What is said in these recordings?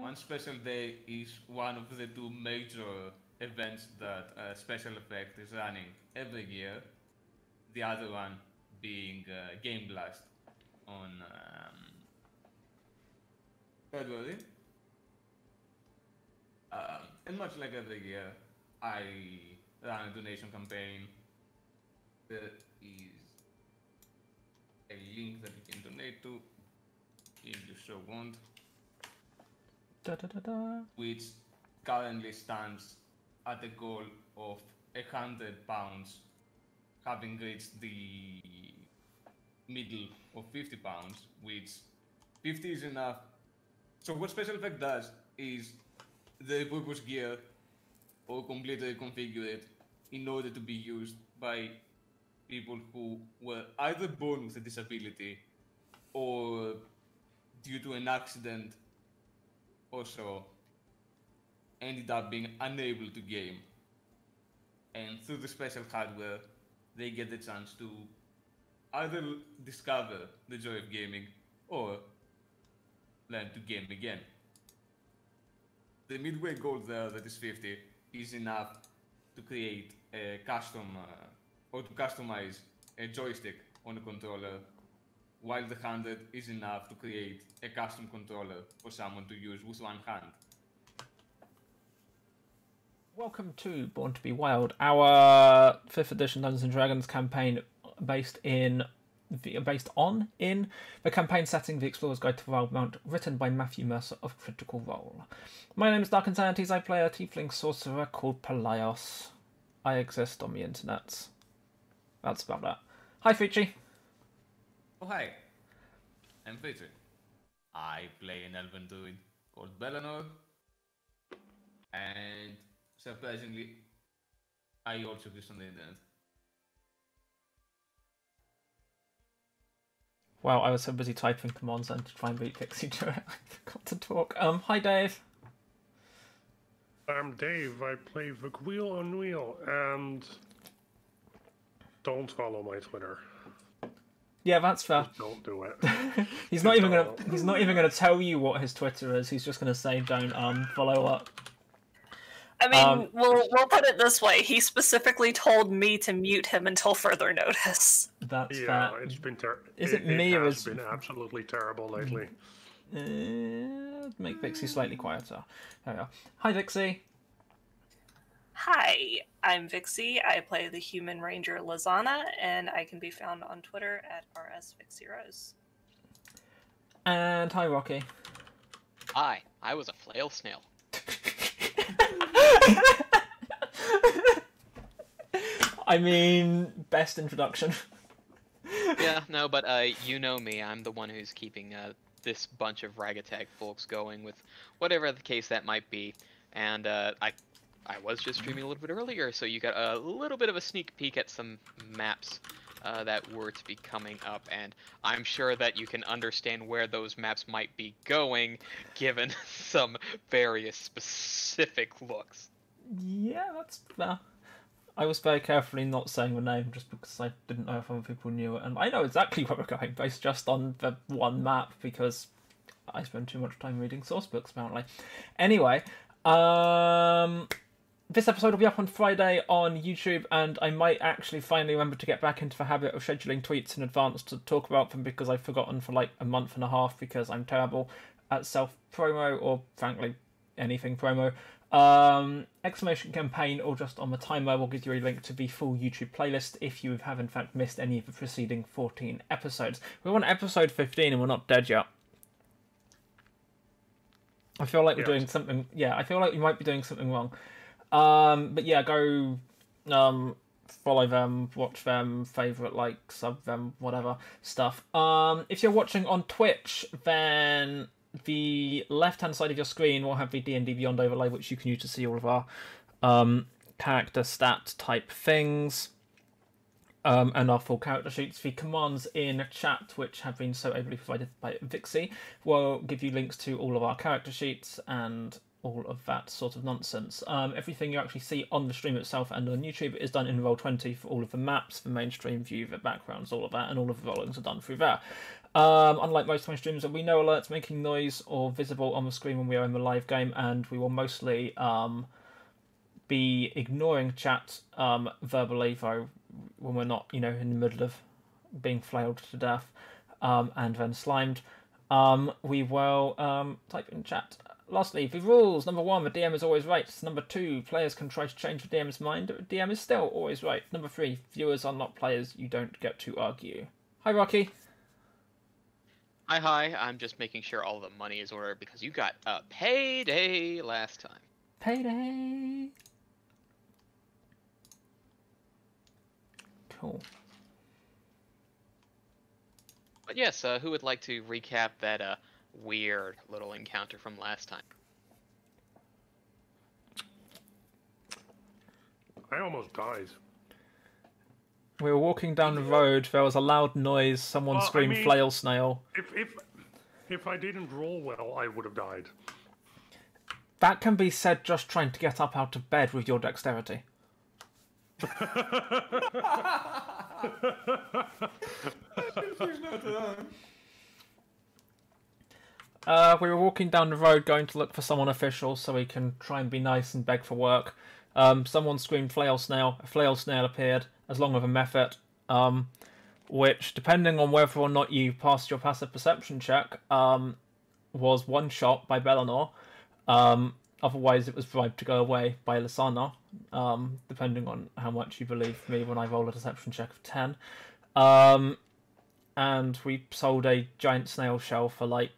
One special day is one of the two major events that uh, Special Effect is running every year. The other one being uh, Game Blast on um, February. Um, and much like every year, I run a donation campaign. There is a link that you can donate to if you so want, Da, da, da, which currently stands at a goal of a hundred pounds, having reached the middle of fifty pounds, which fifty is enough. So what Special Effect does is they repurpose gear or completely reconfigure it in order to be used by people who were either born with a disability or due to an accident or so ended up being unable to game. And through the special hardware, they get the chance to either discover the joy of gaming or learn to game again. The midway goal there, that is 50, is enough to create a custom uh, or to customize a joystick on a controller, while the 100 is enough to create a custom controller for someone to use with one hand. Welcome to Borne to Be Wilde, our fifth edition Dungeons and Dragons campaign based in based on in the campaign setting The Explorer's Guide to Wildemount, written by Matthew Mercer of Critical Role. My name is Dark Insanities. I play a tiefling sorcerer called Pelaios. I exist on the internet. That's about that. Hi, Frici. Oh hi, I'm Peter. I play an elven druid called Belanor. and surprisingly, I also exist on the internet. Wow, I was so busy typing commands and to try and beat Vixie to it. I forgot to talk. Um, hi, Dave. I'm Dave. I play Vakhuil O'Neill, and don't follow my Twitter. Yeah, that's fair. Don't do it. He's not even gonna. Don't. He's not even gonna tell you what his Twitter is. He's just gonna say, "Don't um follow up." I mean, Um, we'll we'll put it this way. He specifically told me to mute him until further notice. That's yeah, fair. it's been ter- Is it me or has is- been absolutely terrible lately. Uh, make Vixie slightly quieter. There we are. Hi, Vixie. Hi, I'm Vixie. I play the human ranger Lisana, and I can be found on Twitter at rsvixierose. And hi, Rocky. Hi, I was a flail snail. I mean, best introduction. Yeah, no, but uh, you know me. I'm the one who's keeping uh, this bunch of ragatag folks going with whatever the case that might be. And uh, I, I was just streaming a little bit earlier, so you got a little bit of a sneak peek at some maps uh, that were to be coming up. And I'm sure that you can understand where those maps might be going, given some various specific looks. Yeah, that's fair. I was very carefully not saying the name just because I didn't know if other people knew it, and I know exactly where we're going based just on the one map because I spend too much time reading source books apparently. Anyway, um, this episode will be up on Friday on YouTube, and I might actually finally remember to get back into the habit of scheduling tweets in advance to talk about them because I've forgotten for like a month and a half because I'm terrible at self promo or frankly anything promo. Um, exclamation campaign or just on the timer will give you a link to the full YouTube playlist if you have in fact missed any of the preceding 14 episodes. We're on episode 15 and we're not dead yet. I feel like we're Yes. doing something. Yeah, I feel like we might be doing something wrong. Um, but yeah, go um, follow them, watch them, favorite, like, sub them, whatever stuff. Um, if you're watching on Twitch, then the left-hand side of your screen will have the D and D Beyond overlay, which you can use to see all of our um, character stat type things. Um, and our full character sheets. The commands in chat, which have been so ably provided by Vixie, will give you links to all of our character sheets and all of that sort of nonsense. Um, everything you actually see on the stream itself and on YouTube is done in Roll20 for all of the maps, the mainstream view, the backgrounds, all of that, and all of the rollings are done through there. Um, unlike most of my streams, we know alerts making noise or visible on the screen when we are in the live game, and we will mostly um, be ignoring chat um, verbally though when we're not, you know, in the middle of being flailed to death um, and then slimed. Um, we will type in chat. Lastly, the rules. Number one, the DM is always right. Number two, players can try to change the DM's mind. The DM is still always right. Number three, viewers are not players. You don't get to argue. Hi, Rocky. Hi, hi. I'm just making sure all the money is ordered because you got a payday last time. Payday. Cool. But yes, uh, who would like to recap that uh, weird little encounter from last time? I almost died. We were walking down the road. There was a loud noise. Someone Well, I screamed mean- "flail snail." If if if I didn't roll well, I would have died. That can be said just trying to get up out of bed with your dexterity. Uh, we were walking down the road going to look for someone official so we can try and be nice and beg for work. Um, someone screamed flail snail. A flail snail appeared, as long as a method, um, which, depending on whether or not you passed your passive perception check, um, was one shot by Belanor. Um, otherwise, it was bribed to go away by Lisana, um, depending on how much you believe me when I roll a deception check of 10. Um, and we sold a giant snail shell for like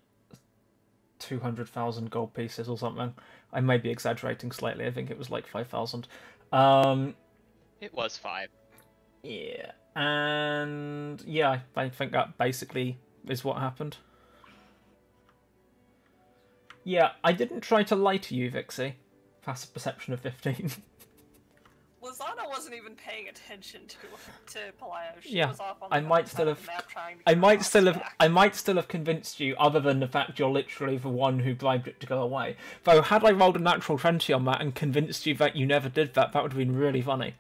200,000 gold pieces or something. I may be exaggerating slightly. I think it was like 5,000. Um, It was five. yeah. And yeah, I think that basically is what happened. Yeah, I didn't try to lie to you, Vixie. Passive perception of 15. Lisana wasn't even paying attention to to Palaio. She Yeah, was off on I might still have- map trying to I might still have back. I might still have convinced you, other than the fact you're literally the one who bribed it to go away. Though had I rolled a natural twenty on that and convinced you that you never did that, that would have been really funny.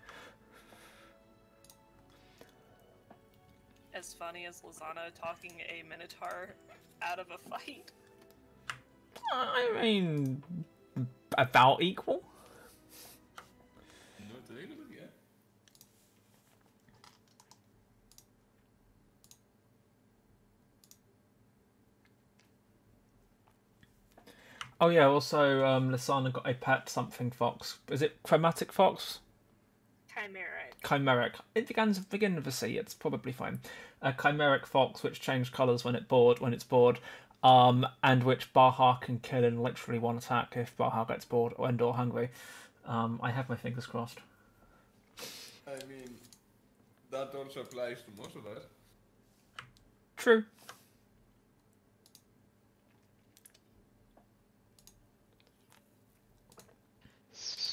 As funny as Lisana talking a Minotaur out of a fight. I mean, about equal. Not really, but yeah. Oh yeah, also um, Lisana got a pet something fox. Is it chromatic fox? Chimeric. Chimeric. It begins begin with a C. It's probably fine. A chimeric fox which changed colours when it bored when it's bored, um, and which Baha can kill in literally one attack if Baha gets bored or and or hungry. Um, I have my fingers crossed. I mean, that also applies to most of us. True.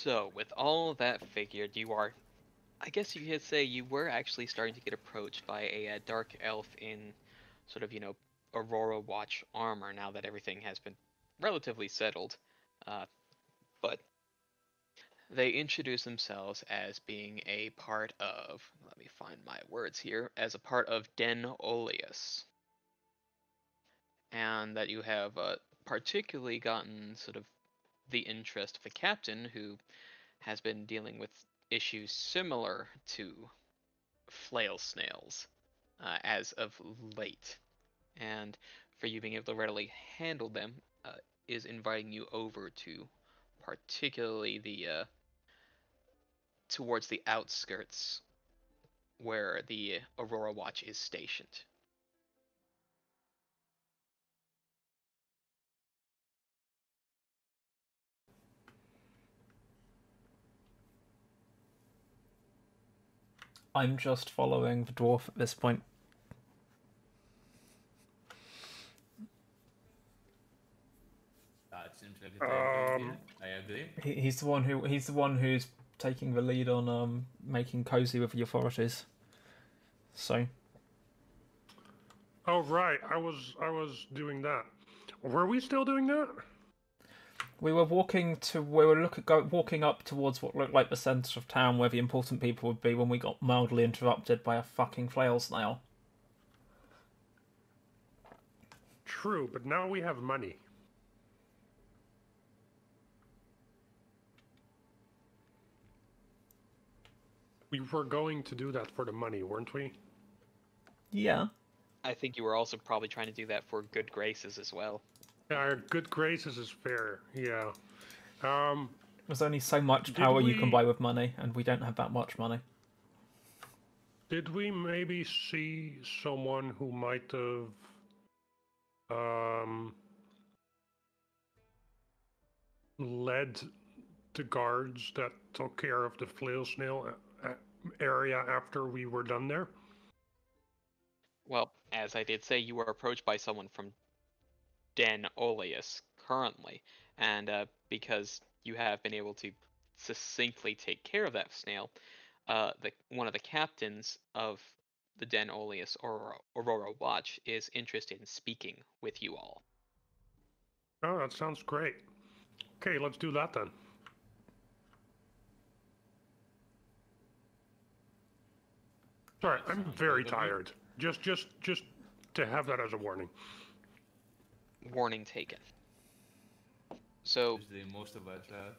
So, with all that figured, you are. I guess you could say you were actually starting to get approached by a, uh dark elf in sort of, you know, Aurora Watch armor now that everything has been relatively settled. Uh, but they introduce themselves as being a part of. Let me find my words here. As a part of Den Oleus. And that you have uh, particularly gotten sort of the interest of the captain who has been dealing with issues similar to flail snails uh, as of late. And for you being able to readily handle them, uh, is inviting you over to particularly the uh, towards the outskirts where the Aurora Watch is stationed. I'm just following the dwarf at this point. That seems like a Um. I agree. He, he's the one who he's the one who's taking the lead on um making cozy with the authorities. So Oh right, I was I was doing that. Were we still doing that? We were walking to we were look go, walking up towards what looked like the centre of town where the important people would be when we got mildly interrupted by a fucking flail snail. true, but now we have money. We were going to do that for the money, weren't we? Yeah. I think you were also probably trying to do that for good graces as well. Yeah, our good graces is fair. Yeah. Um, There's only so much Did power you can buy with money, and we don't have that much money. did we maybe see someone who might have um, led the guards that took care of the flail snail uh, uh, area after we were done there? Well, as I did say, you were approached by someone from Den Oleus currently, and uh, because you have been able to succinctly take care of that snail, uh, the one of the captains of the Den Oleus Aurora, Aurora Watch is interested in speaking with you all. Oh, that sounds great. Okay, let's do that then. Sorry, I'm very good, doesn't it? tired. Just, just, just to have that as a warning. Warning taken. So Usually most of us are.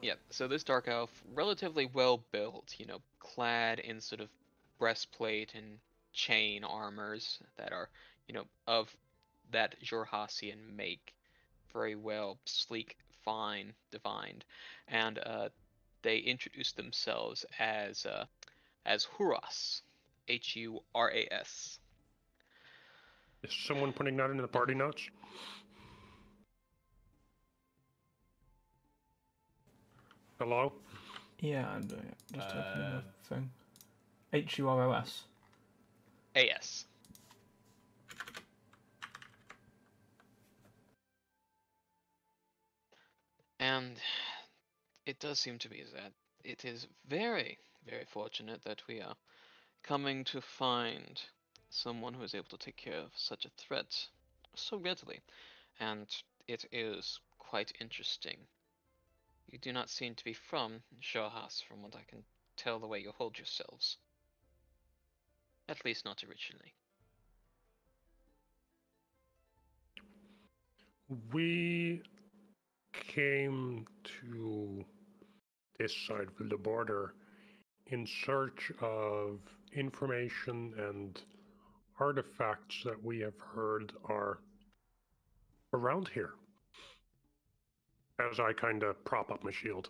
Yeah, so this dark elf, relatively well built, you know, clad in sort of breastplate and chain armors that are, you know, of that Xhorhasian make. Very well, sleek, fine, divined. And uh, they introduce themselves as uh, as Huras. H U R A S. Is someone putting that into the party notes? Hello? Yeah, I'm doing it. Just opening Uh, the thing. H U R O S. A S. And it does seem to be that it is very, very fortunate that we are coming to find someone who is able to take care of such a threat so readily. And it is quite interesting. You do not seem to be from Xhorhas, from what I can tell the way you hold yourselves. At least not originally. We came to this side of the border in search of information and artifacts that we have heard are around here. As I kind of prop up my shield.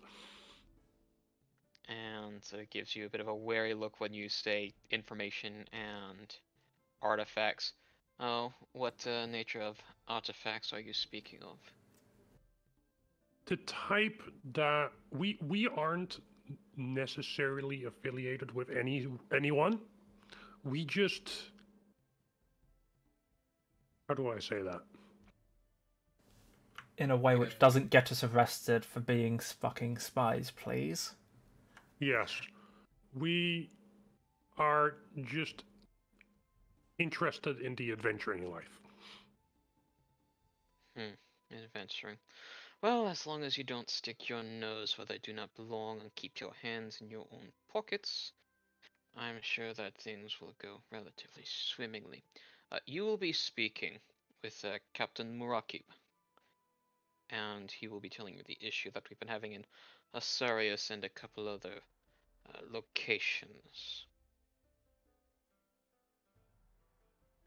and so it gives you a bit of a wary look when you say information and artifacts. Oh, what uh, nature of artifacts are you speaking of? the type that we we aren't necessarily affiliated with any anyone. We just how do I say that? In a way which doesn't get us arrested for being fucking spies, please. Yes, we are just interested in the adventuring life. In adventuring. Well, as long as you don't stick your nose where they do not belong and keep your hands in your own pockets, I'm sure that things will go relatively swimmingly. Uh, you will be speaking with uh, Captain Muraqib, and he will be telling you the issue that we've been having in Asarius and a couple other uh, locations.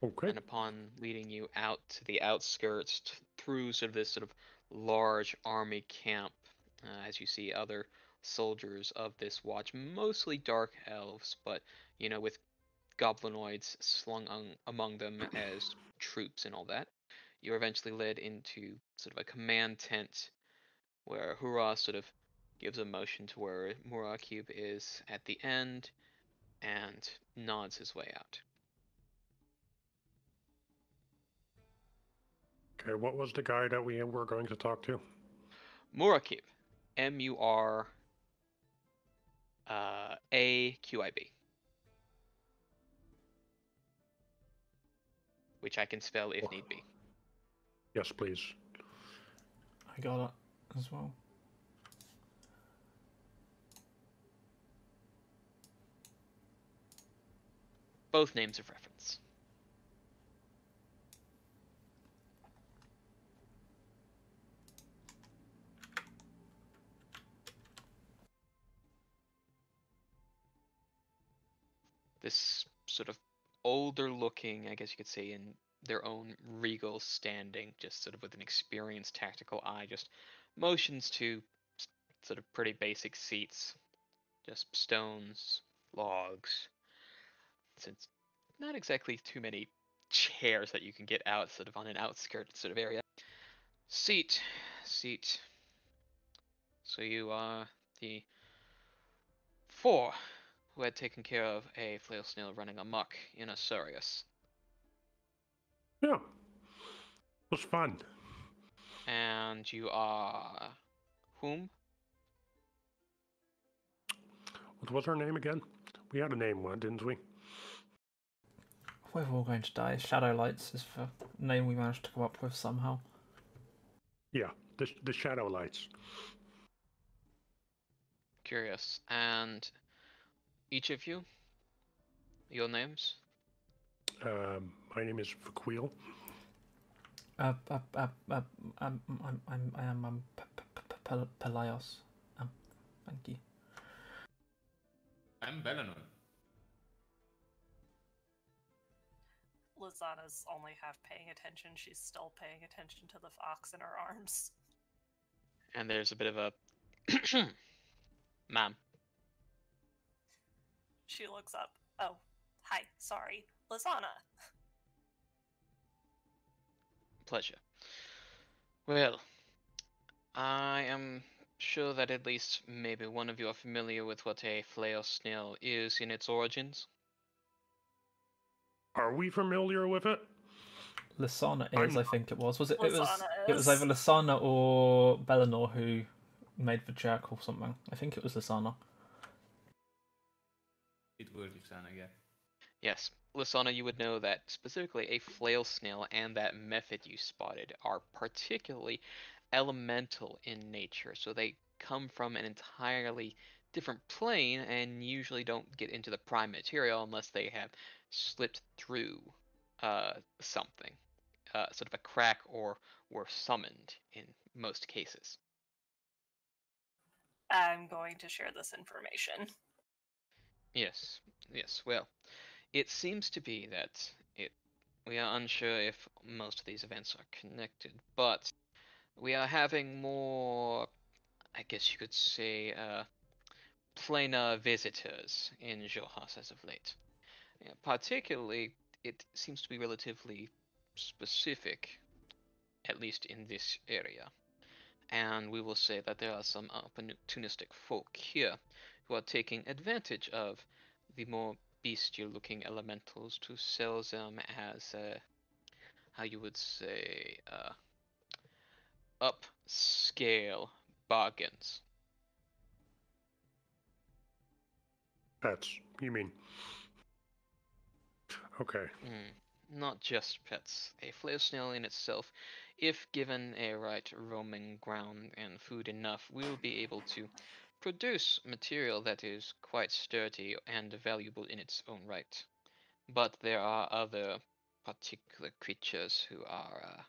Okay. and upon leading you out to the outskirts t- through sort of this sort of large army camp uh, as you see other soldiers of this watch mostly dark elves but you know with goblinoids slung un- among them as troops and all that you're eventually led into sort of a command tent where Hurrah sort of gives a motion to where Muraqib is at the end and nods his way out. Okay, what was the guy that we were going to talk to? Muraqib, M U R uh, A Q I B, which I can spell if oh. need be. Yes, please. I got it as well. Both names of reference. This sort of older looking, I guess you could say, in their own regal standing, just sort of with an experienced tactical eye, just motions to sort of pretty basic seats, just stones, logs. Since not exactly too many chairs that you can get out sort of on an outskirt sort of area. Seat, seat. So you are the four who had taken care of a flail snail running amok in Asarius. Yeah. It was fun. And you are whom? What was her name again? We had a name one, didn't we? We're all going to die. Shadowlights is the name we managed to come up with somehow. Yeah, the the Shadow Lights. Curious. And each of you? Your names? Um, my name is Vakhuil. Uh, uh, uh, uh, um, I'm, I'm, I am um, P- P- P- Pel- Pelaios. Um, thank you. I'm Belenon. Lisana's only half paying attention. She's still paying attention to the fox in her arms. And there's a bit of a. Ma'am. She looks up. Oh, hi. Sorry. Lisana. Pleasure. Well, I am sure that at least maybe one of you are familiar with what a flail snail is in its origins. Are we familiar with it? Lisana is, I'm- I think it was. Was it? It was. Lisana It was either Lisana or Belanor who made the jerk or something. I think it was Lisana. It was Lixana, yeah. Yes, Lisana, you would know that specifically a flail snail and that method you spotted are particularly elemental in nature. So they come from an entirely different plane and usually don't get into the prime material unless they have slipped through uh, something, uh, sort of a crack or were summoned in most cases. I'm going to share this information. Yes, yes. Well, it seems to be that it. We are unsure if most of these events are connected, but we are having more. I guess you could say, uh, planar visitors in Xhorhas as of late. Yeah, particularly, it seems to be relatively specific, at least in this area. And we will say that there are some opportunistic folk here who are taking advantage of the more bestial looking elementals to sell them as uh, how you would say uh, upscale bargains. Pets, you mean? Okay. Mm, not just pets. A flail snail in itself, if given a right roaming ground and food enough, will be able to produce material that is quite sturdy and valuable in its own right. But there are other particular creatures who are uh,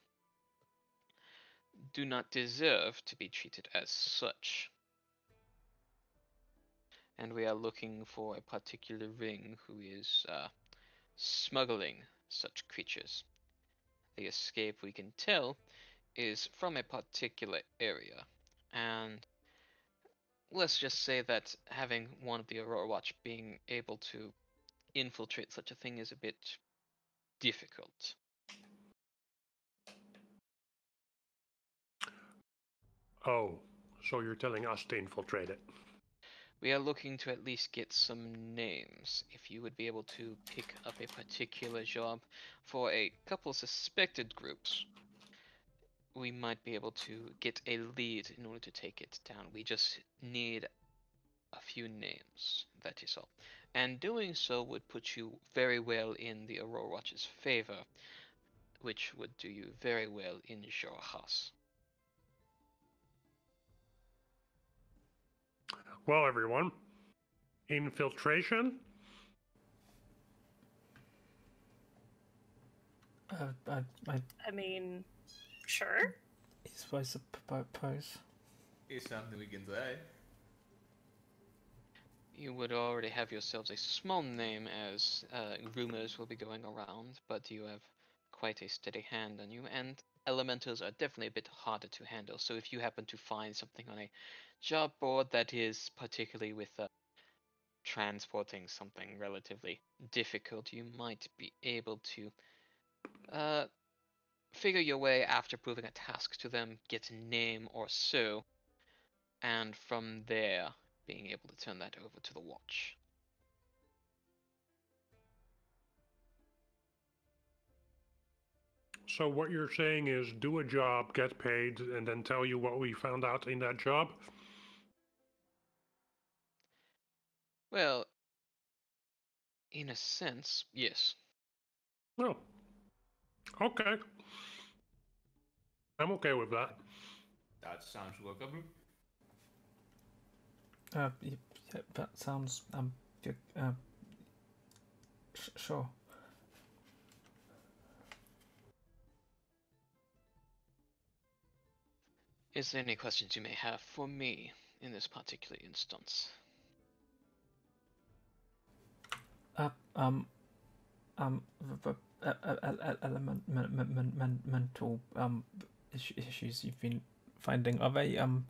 do not deserve to be treated as such. And we are looking for a particular ring who is uh, smuggling such creatures. The escape we can tell is from a particular area, and let's just say that having one of the Aurora Watch being able to infiltrate such a thing is a bit difficult. Oh, so you're telling us to infiltrate it? We are looking to at least get some names. If you would be able to pick up a particular job for a couple suspected groups, we might be able to get a lead in order to take it down. We just need a few names, that is all. And doing so would put you very well in the Aurora Watch's favor, which would do you very well in Xhorhas. Well, everyone, infiltration. Uh, I, I, I mean, sure. suppose I suppose. It's something we can say. you would already have yourselves a small name as uh, rumors will be going around, but you have quite a steady hand on you, and elementals are definitely a bit harder to handle. So if you happen to find something on a job board that is particularly with uh, transporting something relatively difficult, you might be able to uh, figure your way after proving a task to them, get a name or so, and from there being able to turn that over to the watch. So what you're saying is do a job, get paid, and then tell you what we found out in that job? Well, in a sense, yes. Oh. Okay. I'm okay with that. That sounds workable. Uh, yeah, that sounds um, good. Uh, sh- sure. Is there any questions you may have for me in this particular instance? Uh, um, um, the, the uh, element men, men, men, men, mental um is- issues you've been finding are they um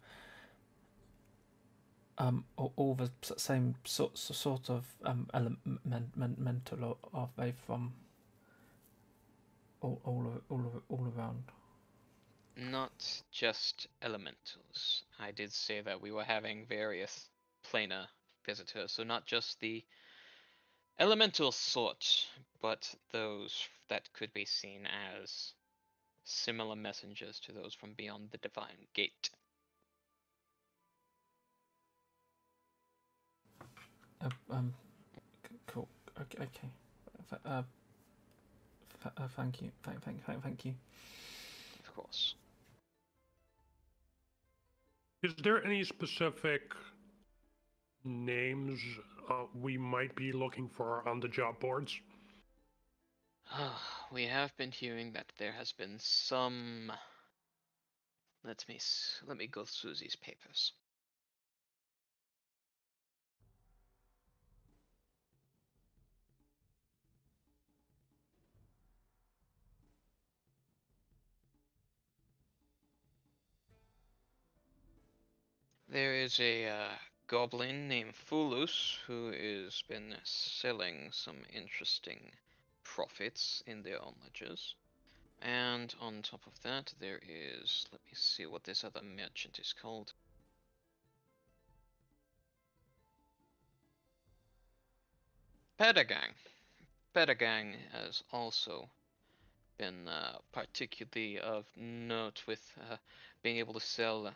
um all, all the same sort sort of um element men, men, mental or are they from all all all all around? Not just elementals. I did say that we were having various planar visitors, so not just the elemental sort, but those that could be seen as similar messengers to those from beyond the divine gate. Uh, um, cool. Okay. okay. Uh, uh, thank you. Thank, thank, thank, thank you. Of course. Is there any specific names uh, we might be looking for on the job boards? we have been hearing that there has been some. Let me let me go through these papers. There is a uh, goblin named Fulus who has been selling some interesting profits in their own ledgers. And on top of that, there is. Let me see what this other merchant is called. Pedagang. Pedagang has also been uh, particularly of note with uh, being able to sell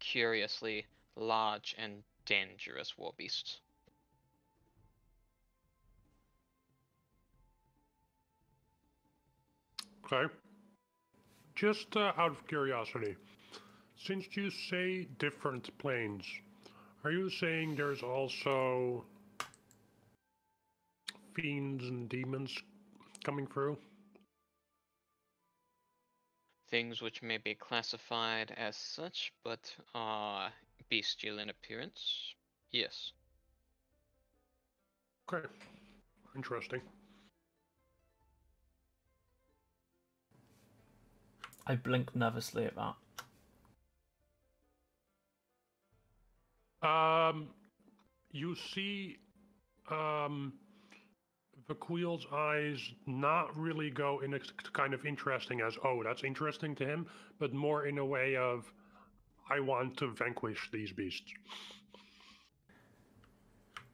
curiously large and dangerous war beasts. Okay. Just uh, out of curiosity, since you say different planes, are you saying there's also fiends and demons coming through? Things which may be classified as such, but are bestial in appearance. Yes. Okay. Interesting. I blink nervously at that. Um, you see, um, Vakhuil's eyes not really go in a kind of interesting as, oh, that's interesting to him, but more in a way of, I want to vanquish these beasts.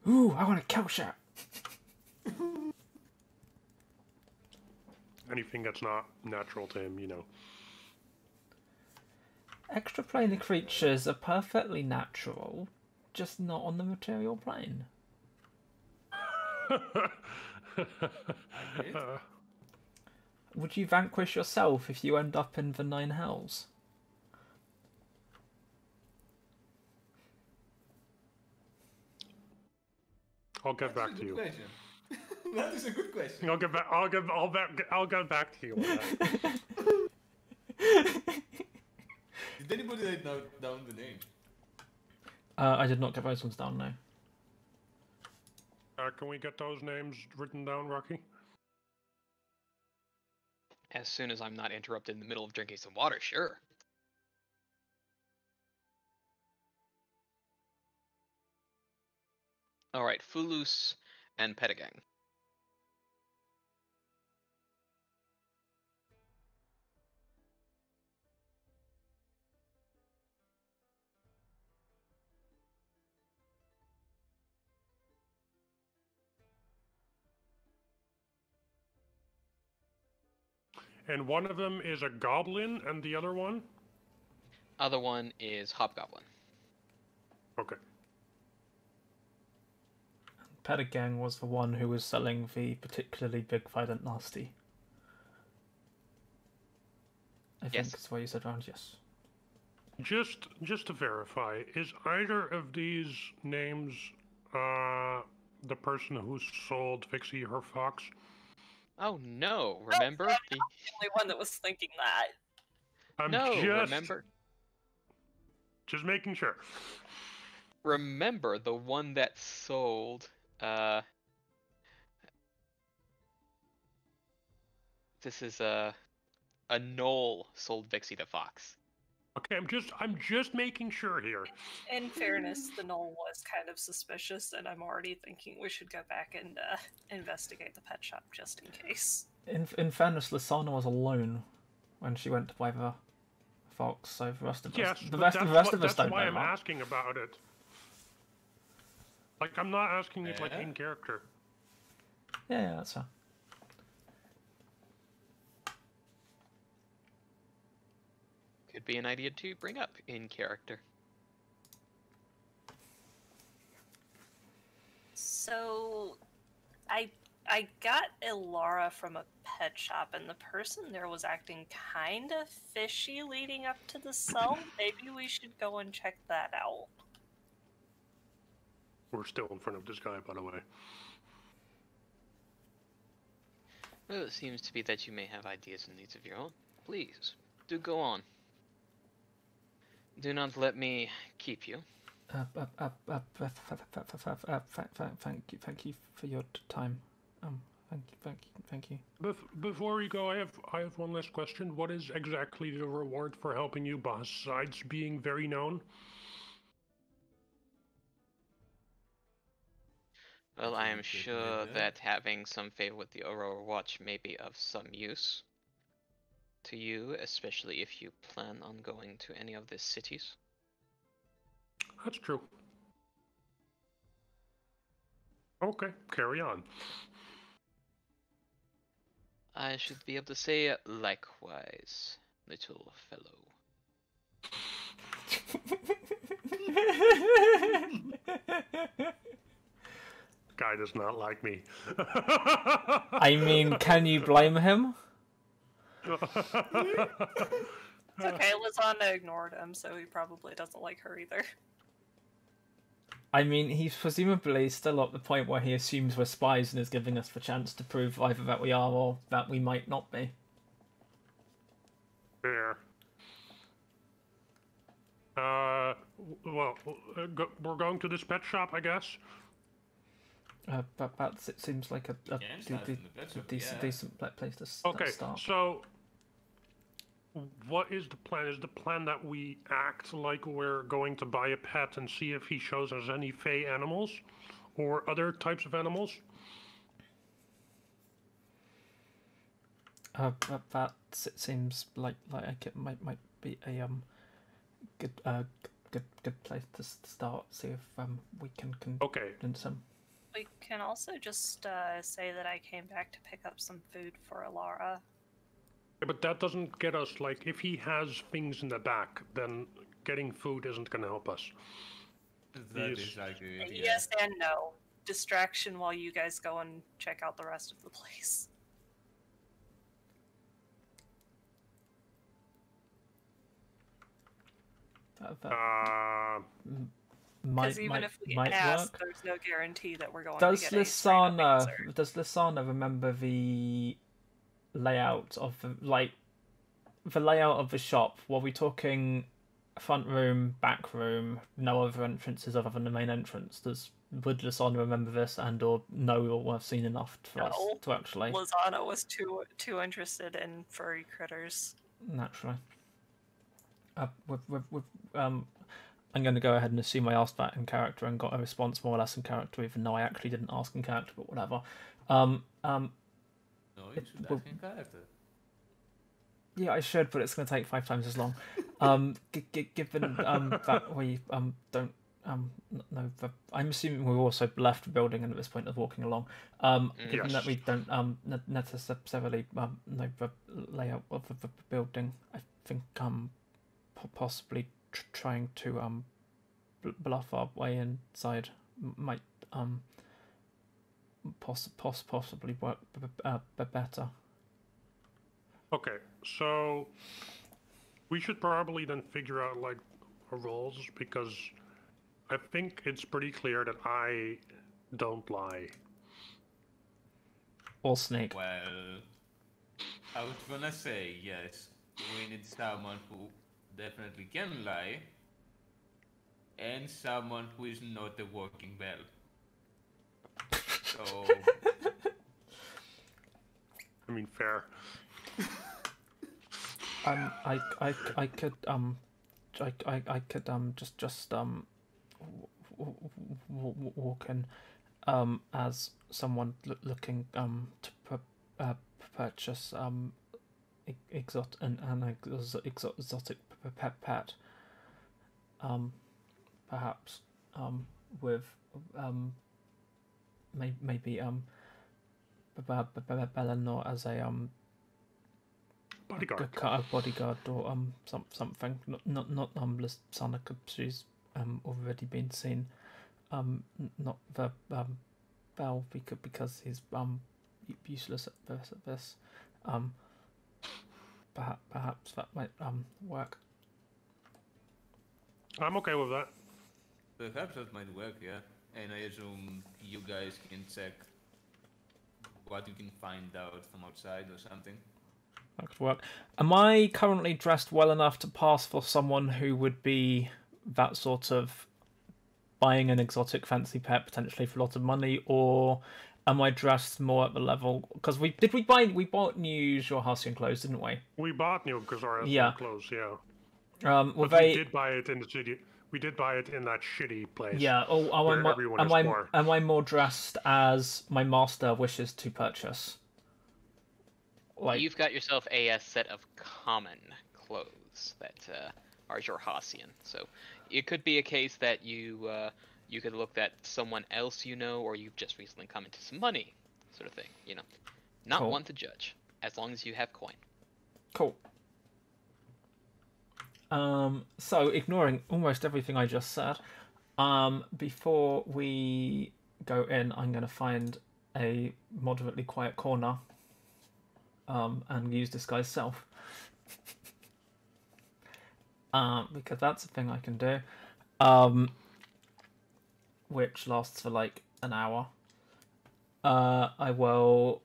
Ooh, I want a kill shot. Anything that's not natural to him, you know. Extraplanar creatures are perfectly natural, just not on the material plane. Would you vanquish yourself if you end up in the Nine Hells? I'll get That's back to you. question. that is a good question. I'll get back. I'll get. I'll back. I'll get back to you on that. Did anybody write down, down the name? Uh, I did not get those ones down, no. Uh, can we get those names written down, Rocky? As soon as I'm not interrupted in the middle of drinking some water, sure. All right, Fulus and Pedagang. And one of them is a goblin, and the other one? Other one is Hobgoblin. Okay. Pedagang was the one who was selling the particularly big violent nasty. I Yes. think that's what you said round, yes. Just just to verify, is either of these names uh the person who sold Vixie her fox? Oh no! Remember I'm the The only one that was thinking that. I'm no. just Remember just making sure. remember the one that sold uh this is a a gnoll sold Vixie the Fox. Okay, I'm just I'm just making sure here. In fairness, the gnoll was kind of suspicious, and I'm already thinking we should go back and uh, investigate the pet shop just in case. In in fairness, Lisana was alone when she went to buy the fox, so the rest of us, Yes, the rest, that's, the rest what- of us don't why I'm that. asking about it. Like I'm not asking it like in character. Yeah, yeah, that's fair. Could be an idea to bring up in character. So, I I got Ilara from a pet shop, and the person there was acting kind of fishy leading up to the cell. Maybe we should go and check that out. We're still in front of this guy, by the way. Well, it seems to be that you may have ideas and needs of your own. Please, do go on. Do not let me keep you. Uh, uh, uh, uh, uh, uh, Thank you, thank you for your t- time. Um, thank you, thank you, thank you. Bef- before we go, I have I have one last question. What is exactly the reward for helping you besides being very known? Well, I am Good sure idea. that having some favor with the Aurora Watch may be of some use to you, especially if you plan on going to any of these cities. That's true. Okay, carry on. I should be able to say likewise, little fellow. Guy does not like me. I mean, can you blame him? It's okay, Lisana ignored him, so he probably doesn't like her either. I mean, he's presumably still at the point where he assumes we're spies and is giving us the chance to prove either that we are or that we might not be. Fair. Uh, well, uh, go- we're going to this pet shop, I guess. Uh, but that's, it seems like a, a, Yeah, de- de- from the pet a shop, decent, yeah. decent place to s- Okay, start. so what is the plan? Is the plan that we act like we're going to buy a pet and see if he shows us any fey animals or other types of animals? Uh, that, that seems like like it might might be a um good uh good good place to start. See if um we can Okay, convince him. We can also just uh, say that I came back to pick up some food for Alara. But that doesn't get us, like, if he has things in the back, then getting food isn't going to help us. That Yes. is accurate. yeah. Yes and no. Distraction while you guys go and check out the rest of the place. That, that Uh, might Because even might, if we might ask, work. there's no guarantee that we're going Does to get a straight-up Lisana answer. does Lisana remember the layout of the like the layout of the shop? Were we talking front room, back room, no other entrances other than the main entrance. Does would Lasana remember this and or know or have seen enough for us to actually Lozano was too too interested in furry critters. naturally? Uh, with, with, with, um, I'm going to go ahead and assume I asked that in character and got a response more or less in character, even though I actually didn't ask in character, but whatever. Um, um, No, you It should will- ask character. Yeah, I should, but it's going to take five times as long. Um, g- g- given um, that we um don't um n- know, the, I'm assuming we're also left the building and at this point of walking along. Um, Mm. given that we don't um ne- necessarily um know the layout of the, the building, I think um possibly tr- trying to um bluff our way inside might um poss- poss- possibly work b- b- uh, b- better. Okay, so we should probably then figure out like our roles because I think it's pretty clear that I don't lie. Or sneak. Well, I was gonna say yes. We need someone who definitely can lie, and someone who is not a walking bell. So I mean, fair. Um, I, I, I could um, I, I, I could um, just just um, w- w- w- walk in, um, as someone loo- looking um to pu- uh, purchase um, exotic an, an exo- exo- exotic p- p- pet. Um, perhaps um with um, may, maybe um, B- B- B- B- Belanor as a um Bodyguard. a cut a bodyguard or um some something not not not um Lisana because she's um already been seen um not the um Bell because because he's um useless at this at this um perhaps perhaps that might um work I'm okay with that. perhaps that might work, yeah. And I assume you guys can check what you can find out from outside or something. that could work am I currently dressed well enough to pass for someone who would be that sort of buying an exotic fancy pet potentially for a lot of money or am I dressed more at the level because we did we buy we bought new Xhorhasian clothes didn't we We bought new Gazara Yeah. clothes, yeah. um were But we they did buy it in the city. We did buy it in that shitty place. yeah oh am I, where more, everyone am, is I, poor. am I more dressed as my master wishes to purchase like You've got yourself a, uh set of common clothes that uh, are Xhorhasian. So it could be a case that you uh, you could look at someone else you know, or you've just recently come into some money, sort of thing. You know, not Cool. one to judge, as long as you have coin. Cool. Um, so ignoring almost everything I just said, um, before we go in, I'm going to find a moderately quiet corner, um, and use disguise self. um, because that's a thing I can do. Um, which lasts for like an hour. Uh, I will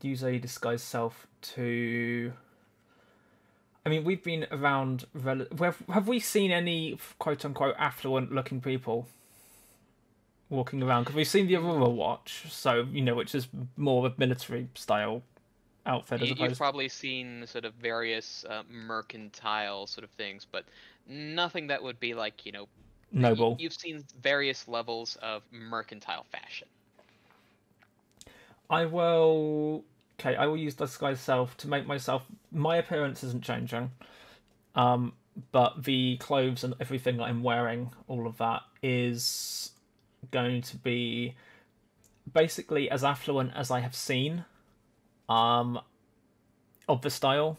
use a disguise self to. I mean, we've been around. Rel- have, have we seen any quote unquote affluent looking people walking around? Because we've seen the Aurora Watch, so you know, which is more of a military style outfit as You, opposed. you've probably seen sort of various uh, mercantile sort of things, but nothing that would be like you know. Noble. You've seen various levels of mercantile fashion. I will. Okay, I will use disguise self to make myself. My appearance isn't changing, um, but the clothes and everything that I'm wearing, all of that, is going to be basically as affluent as I have seen, um, of the style.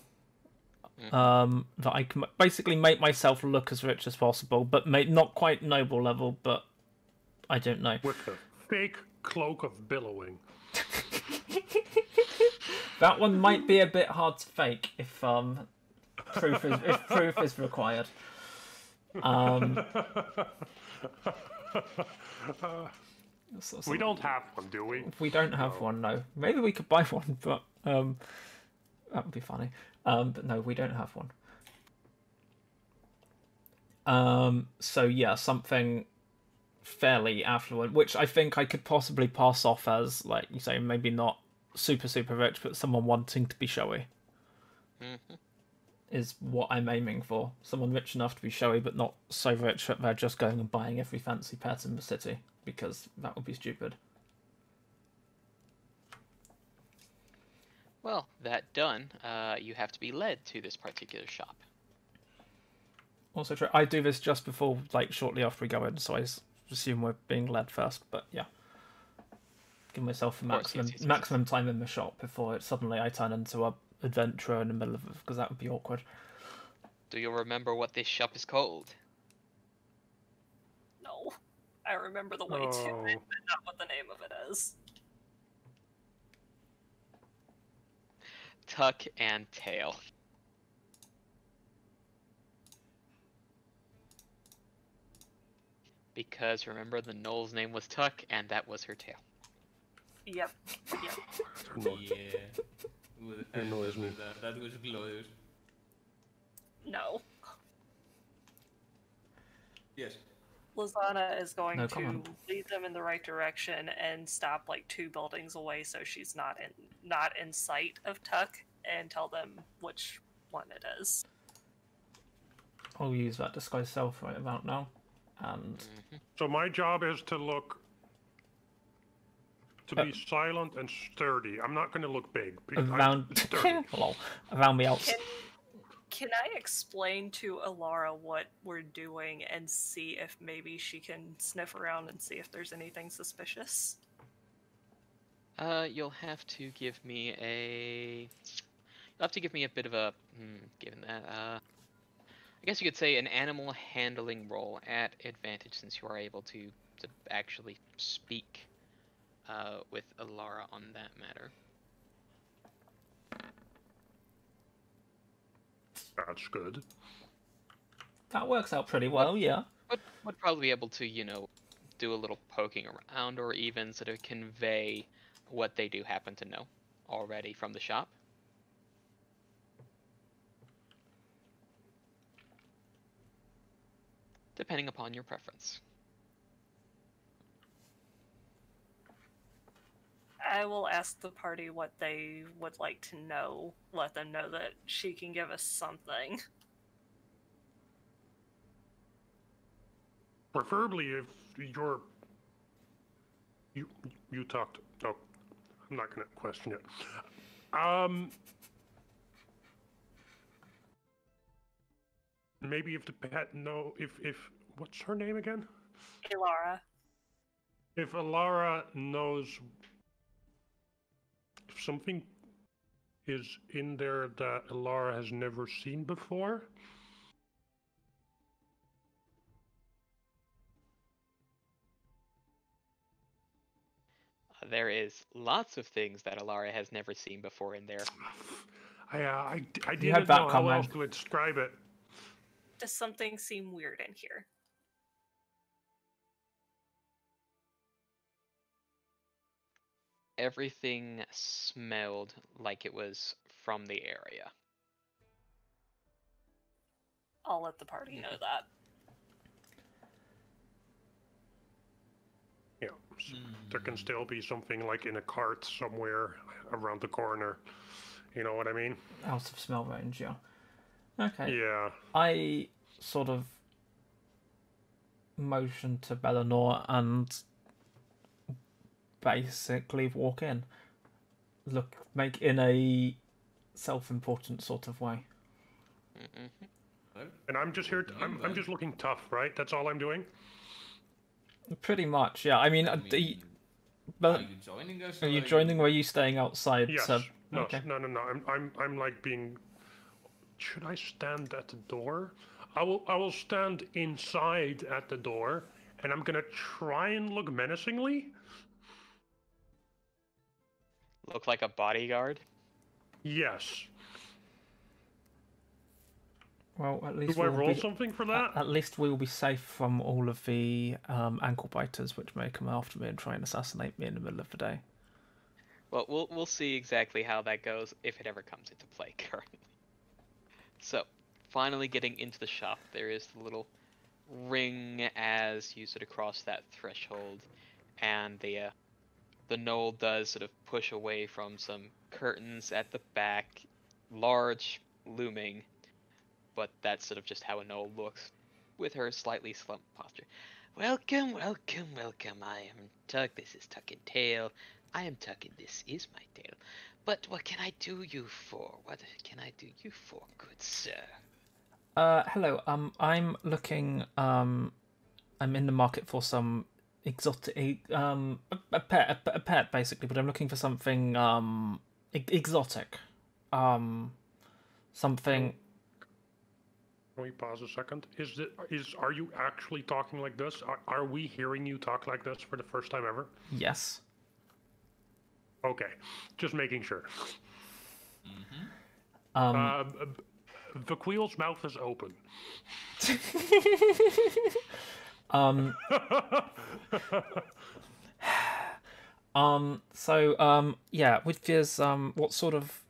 Um, that I can basically make myself look as rich as possible, but make not quite noble level, but I don't know. With the fake cloak of billowing. That one might be a bit hard to fake if um proof is if proof is required. Um, We don't have one, do we? we don't have one. No, maybe we could buy one, but um, that would be funny. Um, but no, we don't have one. Um, so yeah, something fairly affluent, which I think I could possibly pass off as, like you say, maybe not super super rich, but someone wanting to be showy Mhm. is what I'm aiming for. Someone rich enough to be showy, but not so rich that they're just going and buying every fancy pet in the city because that would be stupid. Well, that done, uh, you have to be led to this particular shop. Also true. I do this just before, like, shortly after we go in, so I assume we're being led first. But yeah, give myself a course, maximum yes, yes, yes. maximum time in the shop before it suddenly I turn into a adventurer in the middle of it, because that would be awkward. Do you remember what this shop is called? No. I remember the way to Oh. it, but not what the name of it is. Tuck and Tail. Because remember, the gnoll's name was Tuck, and that was her tail. Yep. Yep. No, Yeah. With- I annoys me. That. that was glorious. No. Yes. Lisana is going No to comment. lead them in the right direction and stop like two buildings away so she's not in not in sight of Tuck and tell them which one it is. I'll use that disguise self right about now, and mm-hmm. So my job is to look to Uh, be silent and sturdy. I'm not going to look big. around sturdy. lol, around the outs. Can can I explain to Alara what we're doing and see if maybe she can sniff around and see if there's anything suspicious? Uh, you'll have to give me a. You'll have to give me a bit of a. Hmm, given that, uh. I guess you could say an animal handling roll at advantage since you are able to, to actually speak uh, with Alara on that matter. That's good. That works out pretty well, yeah. Would, would probably be able to, you know, do a little poking around or even sort of convey what they do happen to know already from the shop. Depending upon your preference. I will ask the party what they would like to know. Let them know that she can give us something. Preferably if you're you you talked. Oh, I'm not going to question it. Um, maybe if the pet know if if what's her name again? Ilara. If Alara knows something is in there that Alara has never seen before, Uh, there is lots of things that Alara has never seen before in there. I uh, I, I had didn't that know how else to describe it. Does something seem weird in here? Everything smelled like it was from the area. I'll let the party know mm-hmm. that. Yeah, s- there can still be something like in a cart somewhere around the corner. You know what I mean? Out of smell range, yeah. Okay. Yeah. I sort of motion to Belanor and basically walk in. Look, make in a self-important sort of way. Mm-mm. And I'm just here. To, I'm, I'm just looking tough, right? That's all I'm doing. Pretty much, yeah. I mean, I uh, mean, the, are you joining us? are or you are joining? Or are you staying outside? Yes. So, no, okay. no, no, no. I'm, I'm, I'm like being. Should I stand at the door? I will. I will stand inside at the door, and I'm gonna try and look menacingly. Look like a bodyguard. Yes. Well, at least Do I we'll roll be, something for at, that? at least we will be safe from all of the um, ankle biters, which may come after me and try and assassinate me in the middle of the day. Well, we'll we'll see exactly how that goes if it ever comes into play currently. So, finally getting into the shop, there is the little ring as you sort of cross that threshold, and the uh, the gnoll does sort of push away from some curtains at the back, large, looming, but that's sort of just how a gnoll looks, with her slightly slumped posture. Welcome, welcome, welcome. I am Tuck. This is Tuck and Tail. I am Tuck and this is my tail. But what can I do you for? What can I do you for, good sir? Uh, hello. Um, I'm looking. Um, I'm in the market for some exotic. Um, a, pet, a, a pet, basically. But I'm looking for something um e- exotic. Um, something. Can we pause a second? Is it is are you actually talking like this? Are, are we hearing you talk like this for the first time ever? Yes. Okay, just making sure. Um. Uh, Vakhuil's mouth is open. um. Um. So. Um. Yeah. With yours. Um. What sort of.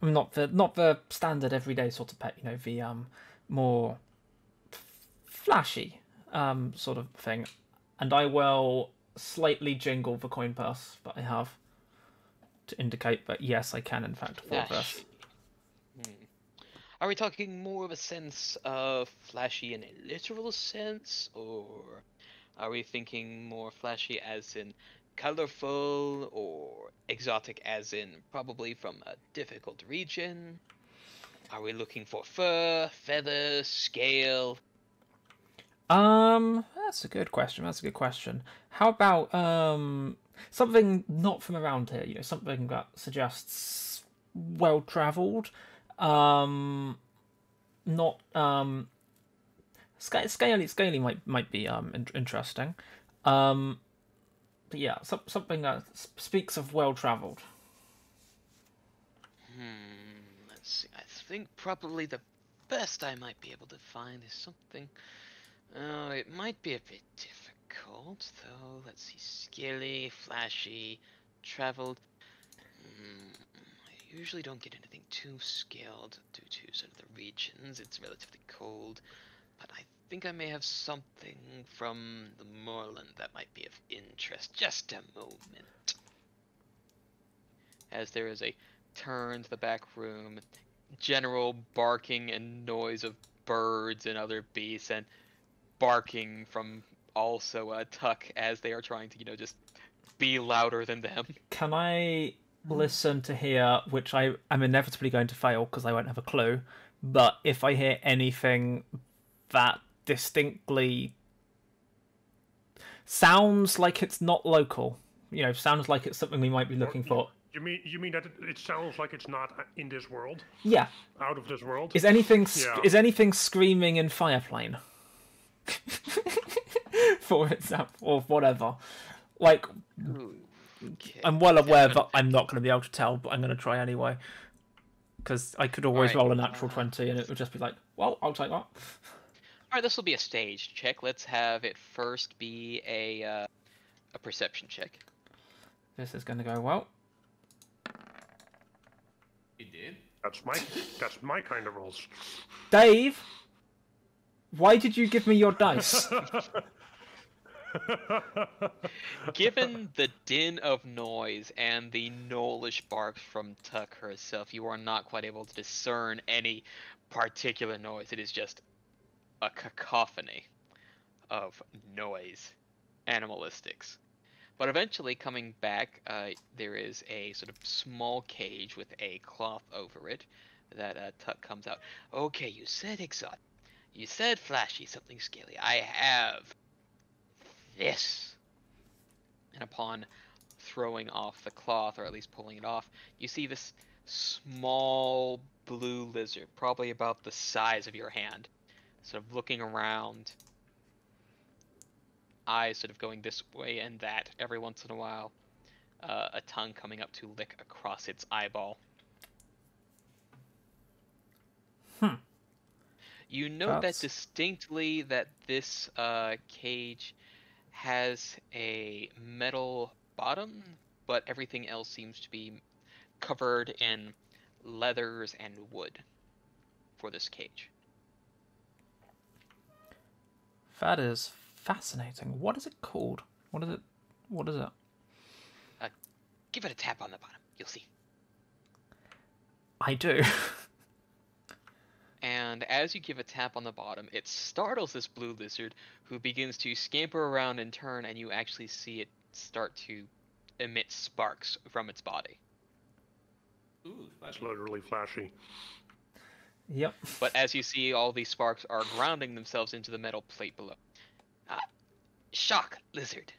Not the not the standard everyday sort of pet. You know the um more flashy um sort of thing, and I will slightly jingle the coin purse that I have to indicate that yes, I can in fact afford this. Are we talking more of a sense of flashy in a literal sense, or are we thinking more flashy as in colorful, or exotic as in probably from a difficult region? Are we looking for fur, feathers, scale? Um, that's a good question. That's a good question. How about um something not from around here? You know, something that suggests well travelled. Um, not um. Sca- scaly, scaly might might be um in- interesting. Um, but yeah, some, something that speaks of well travelled. Hmm, let's see. I think probably the best I might be able to find is something. Oh, it might be a bit difficult, though. Let's see. Scaly, flashy, traveled. Hmm, usually don't get anything too scaled due to sort of the regions. It's relatively cold. But I think I may have something from the moorland that might be of interest. Just a moment. As there is a turn to the back room, general barking and noise of birds and other beasts, and barking from also a tuck as they are trying to, you know, just be louder than them. Can I listen to hear, which I am inevitably going to fail because I won't have a clue, but if I hear anything that distinctly sounds like it's not local, you know, sounds like it's something we might be looking for. You mean you mean that it, it sounds like it's not in this world, Yeah. out of this world? Is anything Yeah. is anything screaming in Fireplane? for example, or whatever. Like Ooh, okay. I'm well aware Definite- that I'm not going to be able to tell, but I'm going to try anyway. Because I could always Alright, roll a natural uh, 20 and it would just be like, well, I'll take that. Alright, this will be a stage check. Let's have it first be a uh, a perception check. This is going to go well. It did. That's my that's my kind of rolls. Dave, why did you give me your dice? Given the din of noise and the gnollish barks from Tuck herself, you are not quite able to discern any particular noise. It is just a cacophony of noise, animalistics. But eventually, coming back, uh, there is a sort of small cage with a cloth over it that uh, Tuck comes out. Okay, you said exotic. You said flashy, something scaly. I have this. And upon throwing off the cloth, or at least pulling it off, you see this small blue lizard, probably about the size of your hand, sort of looking around, eyes sort of going this way and that every once in a while, uh, a tongue coming up to lick across its eyeball. Hmm. You know That's- that distinctly that this uh, cage has a metal bottom, but everything else seems to be covered in leathers and wood for this cage. That is fascinating. What is it called? What is it? What is it? Uh, give it a tap on the bottom. You'll see. I do. And as you give a tap on the bottom, it startles this blue lizard, who begins to scamper around and turn, and you actually see it start to emit sparks from its body. Ooh, It's spicy. literally flashy. yep. But as you see, all these sparks are grounding themselves into the metal plate below. Ah, shock lizard.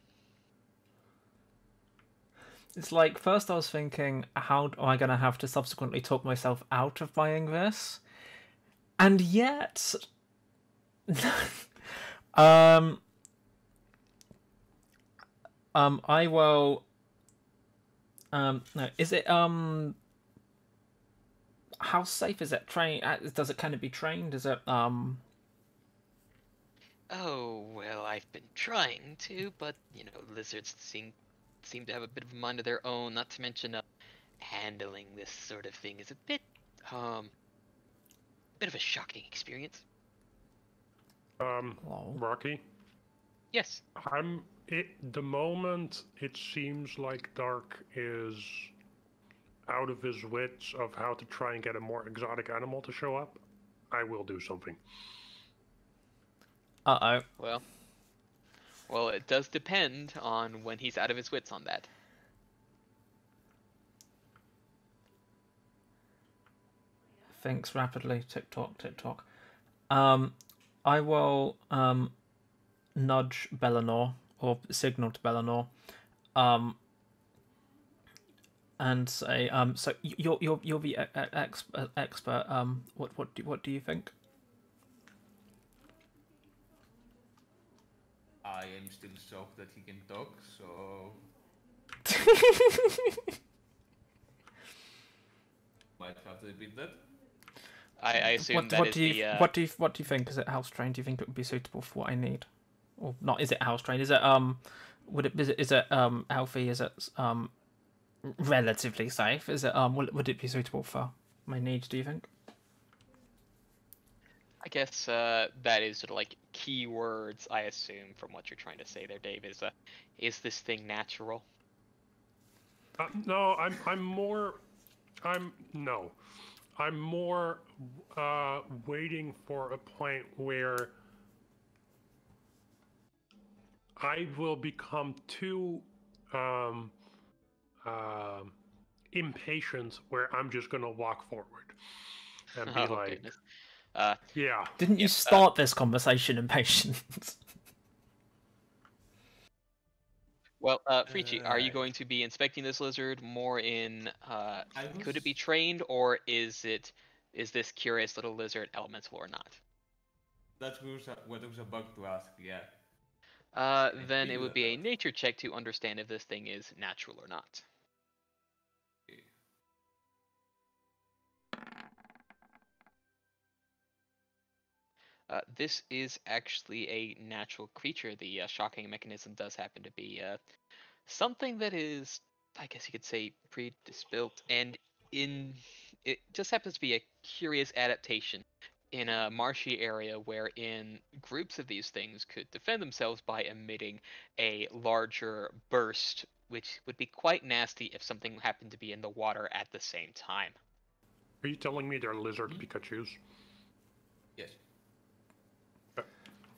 It's like first I was thinking, how am I going to have to subsequently talk myself out of buying this? And yet, um, um, I will. Um, no, is it um? How safe is it? Train? uh, Does it kind of be trained? Is it um? Oh well, I've been trying to, but you know, lizards seem seem to have a bit of a mind of their own. Not to mention, uh, handling this sort of thing is a bit um, bit of a shocking experience. Um, Lol. Rocky, Yes. I'm. It, the moment it seems like Dark is out of his wits of how to try and get a more exotic animal to show up, I will do something. Uh oh. Well. Well, it does depend on when he's out of his wits on that. Thinks rapidly. Tick tock, tick tock. Um, I will um nudge Belanor or signal to Belanor, um, and say um. So you're you're you're the e- e- expert. Expert. Um. What what do what do you think? I am still shocked that he can talk, so might have to repeat that. I, I assume what that what is do you the. Uh, what do you what do you think? Is it house trained? Do you think it would be suitable for what I need, or not? Is it house trained? Is it um? Would it is it is it um healthy? Is it um relatively safe? Is it um? Would, would it be suitable for my needs? Do you think? I guess uh, that is sort of like keywords. I assume from what you're trying to say there, Dave. Is uh, is this thing natural? Uh, no, I'm. I'm more. I'm no. I'm more uh, waiting for a point where I will become too um, um impatient, where I'm just gonna walk forward and be oh like, goodness. Uh, "Yeah, Didn't you Yep, uh, start this conversation impatient? well, uh, Frici, are you Uh, going to be inspecting this lizard more in? Uh, I could it be trained, or is it? Is this curious little lizard elemental or not? That was uh, what was about to ask. Yeah. Uh, then it would be a nature check to understand if this thing is natural or not. Uh, this is actually a natural creature. The uh, shocking mechanism does happen to be uh, something that is, I guess you could say, predisposed, and in it just happens to be a curious adaptation in a marshy area wherein groups of these things could defend themselves by emitting a larger burst, which would be quite nasty if something happened to be in the water at the same time. are you telling me they're lizard Pikachu's?" Yes.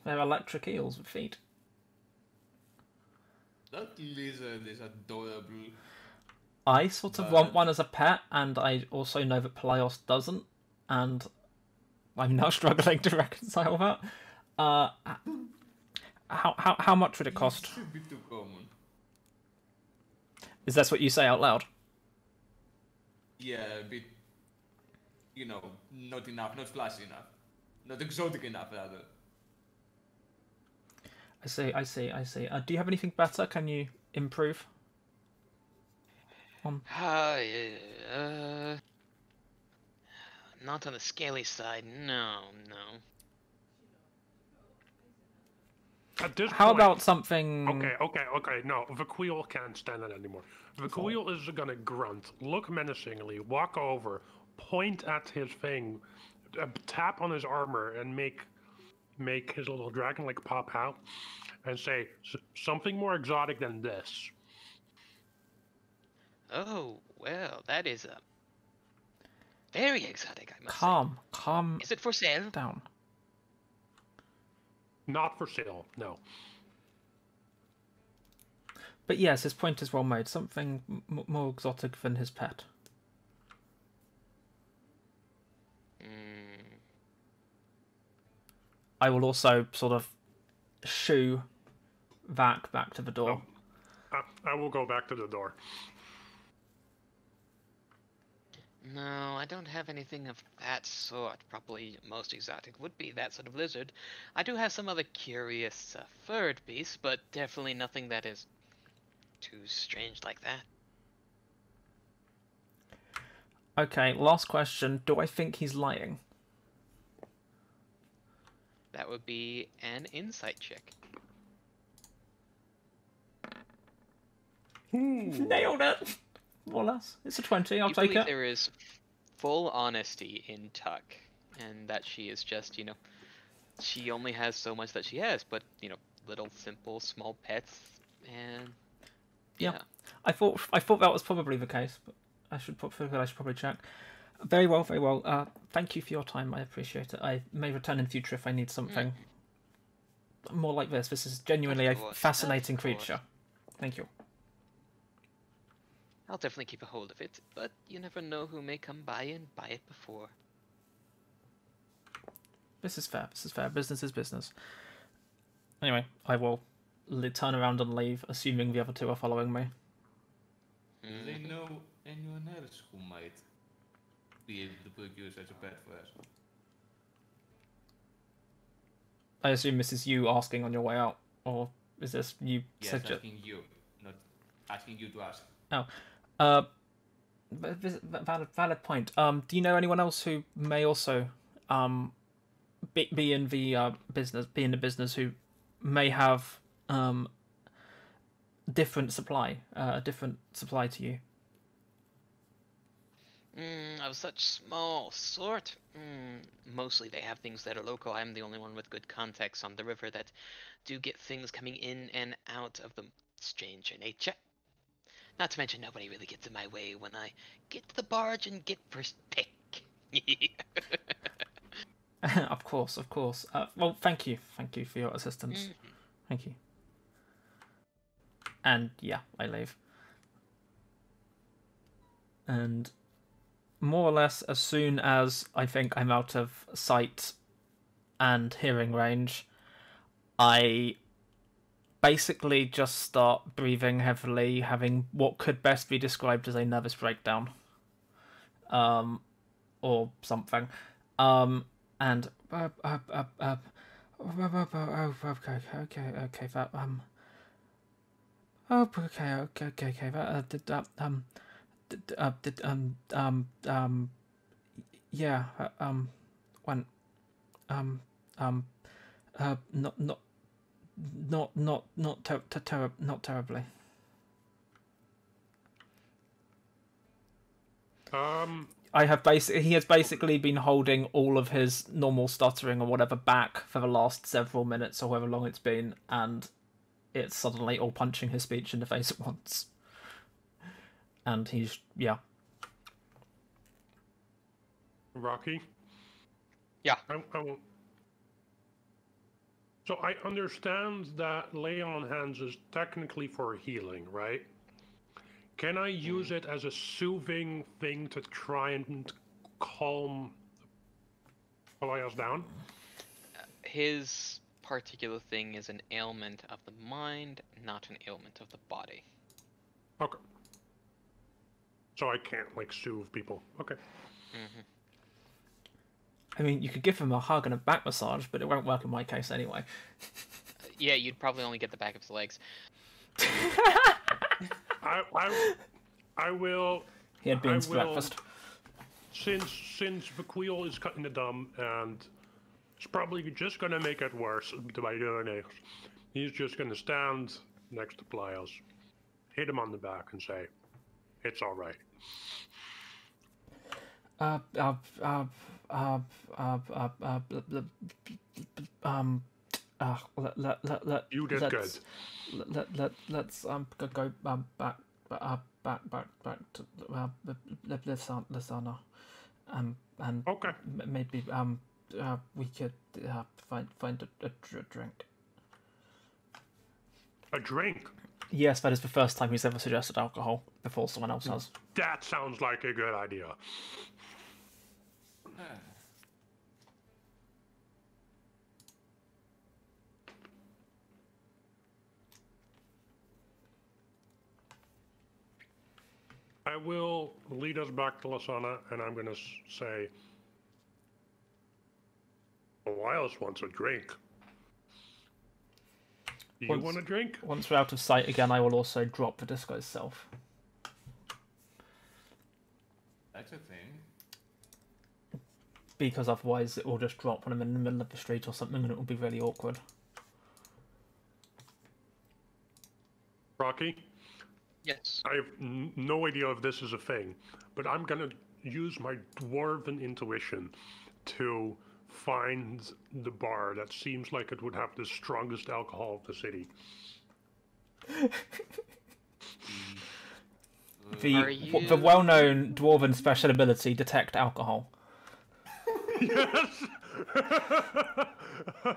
They're electric eels with feet. That lizard is adorable. I sort of But- want one as a pet, and I also know that Pelaios doesn't, and I'm now struggling to reconcile that. Uh, how how how much would it cost? It should be too common. Is that what you say out loud? Yeah, a bit. You know, not enough, not flashy enough, not exotic enough, rather. I see, I see, I see. Uh, do you have anything better? Can you improve? Uh, uh, not on the scaly side. No, no. At this How point, about something? Okay, okay, okay. No, Vakhuil can't stand it anymore. Vakhuil is gonna grunt, look menacingly, walk over, point at his thing, uh, tap on his armor, and make make his little dragon like pop out and say "S- something more exotic than this. Oh, well, that is a very exotic, I must Calm, calm say. Is it for sale? down. Not for sale, no. But yes, his point is well made. Something m- more exotic than his pet. Mm, I will also sort of shoo Vac back to the door. I, I will go back to the door. no, I don't have anything of that sort. Probably most exotic would be that sort of lizard. I do have some other curious uh, furred beasts, but definitely nothing that is too strange like that. Okay, last question. Do I think he's lying? That would be an insight check. Nailed it! More or less. It's a 20, I'll you take it. there is full honesty in Tuck, and that she is just, you know, she only has so much that she has, but you know, little simple small pets, and Yeah. yeah. I thought I thought that was probably the case, but I should prob- I should probably check. Very well, very well. Uh, thank you for your time. I appreciate it. I may return in future if I need something more like this. This is genuinely a fascinating creature. Thank you. I'll definitely keep a hold of it, but you never know who may come by and buy it before. This is fair. This is fair. Business is business. Anyway, I will li- turn around and leave, assuming the other two are following me. Do Mm. they know anyone else who might be able to procure such a pet for us? I assume this is you asking on your way out, or is this you? Yes, sugge- asking you, not asking you to ask. Uh, valid valid point. Um, do you know anyone else who may also um be, be in the uh, business, be in the business who may have um different supply, uh, a different supply to you? Mm, of such small sort. Mm, mostly they have things that are local. I'm the only one with good contacts on the river that do get things coming in and out of the stranger nature. Not to mention nobody really gets in my way when I get to the barge and get first pick. of course, of course. Uh, well, thank you, thank you for your assistance. Mm. Thank you. And yeah, I leave. And more or less, as soon as I think I'm out of sight and hearing range, I basically just start breathing heavily, having what could best be described as a nervous breakdown. Um, or something. Um, and uh, uh, uh, uh, oh, okay, okay, okay, that um. Oh, okay, okay, okay, okay. That uh, that um, uh, um um um, yeah, uh, um, went um um, uh, not not not not not ter- ter- ter- not terribly. Um, I have basically he has basically been holding all of his normal stuttering or whatever back for the last several minutes or however long it's been, and it's suddenly all punching his speech in the face at once. And he's yeah. Rocky. Yeah. I, I will. So I understand that lay on hands is technically for healing, right? Can I use mm. it as a soothing thing to try and calm Elias down? His particular thing is an ailment of the mind, not an ailment of the body. Okay. So I can't like soothe people. Okay. hmm I mean, you could give him a hug and a back massage, but it won't work in my case anyway. Yeah, you'd probably only get the back of his legs. I I, I will He had I beans for breakfast. since since Vakhuil is cutting the dumb and it's probably just gonna make it worse by doing it. He's just gonna stand next to Pelaios, hit him on the back, and say, "It's all right." Uh, uh, uh, uh, uh, uh, uh, um, uh, let let let let You did let's, good. Let, let let let's um go, go um back uh, back back back to uh, Lisana, um and Okay. m- maybe um uh, we could uh, find find a, a dr- drink. A drink. Yes, that is the first time he's ever suggested alcohol before someone else has. That sounds like a good idea. I will lead us back to Lisana, and I'm going to say, Elias wants a drink. Do you Once- want a drink? Once we're out of sight again, I will also drop the disguise self. That's a thing. Because otherwise it will just drop when I'm in the middle of the street or something and it will be really awkward. Rocky? Yes. I have n- no idea if this is a thing, but I'm gonna use my dwarven intuition to find the bar that seems like it would have the strongest alcohol of the city. The Are w- the well-known dwarven special ability detect alcohol. yes.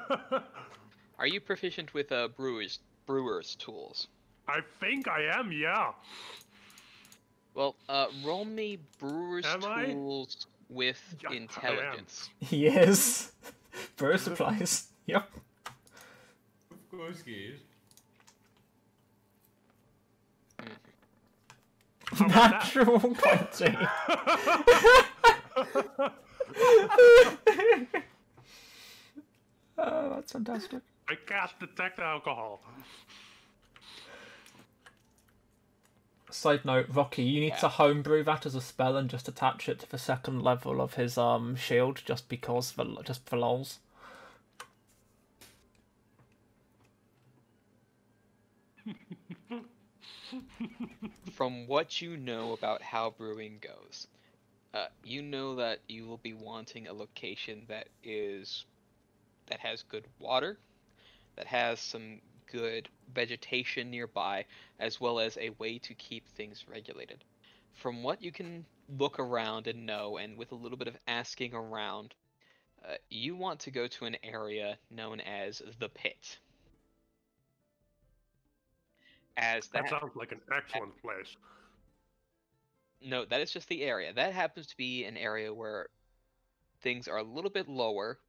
Are you proficient with uh, brewers brewers tools? I think I am. Yeah. Well, uh, roll me brewers Am tools with I am. intelligence. Yes. is. Brewer supplies. Yep. Of course he is. Natural twenty. oh, that's fantastic. I cast detect alcohol. Side note, Rocky, you need to homebrew that as a spell and just attach it to the second level of his um shield, just because for just for lols. From what you know about how brewing goes, uh, you know that you will be wanting a location that is that has good water, that has some good vegetation nearby, as well as a way to keep things regulated. From what you can look around and know, and with a little bit of asking around, uh, you want to go to an area known as the Pit. As That that sounds like an excellent place. no, that is just the area. That happens to be an area where things are a little bit lower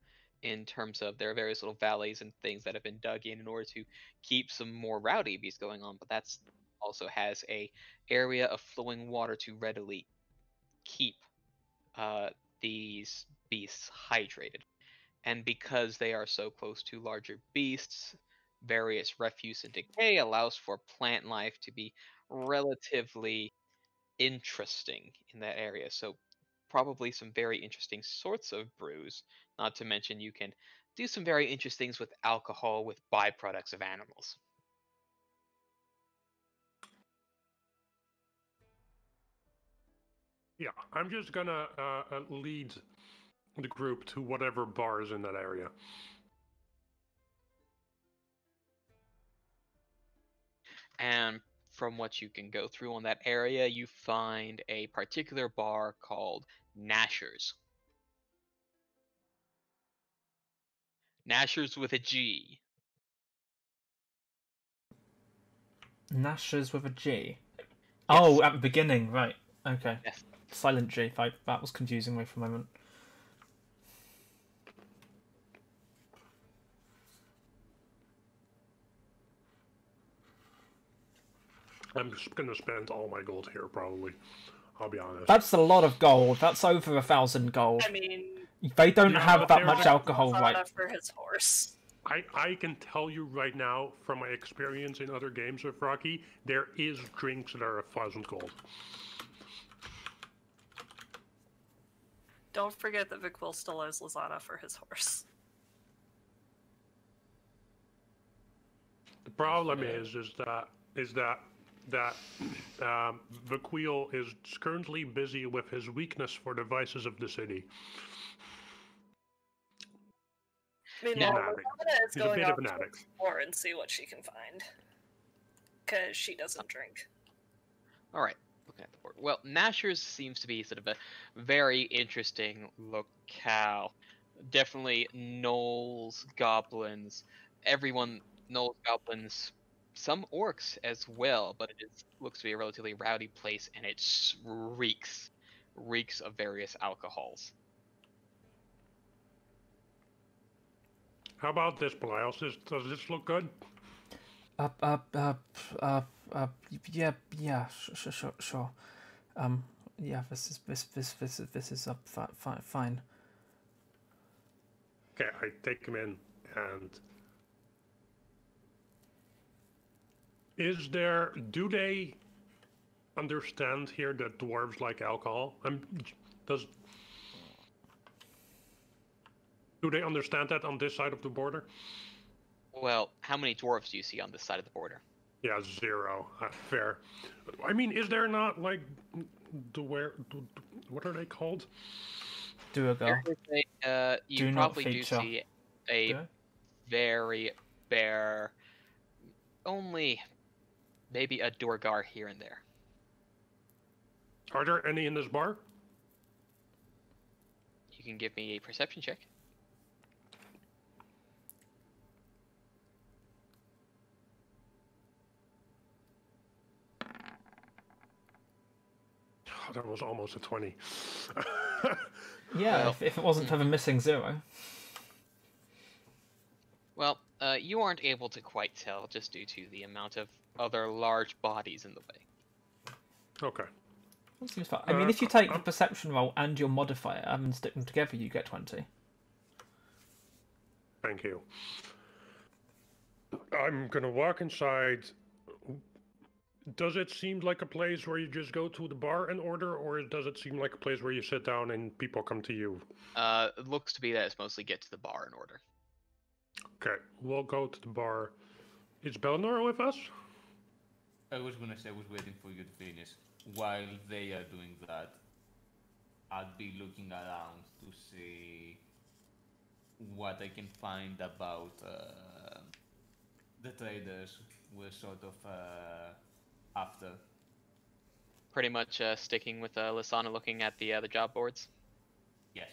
in terms of there are various little valleys and things that have been dug in in order to keep some more rowdy beasts going on. But that's also has a area of flowing water to readily keep uh, these beasts hydrated. And because they are so close to larger beasts, various refuse and decay allows for plant life to be relatively interesting in that area. So probably some very interesting sorts of brews. Not to mention you can do some very interesting things with alcohol with byproducts of animals. Yeah, I'm just gonna uh, uh, lead the group to whatever bar is in that area. And from what you can go through on that area, you find a particular bar called Gnashers. Gnashers with a G. Gnashers with a G. Oh, at the beginning, right? Okay. Yes. Silent G. I, that was confusing me for a moment. I'm just gonna spend all my gold here, probably. I'll be honest. That's a lot of gold. That's over a thousand gold. I mean, They don't Yeah, have that much a- alcohol, right? for his horse. I, I can tell you right now from my experience in other games with Rocky, there is drinks that are a thousand gold. Don't forget that Vic will still owes Lozada for his horse. The problem is, is that is that that um, Vakhuil is currently busy with his weakness for the vices of the city. Meanwhile, An addict. Lavana is He's a going bit off of to explore and see what she can find. Because she doesn't drink. All right, looking at the board. Well, Gnashers seems to be sort of a very interesting locale. Definitely gnolls, goblins, everyone gnolls, goblins, some orcs as well. But it is, looks to be a relatively rowdy place, and it reeks, reeks of various alcohols. How about this, Belial? Does, this look good? Uh, uh, uh, uh, uh, yeah, yeah, sure, sure, sure. Um, yeah, this is this this this is this is up fi- fi- fine. Okay, I take him in, and is there? Do they understand here that dwarves like alcohol? Um, does do they understand that on this side of the border? Well, how many dwarves do you see on this side of the border? Yeah, zero. Uh, fair. I mean, is there not like the where? What are they called? Do a go. There is a, uh, you Do not probably do feature. see a Do very bare, only maybe a Duergar here and there. Are there any in this bar? You can give me a perception check. That was almost a twenty. Yeah, Well, if, if it wasn't for the missing zero. Well, uh, you aren't able to quite tell just due to the amount of other large bodies in the way. okay. That seems fine. I mean, Uh, if you take the um, perception roll and your modifier and stick them together, you get twenty. Thank you. I'm gonna walk inside. Does it seem like a place where you just go to the bar and order, or does it seem like a place where you sit down and people come to you? Uh, it looks to be that it's mostly get to the bar and order. Okay, we'll go to the bar. Is Belanor with us? I was gonna say I was waiting for you to finish. While they are doing that, I'd be looking around to see what I can find about uh, the traders we're sort of uh, after. Pretty much uh, sticking with uh, Lisana looking at the uh, the job boards. Yes.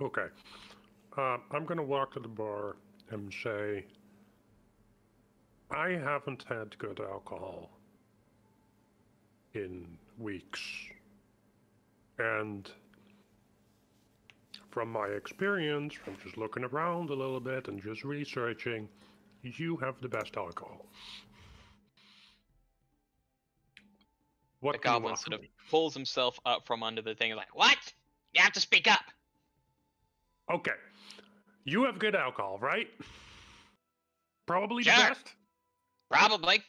Okay. Uh, I'm gonna walk to the bar and say, I haven't had good alcohol in weeks. And from my experience, from just looking around a little bit and just researching, you have the best alcohol. What The goblin sort of pulls himself up from under the thing and like, what? You have to speak up. Okay. You have good alcohol, right? Probably Sure. the best? Probably.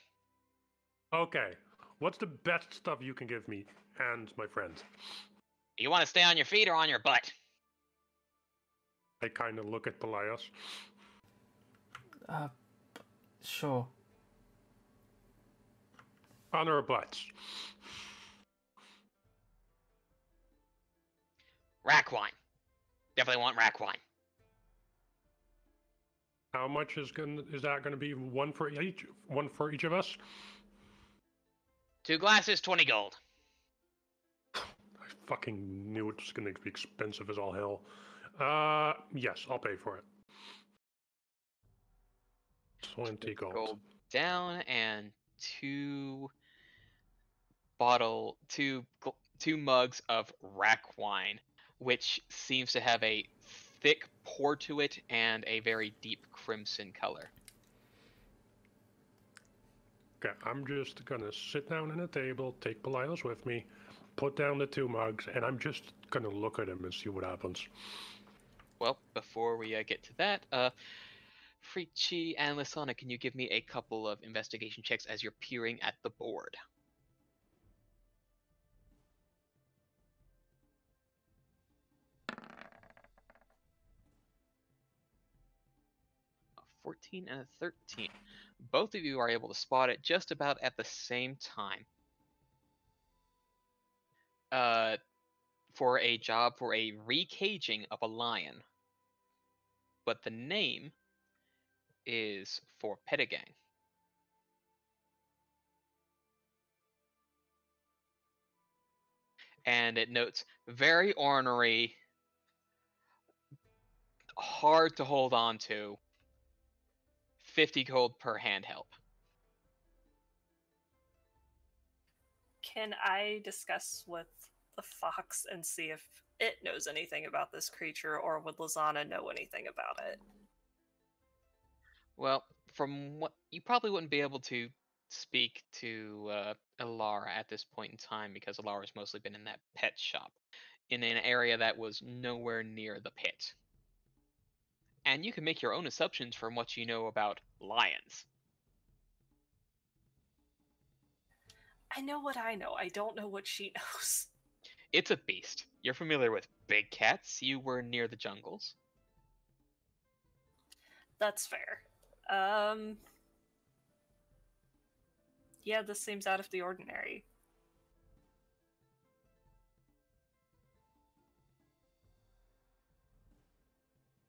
Okay. What's the best stuff you can give me and my friends? You want to stay on your feet or on your butt? I kind of look at Pelaios. Uh, sure. Honor our butts. Rack wine. Definitely want rack wine. How much is going is that going to be? One for each. One for each of us. Two glasses, 20 gold. I fucking knew it was going to be expensive as all hell. Uh, yes, I'll pay for it. Twenty gold. Gold down and two bottle, two two mugs of rack wine, which seems to have a thick pour to it and a very deep crimson color. Okay, I'm just gonna sit down at a table, take Belial's with me, put down the two mugs, and I'm just gonna look at him and see what happens. Well, before we uh, get to that, uh, Frici and Lisana, can you give me a couple of investigation checks as you're peering at the board? A 14 and a 13. Both of you are able to spot it just about at the same time. Uh, for a job for a recaging of a lion. But the name is for Pedagang. And it notes very ornery, hard to hold on to, 50 gold per hand help. Can I discuss with the fox and see if it knows anything about this creature, or would Lisana know anything about it? Well, from what you probably wouldn't be able to speak to uh, Alara at this point in time because Alara's mostly been in that pet shop in an area that was nowhere near the pit. And you can make your own assumptions from what you know about lions. I know what I know. I don't know what she knows. It's a beast. You're familiar with big cats. You were near the jungles. That's fair. Um. Yeah, this seems out of the ordinary.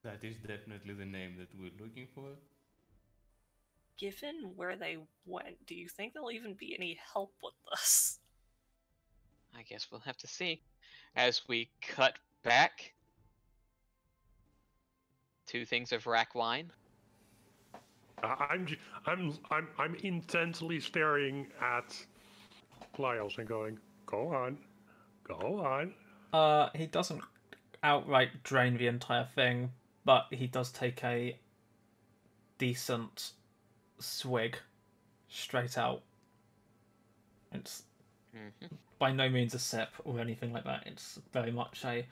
That is definitely the name that we're looking for. Given where they went, do you think there'll even be any help with this? I guess we'll have to see. As we cut back to things of rack wine. Uh, I'm, j- I'm, I'm, I'm intently staring at Lyles and going, "Go on, go on." Uh, he doesn't outright drain the entire thing, but he does take a decent swig straight out. It's hmm by no means a sip or anything like that. It's very much a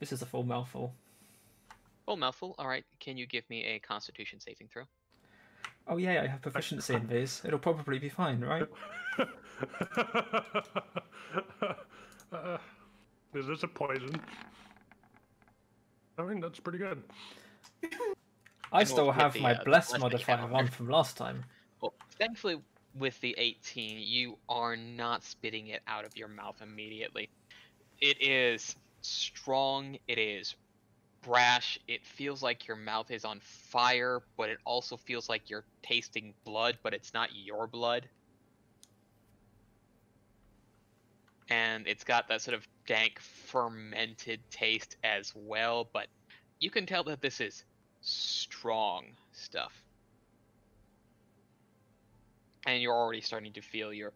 this is a full mouthful. Full mouthful. All right. Can you give me a Constitution saving throw? Oh yeah, I have proficiency in this. It'll probably be fine, right? uh, is this a poison? I think that's pretty good. I still with have the, my uh, bless blessing modifier hammer. one from last time. Well, thankfully, with the 18, you are not spitting it out of your mouth immediately. It is strong, it is brash, it feels like your mouth is on fire, but it also feels like you're tasting blood, but it's not your blood. And it's got that sort of dank, fermented taste as well, but you can tell that this is strong stuff and you're already starting to feel your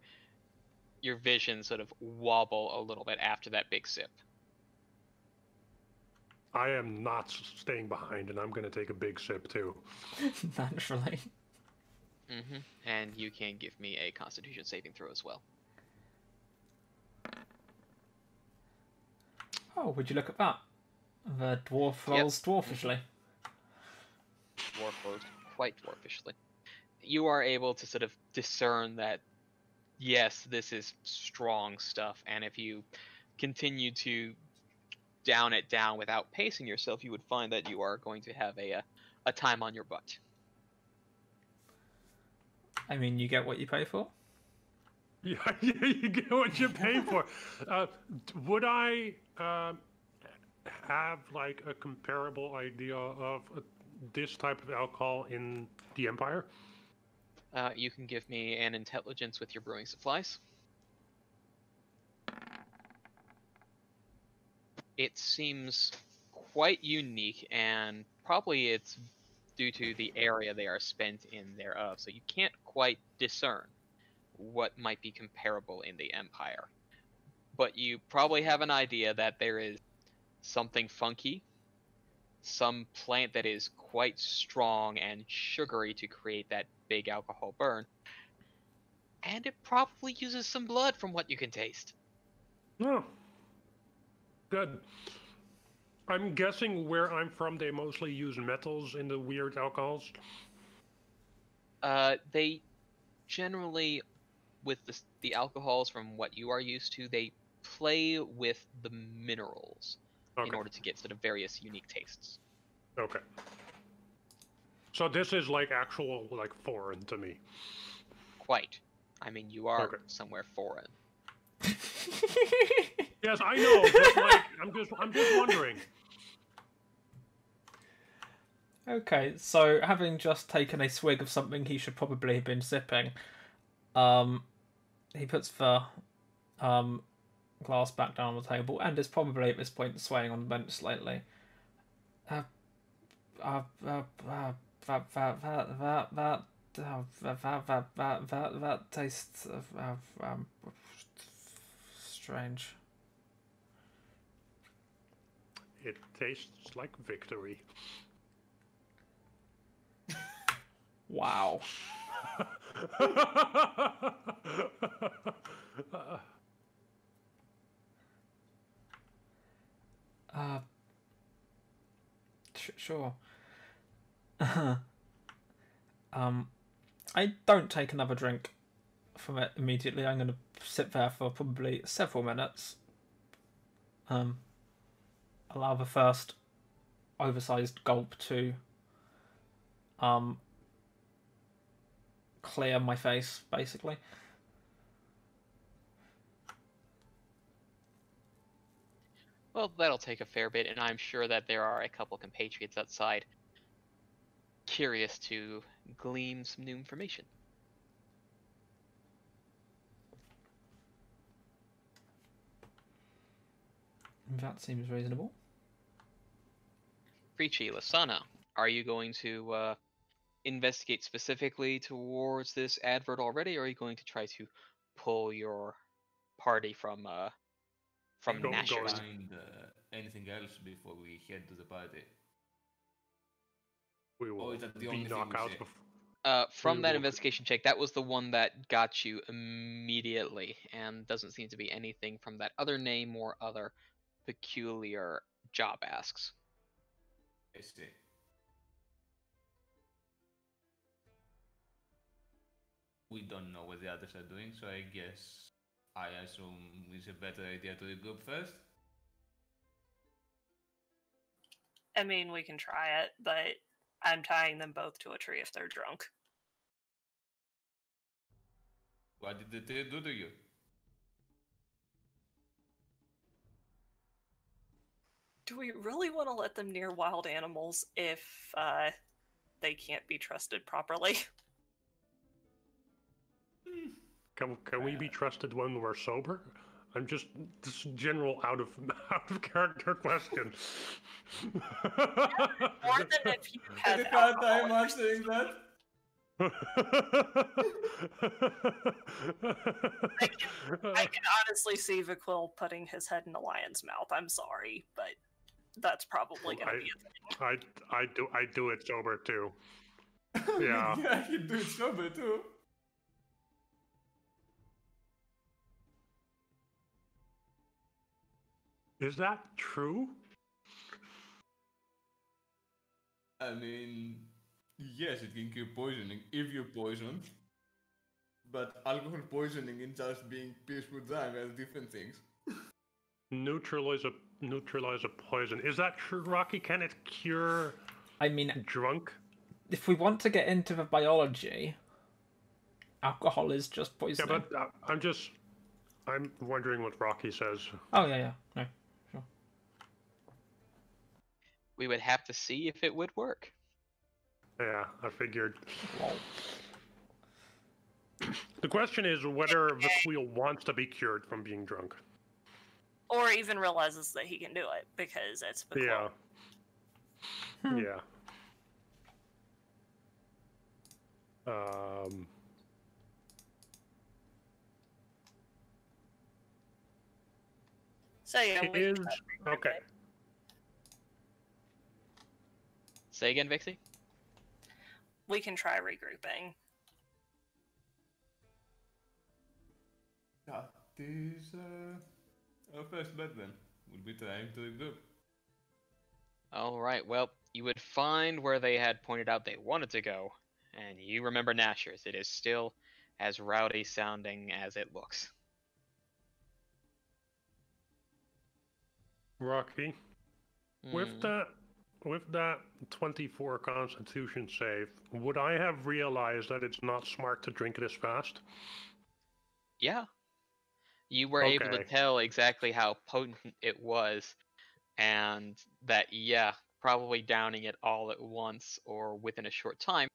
your vision sort of wobble a little bit after that big sip. I am not staying behind, and I'm going to take a big sip too. Naturally. hmm And you can give me a Constitution saving throw as well. Oh, would you look at that? The dwarf Yep. rolls dwarfishly. Dwarf rolls quite dwarfishly. You are able to sort of discern that, yes, this is strong stuff, and if you continue to down it down without pacing yourself, you would find that you are going to have a a, a time on your butt. I mean, you get what you pay for. Yeah, yeah, you get what you pay for. Uh, would I um have like a comparable idea of uh, this type of alcohol in the Empire? Uh, you can give me an intelligence with your brewing supplies. It seems quite unique, and probably it's due to the area they are spent in thereof, so you can't quite discern what might be comparable in the Empire. But you probably have an idea that there is something funky, some plant that is quite strong and sugary to create that big alcohol burn. And it probably uses some blood from what you can taste. No. Good. I'm guessing where I'm from, they mostly use metals in the weird alcohols. Uh, they generally, with the, the alcohols from what you are used to, they play with the minerals in order to get sort of various unique tastes. Okay. So this is like actual like foreign to me. Quite. I mean, you are Okay. somewhere foreign. Yes, I know. Like I'm just I'm just wondering. Okay, so having just taken a swig of something he should probably have been sipping, um, he puts the um, glass back down on the table and is probably at this point swaying on the bench slightly. Uh, uh, uh, uh, that that that that that uh, that that that that that tastes of um strange. It tastes like victory. Wow. Uh, sh- sure. um, I don't take another drink from it immediately. I'm going to sit there for probably several minutes. Um, allow the first oversized gulp to um clear my face, basically. Well, that'll take a fair bit, and I'm sure that there are a couple compatriots outside curious to glean some new information. That seems reasonable. Frici, Lisana, are you going to uh, investigate specifically towards this advert already, or are you going to try to pull your party from uh, from Go- go Gnashers? in. Find uh, anything else before we head to the party? we will is that the be only thing we knockouts. see? bef- Uh, from We that will- investigation check, that was the one that got you immediately, and doesn't seem to be anything from that other name or other peculiar job asks. I see. We don't know what the others are doing, so I guess I assume it's a better idea to regroup first. I mean, we can try it, but I'm tying them both to a tree if they're drunk. What did the tree do to you? Do we really want to let them near wild animals if uh, they can't be trusted properly? Can can we be trusted when we're sober? I'm just this general out of out of character question. More than if you had I can't I'm in answering that. I can honestly see Vakhuil putting his head in the lion's mouth. I'm sorry, but that's probably going to I- be a thing. I I do I do it sober too. Yeah. yeah, I can do it sober too. Is that true? I mean, yes, it can cure poisoning if you're poisoned. But alcohol poisoning and just being pissed with drunk are different things. Neutralize a neutralize a poison. Is that true, Rocky? Can it cure I mean, drunk? if we want to get into the biology, alcohol is just poison. Yeah, but uh, I'm just I'm wondering what Rocky says. Oh yeah, yeah, no. We would have to see if it would work. Yeah, I figured. Lol. The question is whether Vakhuil wants to be cured from being drunk. Or even realizes that he can do it because it's Vakhuil. Yeah. Hmm. Yeah. Um. So yeah, we is try to regroup okay. Say again, Vixie? We can try regrouping. That is uh, our first bet then. We'll be trying to regroup. All right. Well, you would find where they had pointed out they wanted to go, and you remember Gnashers. It is still as rowdy sounding as it looks. Rocky, Hmm. with that, with that 24 Constitution save, would I have realized that it's not smart to drink this fast? Yeah. You were able to tell exactly how potent it was, and that, yeah, probably downing it all at once or within a short time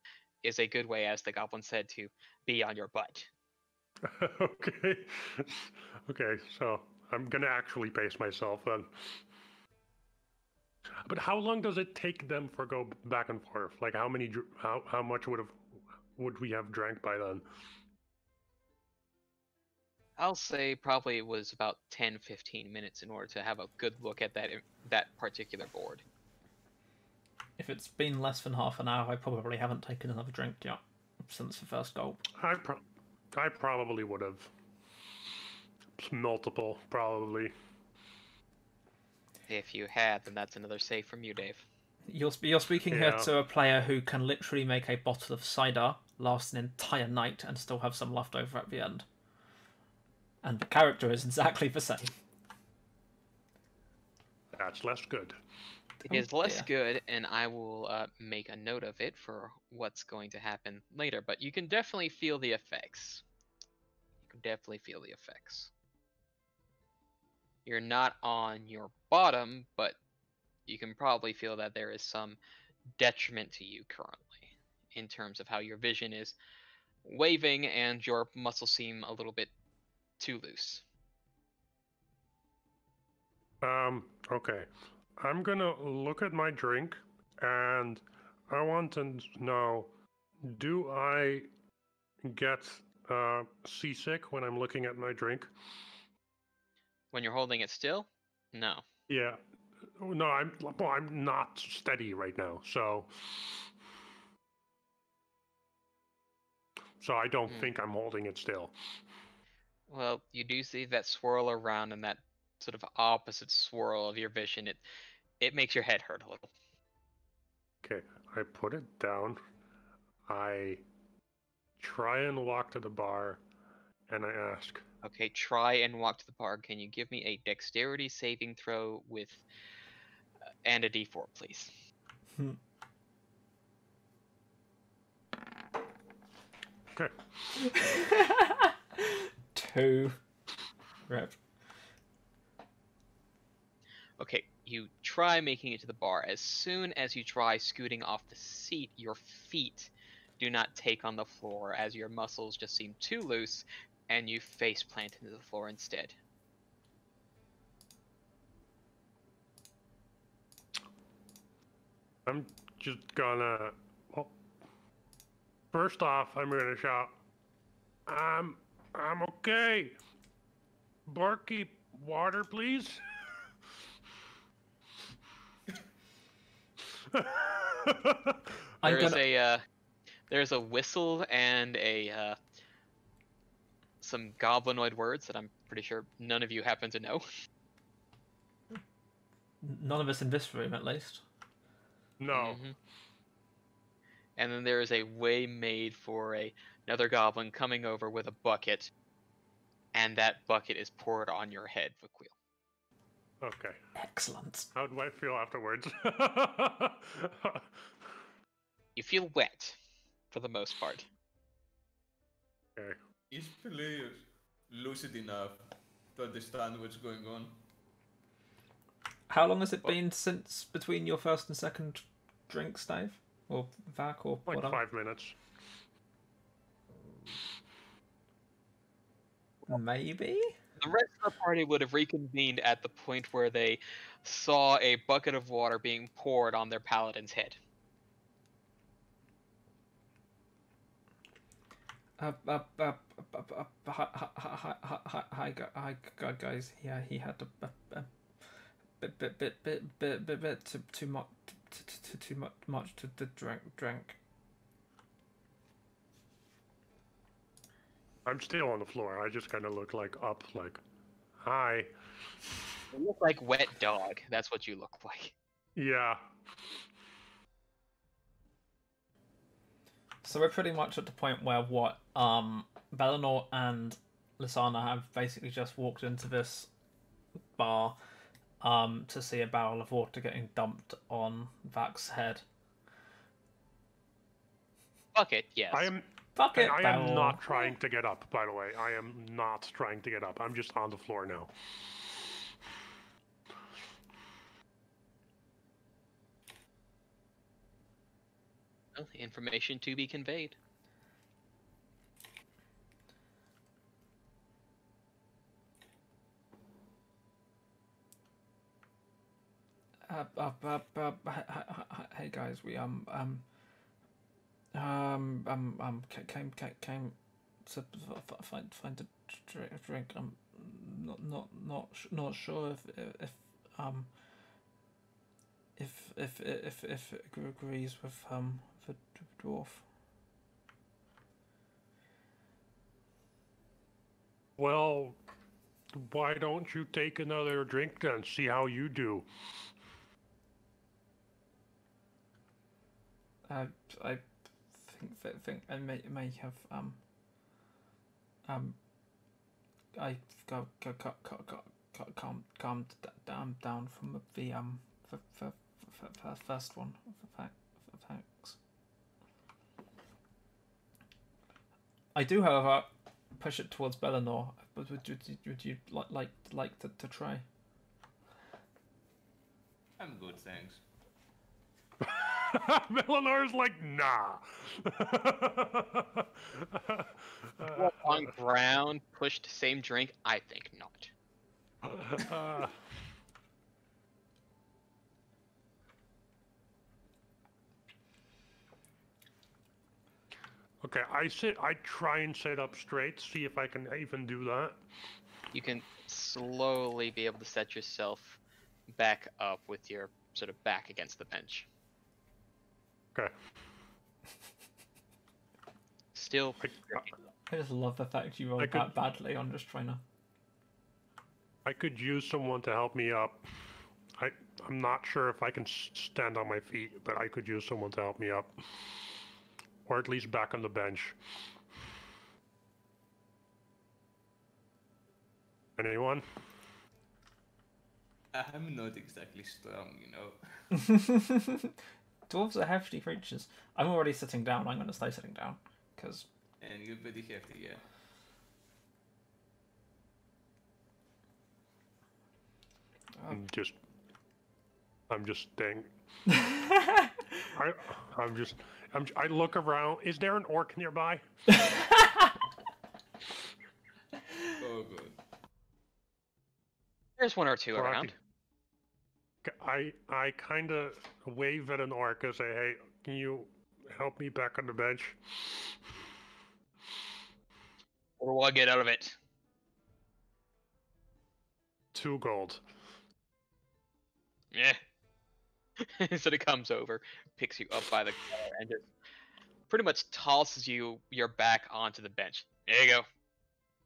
is a good way, as the goblin said, to be on your butt. okay. okay, so I'm gonna actually pace myself then. But how long does it take them for go back and forth? Like how many? How how much would have would we have drank by then? I'll say probably it was about 10 15 minutes in order to have a good look at that that particular board. If it's been less than half an hour, I probably haven't taken another drink yet since the first gulp. I pro- I probably would have. Multiple, probably. If you had, then that's another save from you, Dave. You're you're speaking here to a player who can literally make a bottle of cider last an entire night and still have some left over at the end. And the character is exactly the same. That's less good. It Oh, is less dear. good, and I will uh, make a note of it for what's going to happen later. But you can definitely feel the effects. You can definitely feel the effects. You're not on your bottom, but you can probably feel that there is some detriment to you currently in terms of how your vision is waving and your muscles seem a little bit too loose. Um, okay. I'm gonna look at my drink and I want to know do I get uh, seasick when I'm looking at my drink? When you're holding it still, no. Yeah. No, I'm well, I'm not steady right now, so so I don't Hmm. think I'm holding it still. Well, you do see that swirl around and that sort of opposite swirl of your vision. It it makes your head hurt a little. Okay, I put it down. I try and walk to the bar, and I ask, Okay, try and walk to the bar. Can you give me a dexterity saving throw with uh, and a d4, please? "Okay, Two. Rip. Okay, you try making it to the bar. As soon as you try scooting off the seat, your feet do not take on the floor as your muscles just seem too loose and you face plant into the floor instead. I'm just gonna. Well, first off, I'm gonna shout, "I'm, I'm okay. Barkeep, water, please." I'm There's gonna. a uh, there's a whistle and a uh, some goblinoid words that I'm pretty sure none of you happen to know. None of us in this room, at least. no. Mhm. And then there is a way made for a another goblin coming over with a bucket, and that bucket is poured on your head, Vakhuil. Okay. Excellent. How do I feel afterwards? You feel wet, for the most part. okay. Is Pelaios lucid enough to understand what's going on? How long has it been since between your first and second drinks, Dave? Or Vac, or Like whatever? five minutes. Maybe? The rest of the party would have reconvened at the point where they saw a bucket of water being poured on their paladin's head. Uh, uh, uh, uh, uh, uh, hi, hi, hi, hi, hi, hi, gu- hi, gu- guys. Yeah, he had a, bit, bit, bit, bit, bit, bit, bit too, too much, too, much, much to drink, drink. I'm still on the floor. I just kind of look like up, like, hi. You look like wet dog. That's what you look like. Yeah. So we're pretty much at the point where what um Belanor and Lisana have basically just walked into this bar um to see a barrel of water getting dumped on Vac's head. Bucket, yes. I am Fuck it, I am Beryl. not trying to get up, by the way. I am not trying to get up. I'm just on the floor now. Well, information to be conveyed. Uh, uh, uh, hey guys, we um um um um um ca- came ca- came to find find a drink. I'm not not not sh- not sure if if um if if if if it agrees with um the dwarf. Well, why don't you take another drink then? See how you do. Uh, I think th- think I may may have um um I got got got got got, got calmed calmed down down from the um the, the, the, the first one the fact the facts. I do, however, push it towards Belanor. But would you would you like like like to, to try? I'm good, thanks. Melinor's like, nah. On ground, pushed same drink? I think not. Uh, okay, I sit. I try and sit up straight. See if I can even do that. You can slowly be able to set yourself back up with your sort of back against the bench. Okay. Still I, I just love the fact you rolled I could- that badly. I'm just trying to. I could use someone to help me up. I I'm not sure if I can stand on my feet, but I could use someone to help me up, or at least back on the bench. Anyone? I'm not exactly strong, you know. Dwarves are hefty creatures. I'm already sitting down. I'm going to stay sitting down because And you're pretty hefty, yeah. Oh. I'm just I'm just staying. I I'm just I'm I look around. Is there an orc nearby? Oh, good. there's one or two Or I around. I I kind of wave at an orc and say, "Hey, can you help me back on the bench?" What do I get out of it? Two gold. Yeah. so it comes over, picks you up by the collar, and just pretty much tosses you your back onto the bench. There you go.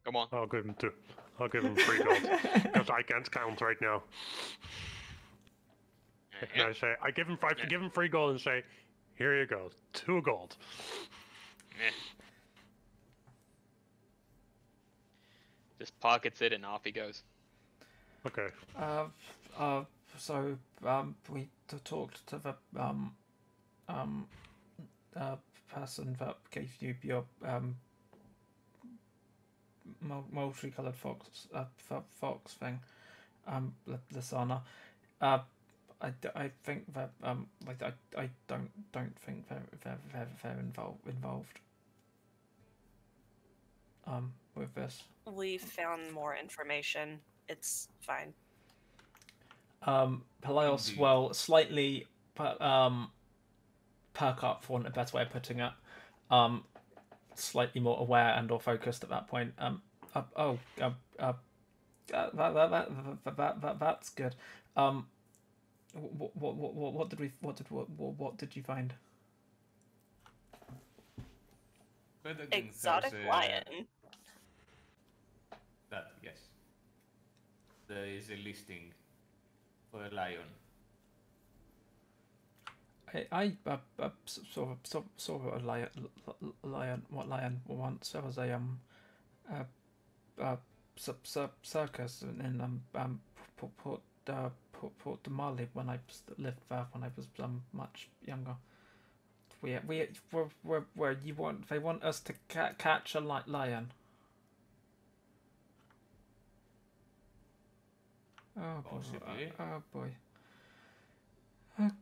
Come on. I'll give him two. I'll give him three gold because I can't count right now. And I say, I give him I give him free gold and say, "Here you go, two gold." Just pockets it and off he goes. Okay. uh, uh, so um, we t- talked to the um, um, uh, person that gave you your um, mul- multicolored fox uh, fo- fox thing, um, L- Lisana. Uh, I, d- I think that um, like I, I don't don't think they're they're they're, they're involved involved. Um, with this. We found more information. It's fine. Um, Pelaios Indeed. will slightly per- um, perk up, for want of a better way of putting it. Um, slightly more aware and or focused at that point. Um, uh, oh, uh, uh, uh, that, that, that, that, that, that, that's good. Um, what, what, what, what, what did we, what did, what, what, what did you find? Exotic lion. That, yes. There is a listing for a lion. I, I uh, uh, saw saw saw a lion, l- lion, what lion once. There was a um, uh, uh, c- c- circus in, in um, um, Port Port uh, Port, Port Damali when I lived there when I was um much younger. we we we're, we're, we're, you want they want us to ca- catch a li- lion. Oh boy! Possibly. Oh boy!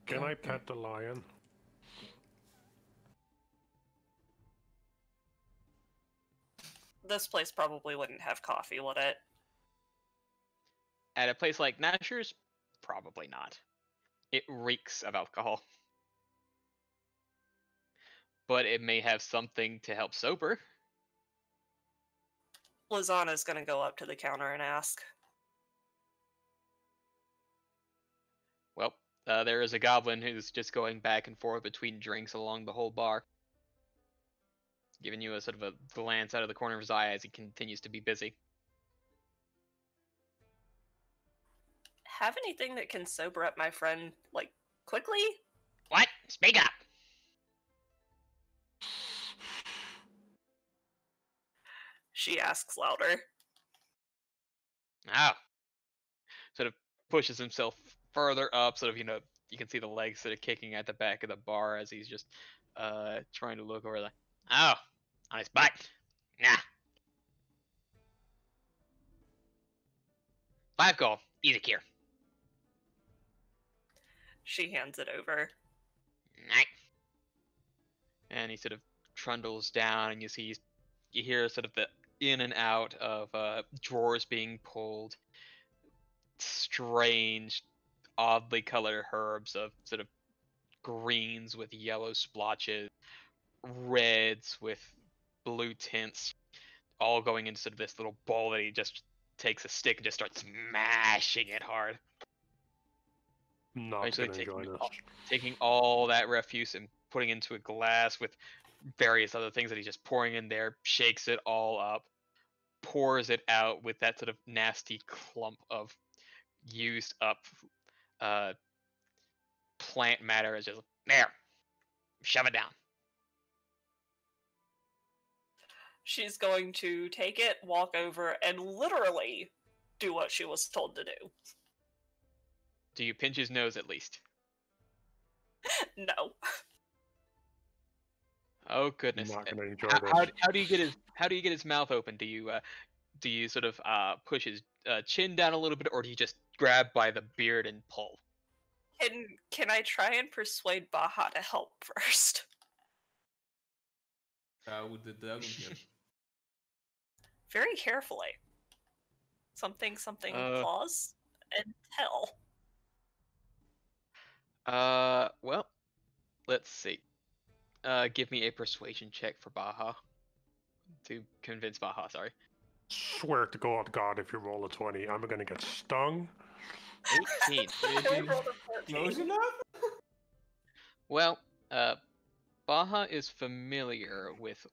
Can I okay. pet the lion? This place probably wouldn't have coffee, would it? At a place like Gnasher's, probably not. It reeks of alcohol. But it may have something to help sober. Lisana's gonna go up to the counter and ask. Well, uh, there is a goblin who's just going back and forth between drinks along the whole bar. Giving you a sort of a glance out of the corner of his eye as he continues to be busy. Have anything that can sober up my friend, like, quickly? What? Speak up! She asks louder. Oh. Sort of pushes himself further up, sort of, you know, you can see the legs sort of kicking at the back of the bar as he's just uh trying to look over the Oh, on his butt. Nah. Five gold. Easy cure. She hands it over. And he sort of trundles down and you see you hear sort of the in and out of uh, drawers being pulled. Strange oddly colored herbs of sort of greens with yellow splotches reds with blue tints all going into sort of this little bowl that he just takes a stick and just starts smashing it hard Not Actually gonna taking enjoy this. all- taking all that refuse and putting into a glass with various other things that he's just pouring in there, shakes it all up, pours it out with that sort of nasty clump of used up uh, plant matter. is just there, shove it down. She's going to take it, walk over, and literally do what she was told to do. Do you pinch his nose at least? No. Oh goodness! Not gonna enjoy how, this. how, how do you get his how do you get his mouth open? Do you uh, do you sort of uh, push his uh, chin down a little bit, or do you just grab by the beard and pull? Can can I try and persuade Baha to help first? Uh, with the dragon here. Very carefully. Something something Uh. pause and tell. Uh, well, let's see. Uh, give me a persuasion check for Baha to convince Baha. Sorry, Swear to God, God, if you roll a 20, I'm gonna get stung. eighteen. I rolled a 14. Close enough? well, uh, Baha is familiar with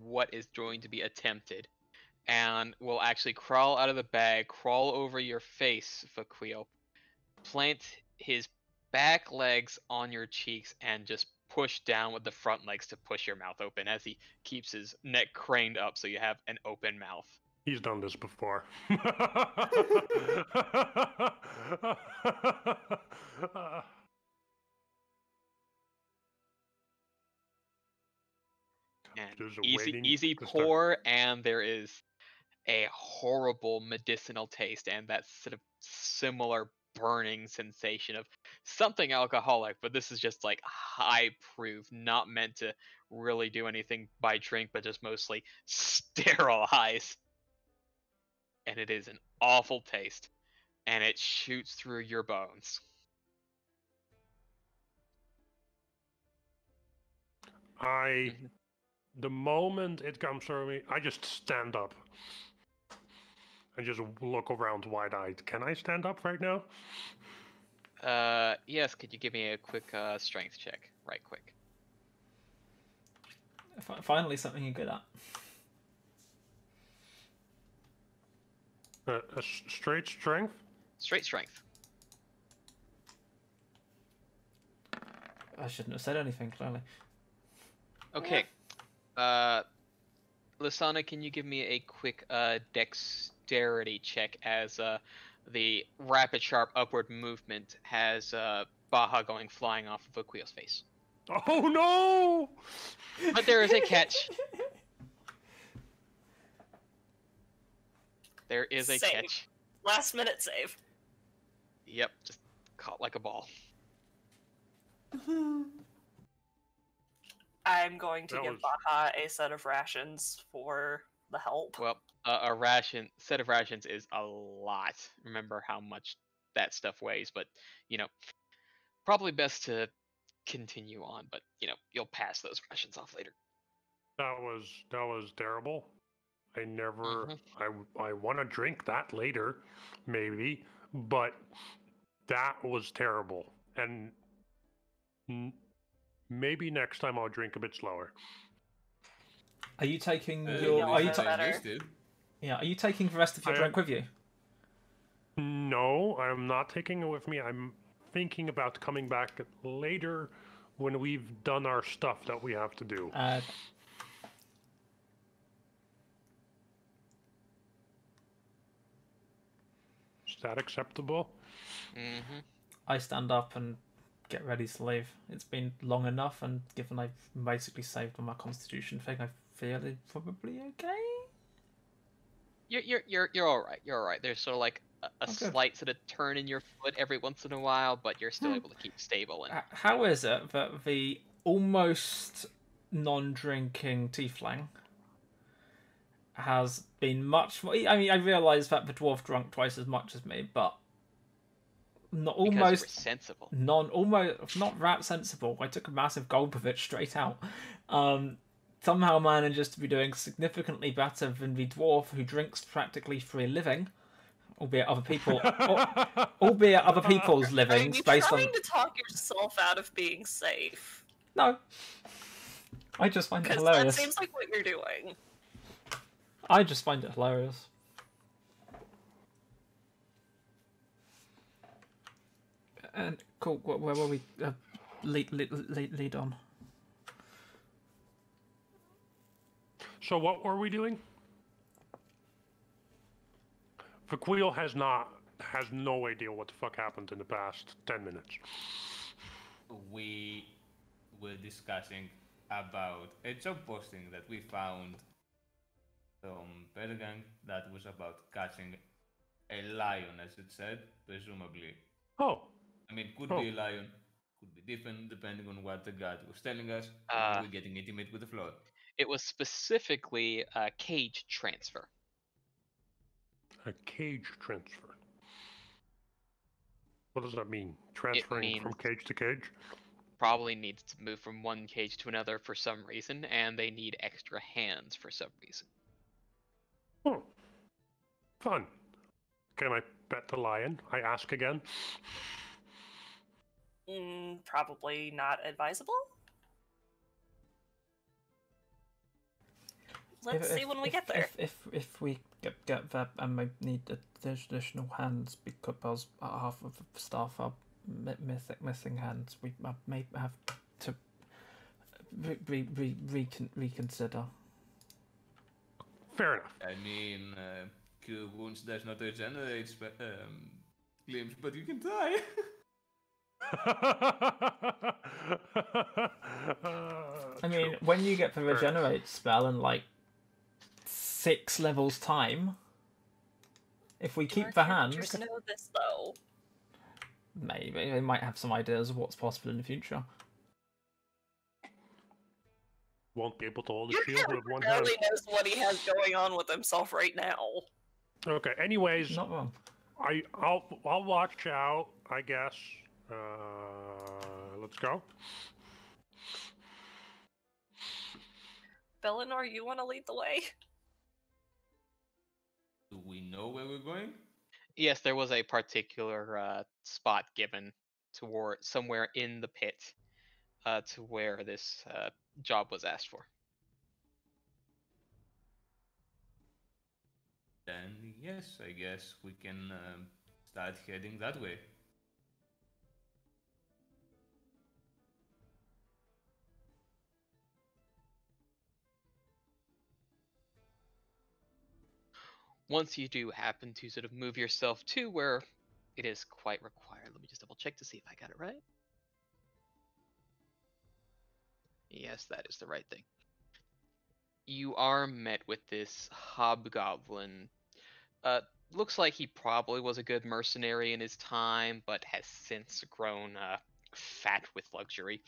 what is going to be attempted, and will actually crawl out of the bag, crawl over your face, Vakhuil, plant his back legs on your cheeks, and just push down with the front legs to push your mouth open as he keeps his neck craned up so you have an open mouth. He's done this before. and easy easy to start- pour and there is a horrible medicinal taste and that sort of similar burning sensation of something alcoholic but this is just like high proof not meant to really do anything by drink but just mostly sterilize and it is an awful taste and it shoots through your bones. I, Mhm. the moment it comes through me, I just stand up and just look around wide-eyed. Can I stand up right now? uh yes could you give me a quick uh strength check right quick Fi- Finally, something you're good at. Uh, a s- straight strength. straight strength I shouldn't have said anything clearly. Okay. Uh, Lisana, can you give me a quick uh, dexterity check as uh, the rapid, sharp upward movement has uh, Baha going flying off of Aquil's face? Oh no! But there is a catch. There is a Save. catch. Last minute save. Yep, just caught like a ball. I'm going to That give was- Baha a set of rations for the help. Well, uh, a ration set of rations is a lot. Remember how much that stuff weighs, but you know, probably best to continue on. But you know, you'll pass those rations off later. That was that was terrible. I never. Mhm. I I want to drink that later, maybe, but that was terrible. And n- maybe next time I'll drink a bit slower. Are you taking Uh, your? Are you that's ta- better. Listed. yeah? Are you taking the rest of your I drink am- with you? No, I'm not taking it with me. I'm thinking about coming back later when we've done our stuff that we have to do. Uh, Is that acceptable? hmm I stand up and get ready to leave. It's been long enough, and given I've basically saved on my constitution thing, I feel it's probably okay. You're you're you're you're all right. You're all right. There's sort of like a, a Okay. slight sort of turn in your foot every once in a while, but you're still Hmm. able to keep stable. And How is it that the almost non-drinking tiefling has been much more? I mean, I realise that the dwarf drunk twice as much as me, but not because you were almost sensible. non almost not that sensible. I took a massive gulp of it straight out. Um, somehow manages to be doing significantly better than the dwarf who drinks practically for a living, albeit other people, al- albeit other people's Are livings you based trying on to talk yourself out of being safe? no. I just find it Because that hilarious. seems like what you're doing. I just find it hilarious. And cool. Where, where were we? Uh, lead, lead, lead, lead on. So what were we doing? Vakhuil has not has no idea what the fuck happened in the past ten minutes. we were discussing about a job posting that we found from Pedagang that was about catching a lion, as it said, presumably. Oh, I mean, could Oh. be a lion, could be different depending on what the guard was telling us. Uh, we're getting intimate with the floor. It was specifically a cage transfer. a cage transfer. What does that mean? Transferring from cage to cage? Probably needs to move from one cage to another for some reason, and they need extra hands for some reason. Oh, fun. Can I pet the lion? I ask again. Mm, probably not advisable. Let's If- see if- when we if- get there. If, if if we get get that and we need additional hands because half of the staff are missing missing hands, we uh, may have to re, re, re, recon, reconsider. Fair enough. I mean, uh, cure wounds does not regenerate spe- um, limbs, but you can die. I mean, when you get the regenerate spell and like six levels time, if we keep the characters hands, know this though. maybe they might have some ideas of what's possible in the future. won't be able to hold a shield with one hand. barely knows what he has going on with himself right now. Okay. Anyways, Not wrong. I I'll I'll watch out. I guess. Uh, let's go. Belanor, you want to lead the way? Do we know where we're going? Yes, there was a particular uh, spot given toward somewhere in the pit uh, to where this uh, job was asked for. Then yes, I guess we can um, start heading that way. Once you do happen to sort of move yourself to where it is quite required, let me just double check to see if I got it right. Yes, that is the right thing. You are met with this hobgoblin. Uh, looks like he probably was a good mercenary in his time, but has since grown uh, fat with luxury.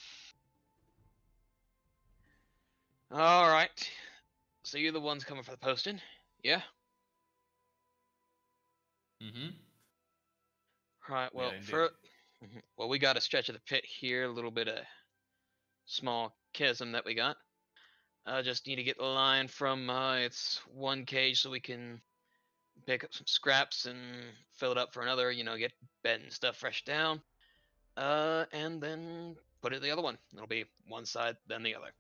All right. So you're the ones coming for the posting, yeah? Mm-hmm. Right. Well, indeed. for Mhm. well, we got a stretch of the pit here, a little bit of small chasm that we got. I just need to get the line from uh, its one cage so we can pick up some scraps and fill it up for another. You know, get bed and stuff fresh down, uh, and then put it in the other one. It'll be one side, then the other.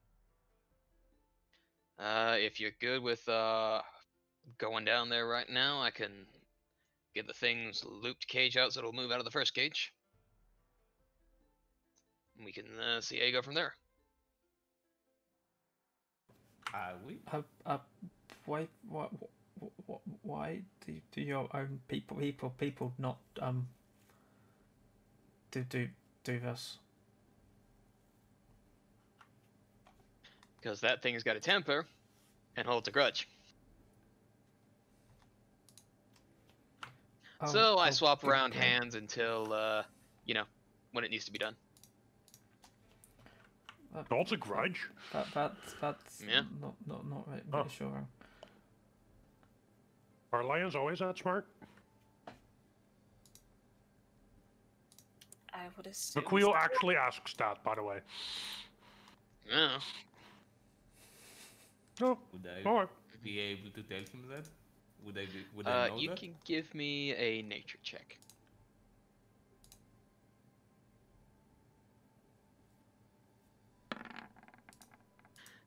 Uh, if you're good with uh, going down there right now, I can get the thing's looped cage out so it'll move out of the first cage. And We can uh, see how you go from there. Are we? Uh, uh, why, why, why, why do, do your own people, people, people not um do do do this? Because that thing's got a temper and holds a grudge. Oh, so I oh, swap around okay. hands until, uh, you know, when it needs to be done. Holds a grudge. That that's that's Yeah. not not not right, Oh. reassuring. Are lions always that smart? I would assume. Vakhuil so. actually asks that, by the way. Yeah. Oh, Would I alright. be able to tell him that? Would I be? Would I Uh, you that? can give me a nature check.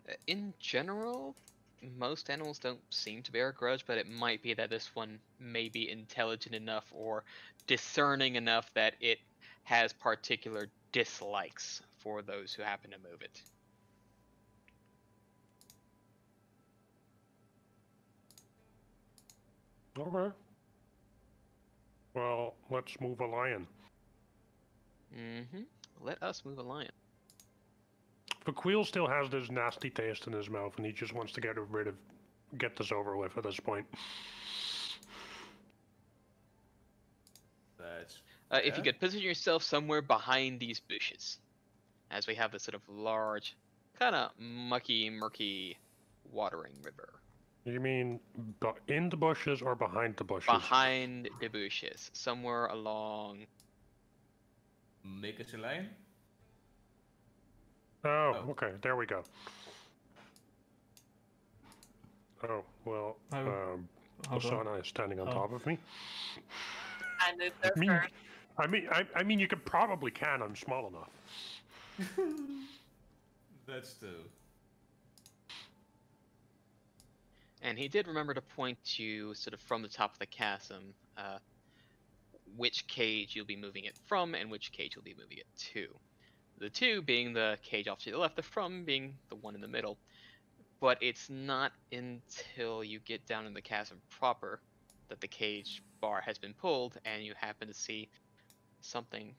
Uh, In general, most animals don't seem to bear a grudge, but it might be that this one may be intelligent enough or discerning enough that it has particular dislikes for those who happen to move it. Okay. Well, let's move a lion. Mm-hmm. Let us move a lion. Vakhuil still has this nasty taste in his mouth, and he just wants to get rid of, get this over with at this point. That's Uh, if you could position yourself somewhere behind these bushes, as we have this sort of large, kind of mucky, murky watering river. You mean in the bushes or behind the bushes? Behind the bushes, somewhere along. make us a line. Oh, Oh. okay. There we go. Oh well. Um, Osana is standing on Oh. top of me. I moved there I mean, first. I mean, I, I mean, you could probably can. I'm small enough. That's true. And he did remember to point to sort of from the top of the chasm, uh, which cage you'll be moving it from and which cage you'll be moving it to. The two being the cage off to the left, the from being the one in the middle. But it's not until you get down in the chasm proper that the cage bar has been pulled and you happen to see something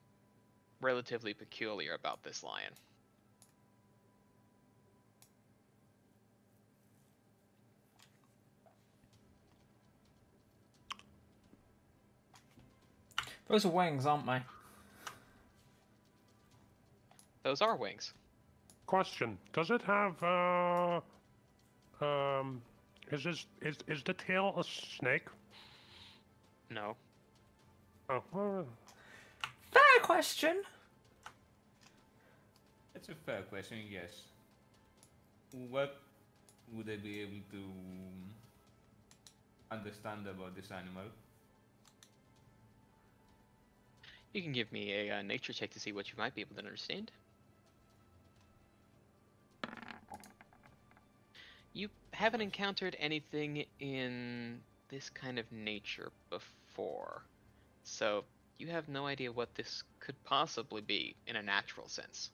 relatively peculiar about this lion. Those are wings, aren't they? Those are wings. Question: Does it have uh, um, is this is is the tail a snake? No. Oh, well, Fair question. That's a fair question. Yes. What would I be able to understand about this animal? You can give me a uh, nature check to see what you might be able to understand. You haven't encountered anything in this kind of nature before, so you have no idea what this could possibly be in a natural sense.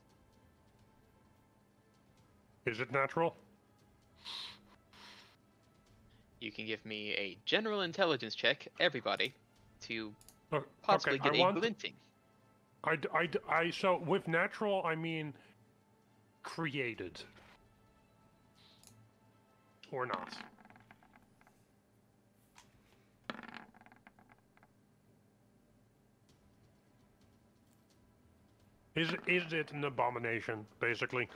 is it natural? You can give me a general intelligence check, everybody, to Uh, possibly okay, get I a want. glinting. I. so with natural, I mean, created. Or not. Is is it an abomination, basically?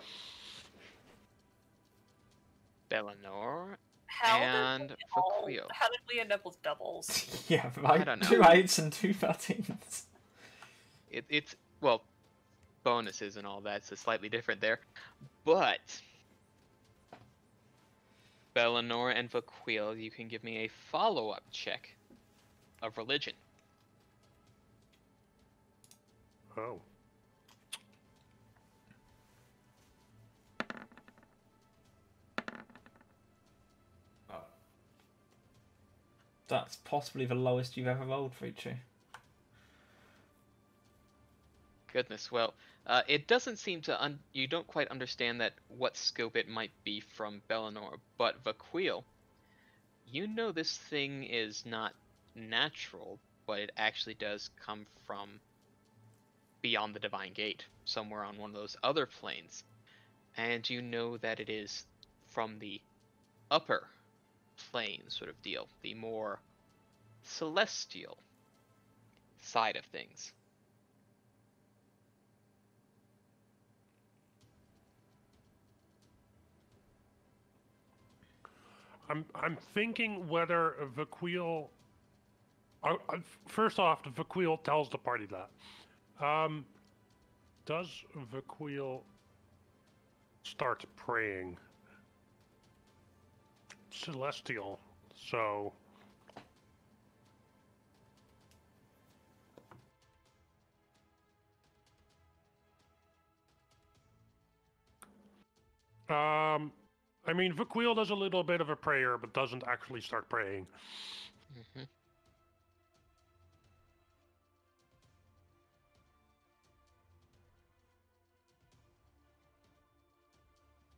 Belanor How and did we all, Vakhuil. How did we end up with doubles? yeah, right. don't know. Two eights and two thirteens. It, it's well, bonuses and all that's so slightly different there, but Belanor and Vakhuil, you can give me a follow-up check of religion. Oh, That's possibly the lowest you've ever rolled, Frichu. Goodness, well, uh, it doesn't seem to un- you don't quite understand that what scope it might be from Belanor, but Vakhuil, you know this thing is not natural, but it actually does come from beyond the Divine Gate, somewhere on one of those other planes, and you know that it is from the upper plane sort of deal, the more celestial side of things. I'm I'm thinking whether Vakhuil. Uh, uh, first off, Vakhuil tells the party that. Um, does Vakhuil start praying? Celestial, so. Um, I mean, Vakhuil does a little bit of a prayer, but doesn't actually start praying. hmm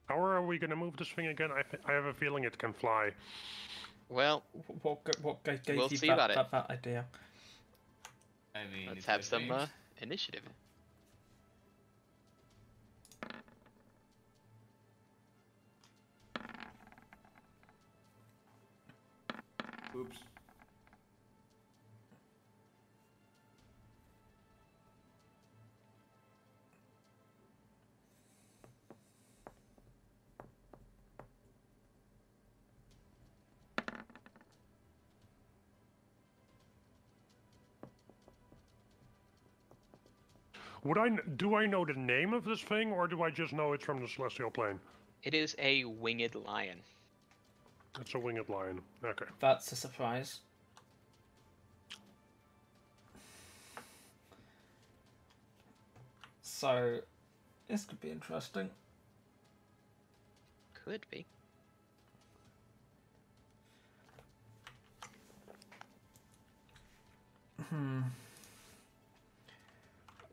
How are we going to move this thing again? I, th- I have a feeling it can fly. Well, Wh- What g- what g- gave We'll you see that, about it. that, that idea? I mean, let's have some uh, initiative. Would I do I know the name of this thing, or do I just know it's from the celestial plane? It is a winged lion. It's a winged lion. Okay. That's a surprise. So, this could be interesting. Could be. Hmm.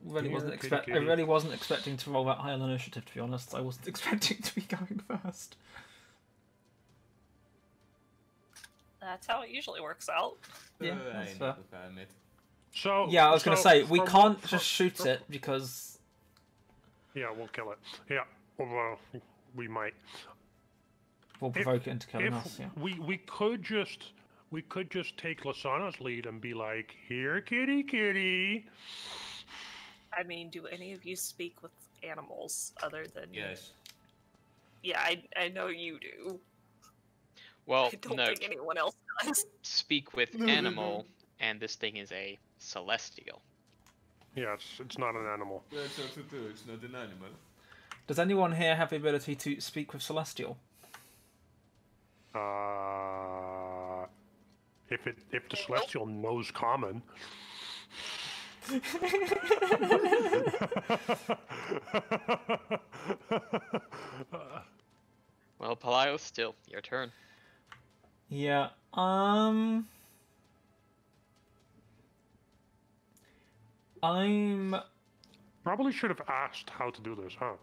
Really wasn't Dear expect. I really wasn't expecting to roll that high on initiative. To be honest, I wasn't expecting to be going first. That's how it usually works out. Yeah, that's I fair. need to admit. So Yeah, I was gonna so say we from- can't from- just shoot from- it because Yeah, we'll kill it. Yeah. Well, we might. we'll If- provoke it into killing if us. Yeah. we we could just we could just take Lisana's lead and be like, "Here, kitty, kitty." I mean, do any of you speak with animals other than? Yes. Yeah, I I know you do. Well, I don't no. think anyone else does. Speak with animal, and this thing is a celestial. Yeah, it's it's not an animal. That's also true. It's not an animal. Does anyone here have the ability to speak with Celestial? Uh, if it if the celestial knows common. Well, Palaio, still your turn. Yeah. Um. I'm. Probably should have asked how to do this, huh?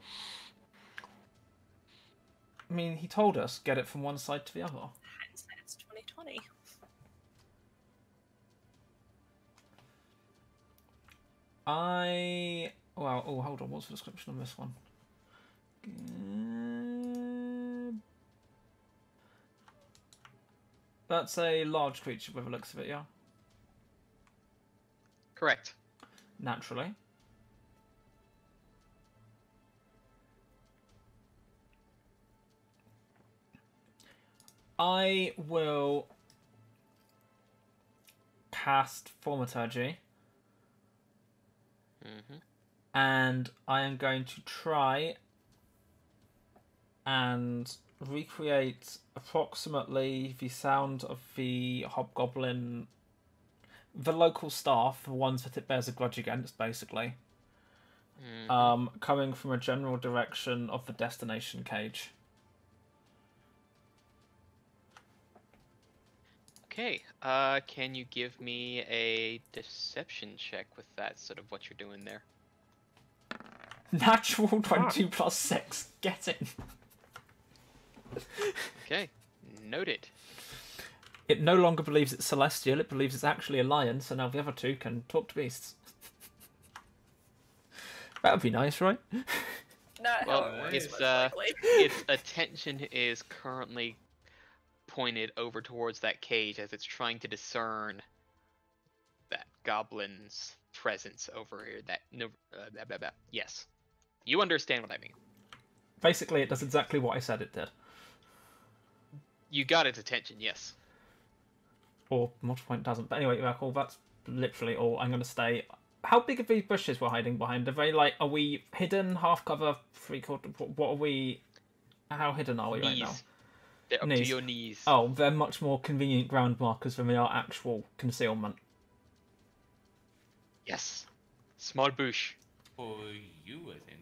I mean, he told us get it from one side to the other. Hindsight's twenty twenty. I well oh hold on, what's the description on this one? That's a large creature by the looks of it, yeah. Correct. Naturally. I will cast Thaumaturgy hmm and I am going to try and recreate approximately the sound of the hobgoblin, the local staff, the ones that it bears a grudge against, basically, Mm. um, coming from a general direction of the destination cage. Okay. Uh, can you give me a deception check with that sort of what you're doing there? Natural 20 plus 6. Get it. Okay. Noted. It no longer believes it's celestial, it believes it's actually a lion, so now the other two can talk to beasts. That would be nice, right? Not Well, it it's, uh, its attention is currently pointed over towards that cage as it's trying to discern that goblin's presence over here. That no, uh, blah, blah, blah. yes, you understand what I mean. Basically, it does exactly what I said it did. You got its attention, yes. Or multipoint doesn't. But anyway, cool, that's literally all. I'm going to stay. How big are these bushes we're hiding behind? Are they like, are we hidden, half cover, three quarter? What are we? How hidden are we right now? Knees. They're up Knees. to your knees. Oh, they're much more convenient ground markers than they are actual concealment. Yes. Small bush. For you, I think.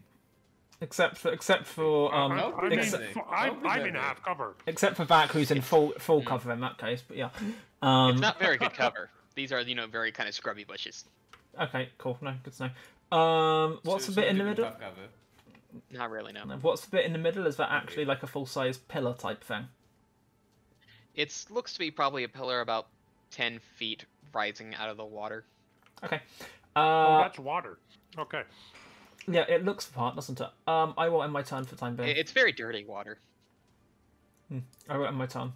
Except for except for um I'll I, I be mean, ex- there. f- I'll I'm, I'm in half cover. except for Vac, who's in full full Mm. cover in that case. But yeah, um, It's not very good cover. These are, you know, very kind of scrubby bushes. okay, cool. No, good to know. Um, what's So- the so bit in the middle? cover. Not really, no. No, What's the bit in the middle? Is that actually like a full size pillar type thing? It looks to be probably a pillar about 10 feet rising out of the water. Okay. Oh, Uh, that's water. Okay. yeah, it looks the part, doesn't it? Um, I will end my turn for time being. It's very dirty water. Hmm. I will end my turn.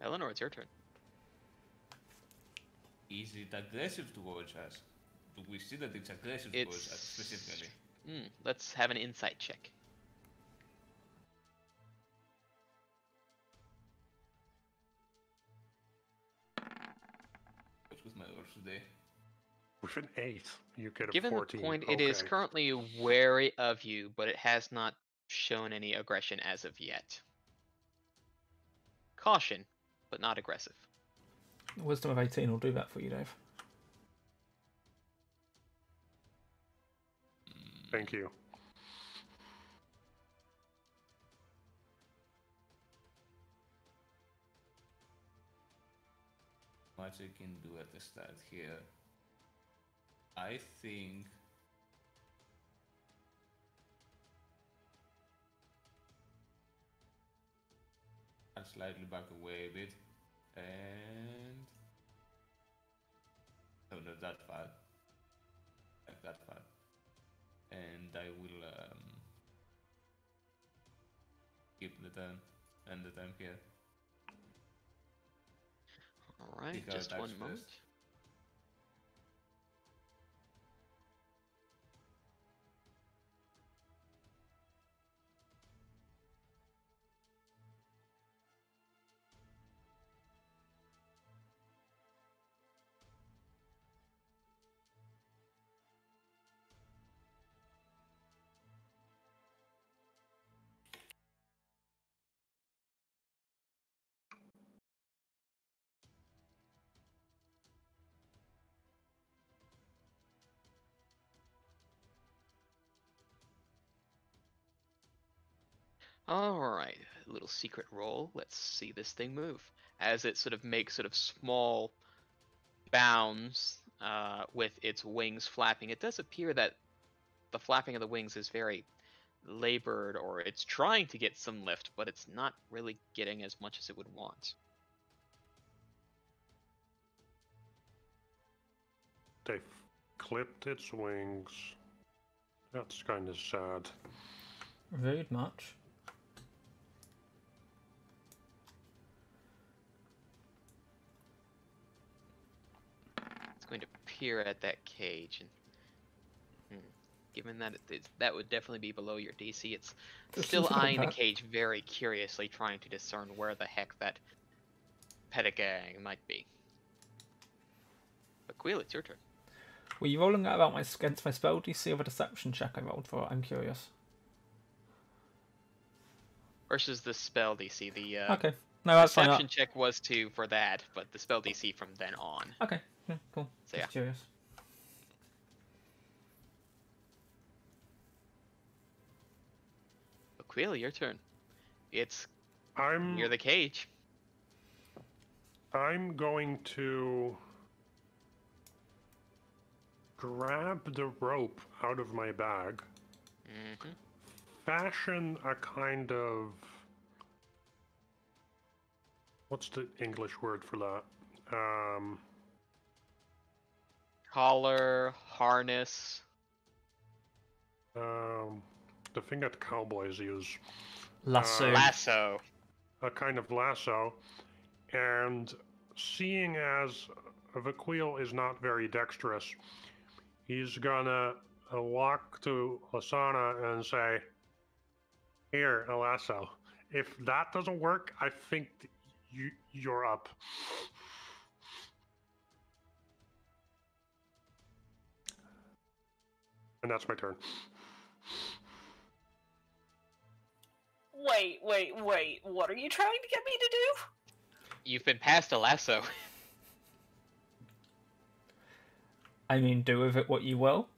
Eleanor, it's your turn. Is it aggressive towards us? Do we see that it's aggressive towards us specifically? Hmm, let's have an insight check. What's with my rolls today? With an eight, you get a Given 14. the point, it is currently wary of you, but it has not shown any aggression as of yet. Caution, but not aggressive. Wisdom of 18 will do that for you, Dave. Thank you. much I can do at the start here. I think I'll slightly back away a bit and no not that far. Like that far. And I will um keep the turn and the time here. Alright, just one moment. first. Alright, little secret roll. Let's see this thing move. As it sort of makes sort of small bounds uh, with its wings flapping, it does appear that the flapping of the wings is very labored, or it's trying to get some lift, but it's not really getting as much as it would want. They've clipped its wings. That's kind of sad. Very much. Peer at that cage and. Hmm. Given that it, that would definitely be below your DC, it's still eyeing the cage very curiously, trying to discern where the heck that Pedagang might be. Aquila, it's your turn. Were you rolling that about my against my spell DC of a deception check I rolled for? I'm curious. Versus the spell DC. The uh, Okay. No, that's fine. deception check was to for that, but the spell DC from then on. Okay. Yeah, cool. So Just curious. Aquila, your turn. It's I'm near the cage. I'm going to grab the rope out of my bag, hmm fashion a kind of what's the English word for that? Um, Collar, harness. um, the thing that cowboys use, Lasso. Uh, Lasso. a kind of lasso, and seeing as Vakhuil is not very dexterous, he's gonna uh, walk to Lisana and say, "Here, a lasso." If that doesn't work, I think th- you you're up. And that's my turn. Wait, wait, wait. What are you trying to get me to do? You've been passed a lasso. I mean, do with it what you will.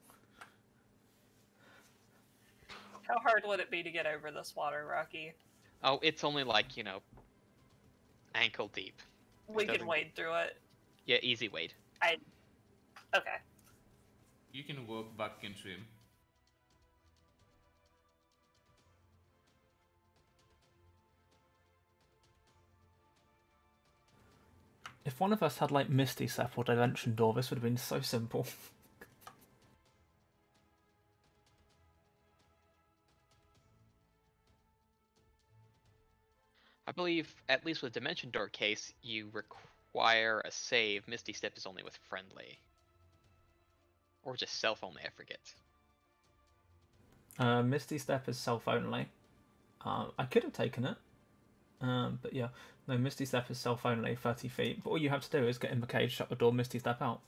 How hard would it be to get over this water, Rocky? Oh, it's only like, you know, ankle deep. We can wade through it. Yeah, easy wade. I. Okay. You can walk back into him. If one of us had like Misty Step or Dimension Door, this would have been so simple. I believe, at least with Dimension Door case, you require a save. Misty Step is only with friendly. Or just self only, I forget. Uh, Misty Step is self only. Um, I could have taken it, um, but yeah, no. Misty Step is self only, thirty feet. But all you have to do is get in the cage, shut the door, Misty Step out.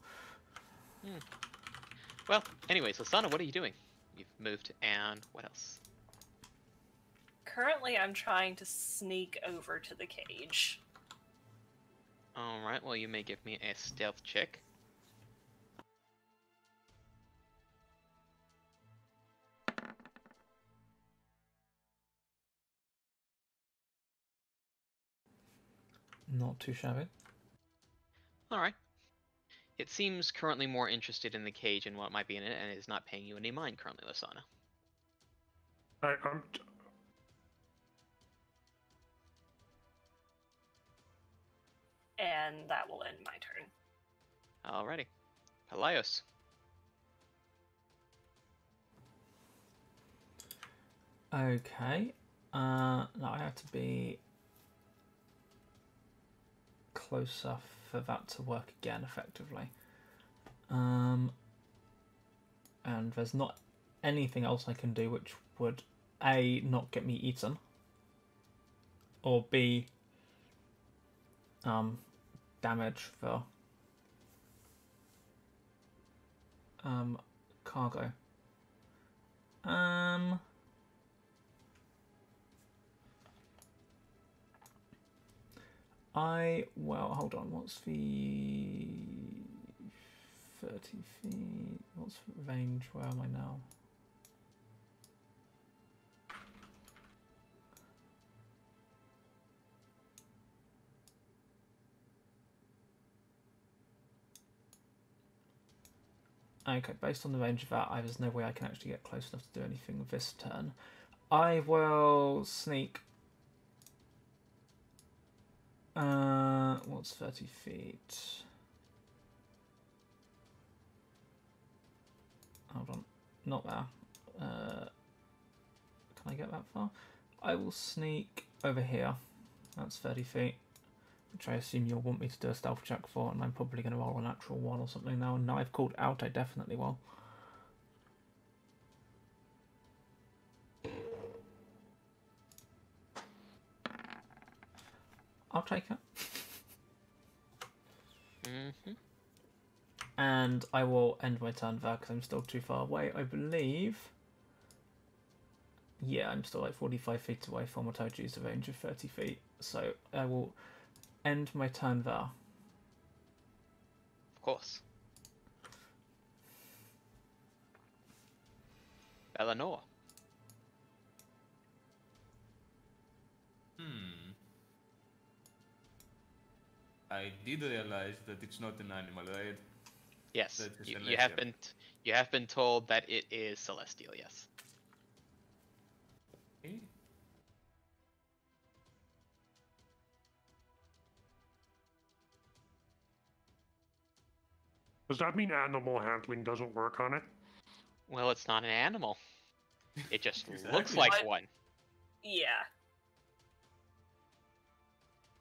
Well, anyways, Lisana, what are you doing? You've moved, and what else? Currently, I'm trying to sneak over to the cage. Alright, well, you may give me a stealth check. Not too shabby. Alright. It seems currently more interested in the cage and what might be in it, and is not paying you any mind currently, Lisana. I, I'm t- And that will end my turn. Alrighty. Pelaios. Okay. Uh, now I have to be closer for that to work again effectively. Um, and there's not anything else I can do which would A, not get me eaten, or B, um, damage the um, cargo. Um, I well, hold on. What's the thirty feet? What's the range? Where am I now? Okay, based on the range of that, I, there's no way I can actually get close enough to do anything this turn. I will sneak uh, what's 30 feet? Hold on. Not there. Uh, can I get that far. I will sneak over here. That's 30 feet. Which I assume you'll want me to do a stealth check for, and I'm probably going to roll a natural one or something now. And now I've called out, I definitely will. I'll take it. hmm And I will end my turn there because I'm still too far away, I believe. Yeah, I'm still like 45 feet away from what I would use a range of 30 feet. So I will end my turn there. Of course. Eleanor. I did realize that it's not an animal, right? Yes, you, you have been you have been told that it is celestial. Yes. Okay. Does that mean animal handling doesn't work on it? Well, it's not an animal. It just looks like What? one. Yeah.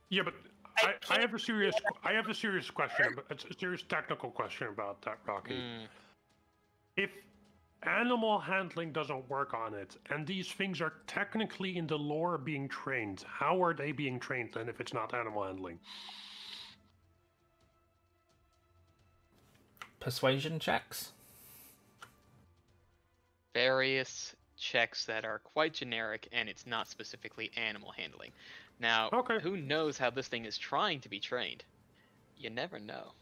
Yeah, but I I, I have a serious I have a serious question. It's a serious technical question about that, Rocky. Mm, If animal handling doesn't work on it, and these things are technically in the lore being trained, how are they being trained then if it's not animal handling? Persuasion checks. various checks that are quite generic, and it's not specifically animal handling. Now, Okay. who knows how this thing is trying to be trained? You never know.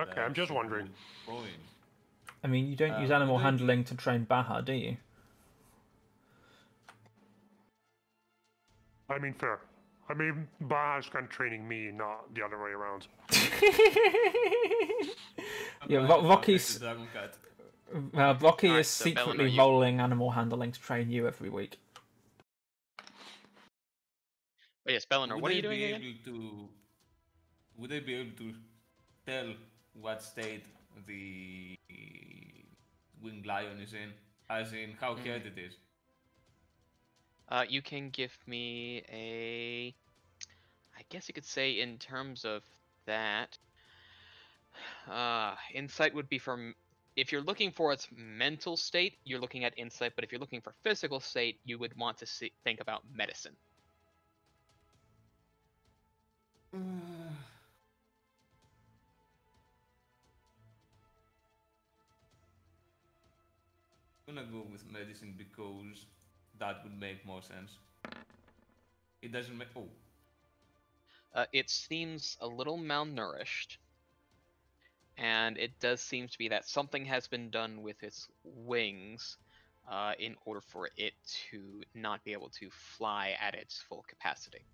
Okay, I'm just wondering. good point. I mean, you don't Uh, use animal would handling to train Baha, do you? I mean, fair. I mean, Baha's kind of training me, not the other way around. Yeah, Alright, Ro- okay, Rocky's- the Dragon Cat. Uh, Rocky Alright, is so secretly rolling animal handling to train you every week. But yes, Belanor, Would what are you doing be again? able to? Would they be able to tell what state the winged lion is in? As in how Mm. hurt it is? Uh, you can give me a. I guess you could say in terms of that. Uh, insight would be from. If you're looking for its mental state, you're looking at insight. But if you're looking for physical state, you would want to see, think about medicine. I'm gonna go with medicine because that would make more sense. It doesn't make. Oh, Uh, it seems a little malnourished, and it does seem to be that something has been done with its wings uh, in order for it to not be able to fly at its full capacity.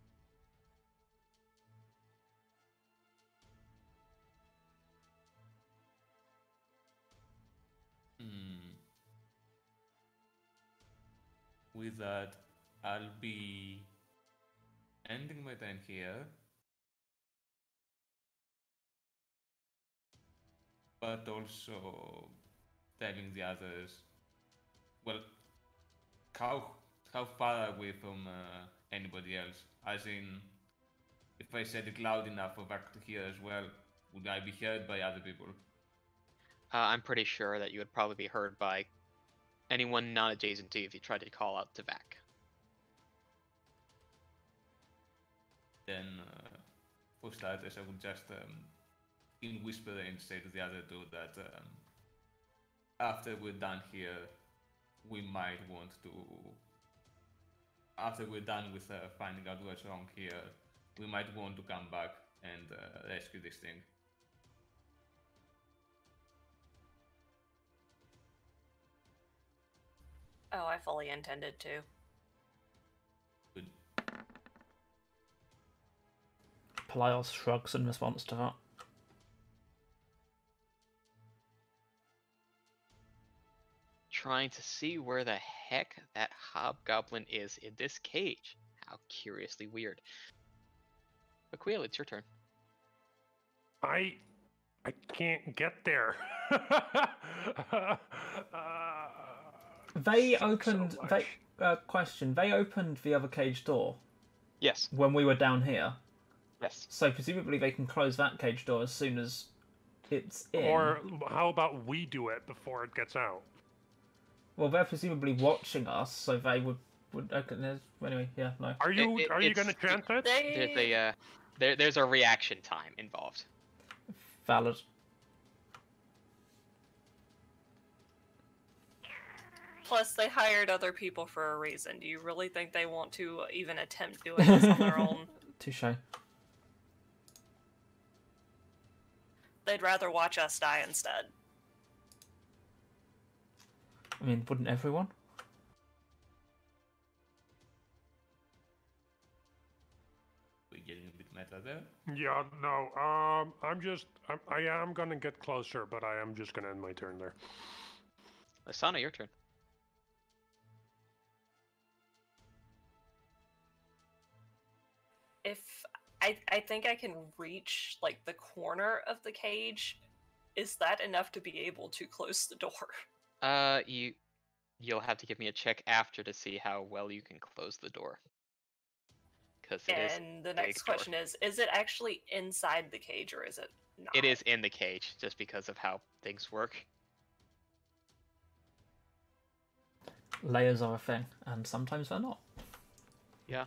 With that, I'll be ending my time here. But also telling the others, well, how how far away from uh, anybody else? As in, if I said it loud enough for Vak to hear as well, would I be heard by other people? Uh, I'm pretty sure that you would probably be heard by anyone not adjacent to you if you tried to call out to Vac. then uh, for starters, I would just um, in whisper and say to the other two that um, after we're done here, we might want to. After we're done with uh, finding out what's wrong here, we might want to come back and uh, rescue this thing. Oh, I fully intended to. Good. Pelaios shrugs in response to that. Trying to see where the heck that hobgoblin is in this cage. How curiously weird. Aquil, it's your turn. I I can't get there. Uh, They opened. much. they uh, question. They opened the other cage door Yes. when we were down here, Yes. so presumably they can close that cage door as soon as it's in. Or how about we do it before it gets out? Well, they're presumably watching us, so they would would. Okay, anyway, yeah, no. Are you it- are you gonna chance it? There's a uh, there there's a reaction time involved. Valid. Plus they hired other people for a reason. Do you really think they want to even attempt doing this on their own? Touche. They'd rather watch us die instead. I mean, wouldn't everyone? We're getting a bit meta there. Yeah, no. Um, I'm just I'm, I am gonna get closer, but I am just gonna end my turn there. Lisana, your turn. I I think I can reach like the corner of the cage, is that enough to be able to close the door? Uh, you you'll have to give me a check after to see how well you can close the door. Because it is and the big next door. question is: Is it actually inside the cage or is it not? it is in the cage just because of how things work. Layers are a thing, and sometimes they're not. Yeah.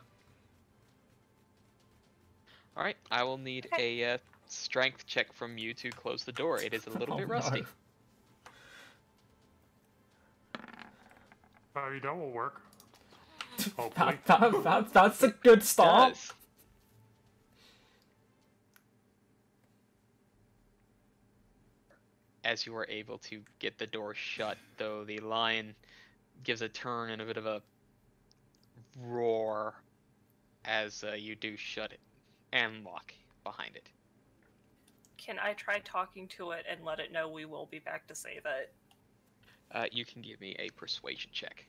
All right, I will need Okay. a uh, strength check from you to close the door. It is a little Oh, bit no. rusty. Uh, that will work. Hopefully. That, that, that, that's a good start. Does. As you are able to get the door shut, though, the lion gives a turn and a bit of a roar as uh, you do shut it and lock behind it. Can I try talking to it and let it know we will be back to save it? Uh, you can give me a persuasion check.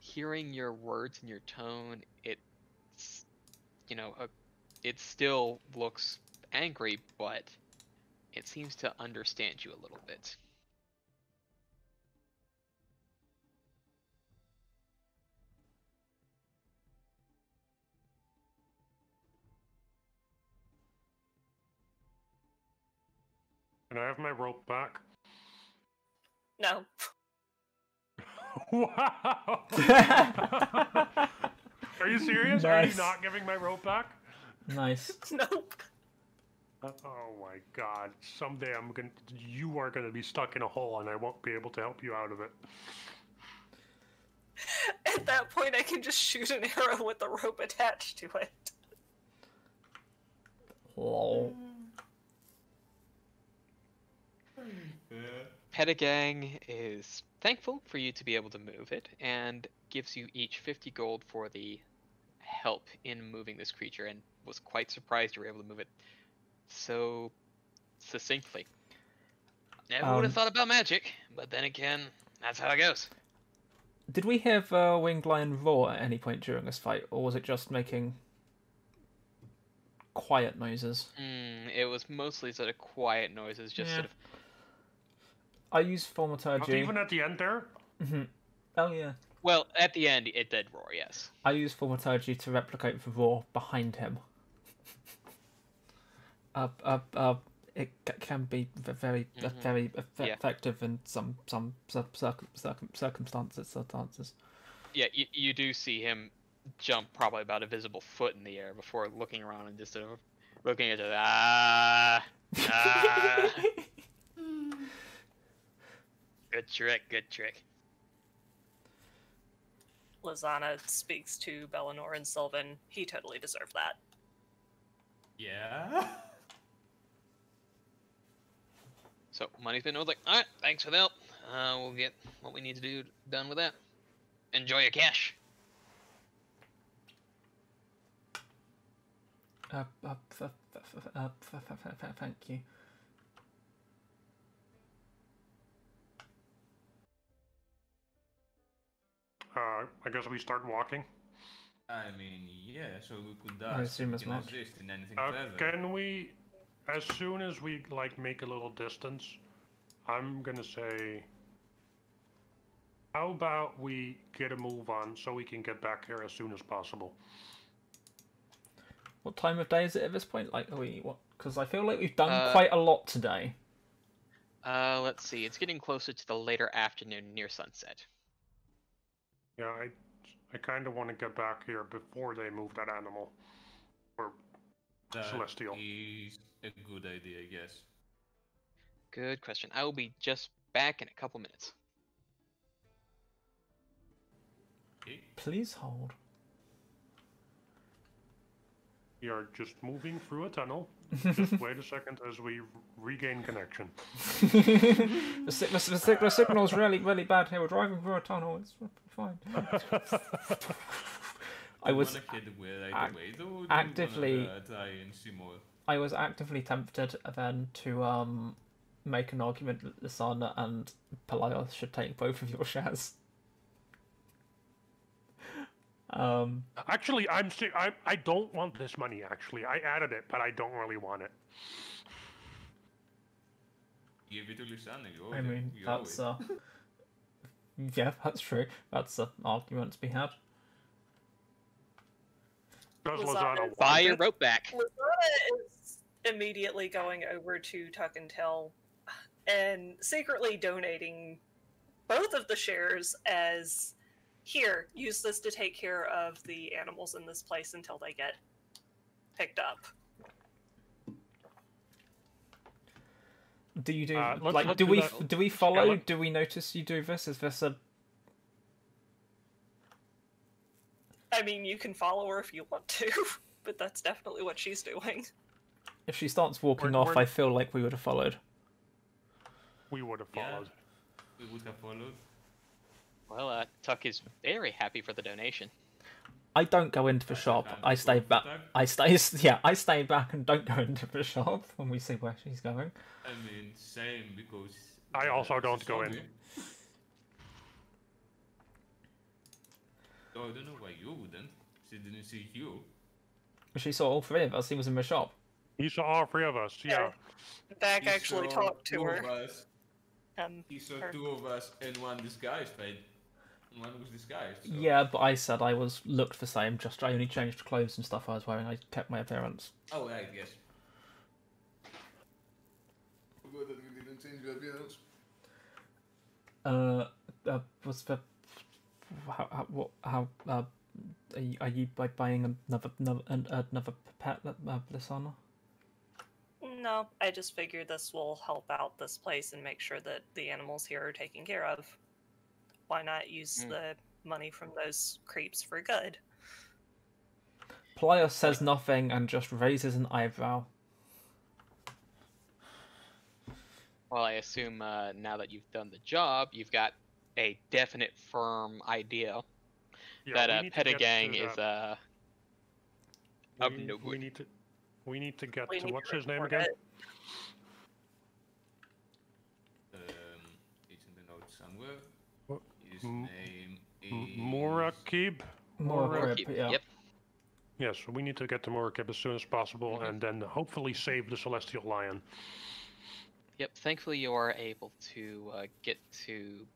Hearing your words and your tone, it's, you know, a, it still looks angry, but it seems to understand you a little bit. Can I have my rope back? No. wow. Are you serious? Are you not giving my rope back? nice. Nope. Uh, oh my god. Someday I'm gonna you are gonna be stuck in a hole and I won't be able to help you out of it. At that point, I can just shoot an arrow with the rope attached to it. Lol. Pedagang is thankful for you to be able to move it and gives you each 50 gold for the help in moving this creature and was quite surprised you were able to move it so succinctly. Never would Um, have thought about magic, but then again, that's how it goes. Did we hear the winged lion roar at any point during this fight, or was it just making quiet noises? Mm, it was mostly sort of quiet noises, just Yeah. sort of. I use Not thaumaturgy. even at the end there? Mhm. Oh yeah. Well, at the end, it did roar, yes. I use thaumaturgy to replicate the roar behind him. uh, uh, uh, it can be very, uh, Mhm. very effe- Yeah. effective in some some cir- circum, circum, circumstances. Circumstances. Yeah, you, you do see him jump probably about a visible foot in the air before looking around and just sort of looking at it. Ah, ah. Good trick, good trick. Lisana speaks to Belanor and Sylvan. He totally deserved that. Yeah. So money's been like, all right, thanks for the help. Uh, we'll get what we need to do done with that. Enjoy your cash. uh, uh, uh, thank you. Uh, I guess we start walking. I mean, yeah, so we could die. I assume if as can much. in anything Uh, further. can we, as soon as we like make a little distance, I'm gonna say. How about we get a move on so we can get back here as soon as possible? What time of day is it at this point? Like, are we what? Because I feel like we've done Uh, quite a lot today. Uh, let's see. It's getting closer to the later afternoon near sunset. Yeah, I, I kind of want to get back here before they move that animal. Or That Celestial. is a good idea, yes. Good question. I will be just back in a couple minutes. Okay. Please hold. we are just moving through a tunnel. Just wait a second as we regain connection. the, si- the, si- the, the signal's really, really bad here. We're driving through a tunnel. It's fine. I was wanna head away right ac- away, though, or do you wanna, actively- try and see more? I was actively tempted then to um make an argument that Lisana and Pelaios should take both of your shares. Um, Actually, I'm I I don't want this money. Actually, I added it, but I don't really want it. Give it to Lisana, you I owe it, mean, you owe that's it. uh, yeah, that's true. That's an argument to be had. Does Was Lisana Buy your rope back. Lisana is immediately going over to Tuck and Tell and secretly donating both of the shares as here, use this to take care of the animals in this place until they get picked up. Do you do Uh, let's- like let's do do we that. do we follow? Scarlet? Do we notice you do this? Is this a I mean, you can follow her if you want to, but that's definitely what she's doing. if she starts walking We're- off? we're- I feel like we would have followed. We would have Yeah. followed. We would have followed. Well, uh, Tuck is very happy for the donation. I don't go into the I shop. I stay back. I stay. Yeah, I stay back and don't go into the shop when we see where she's going. I mean, same because. I also don't go in. zombie. Oh, I don't know why you wouldn't. She didn't see you. She saw all three of us. He was in the shop. He saw all three of us. Yeah. Back He actually talked to her. Of us. Um, He saw her. two of us and one disguised, right? And one was disguised. so- Yeah, but I said I was looked the same. Just I only changed clothes and stuff I was wearing. I kept my appearance. Oh, right, yes. Forgot that we didn't change your appearance. Uh, uh was the how how what how uh are you, are you by buying another another another pet uh, Lisana? No, I just figured this will help out this place and make sure that the animals here are taken care of. Why not use Mm. the money from those creeps for good? Pelaios says nothing and just raises an eyebrow. Well, I assume uh, now that you've done the job, you've got a definite, firm idea Yeah, that we uh, need to get to Pedagang is that- uh, we of need- no We need to. We need to get We to what's to his name again? it. Um, it's in the notes somewhere. What? His M- name is. M- Muraqib. More Mora- grip, yeah. Yep. Yes, so we need to get to Muraqib as soon as possible, Mhm. and then hopefully save the Celestial Lion. Yep. Thankfully, you are able to uh, get to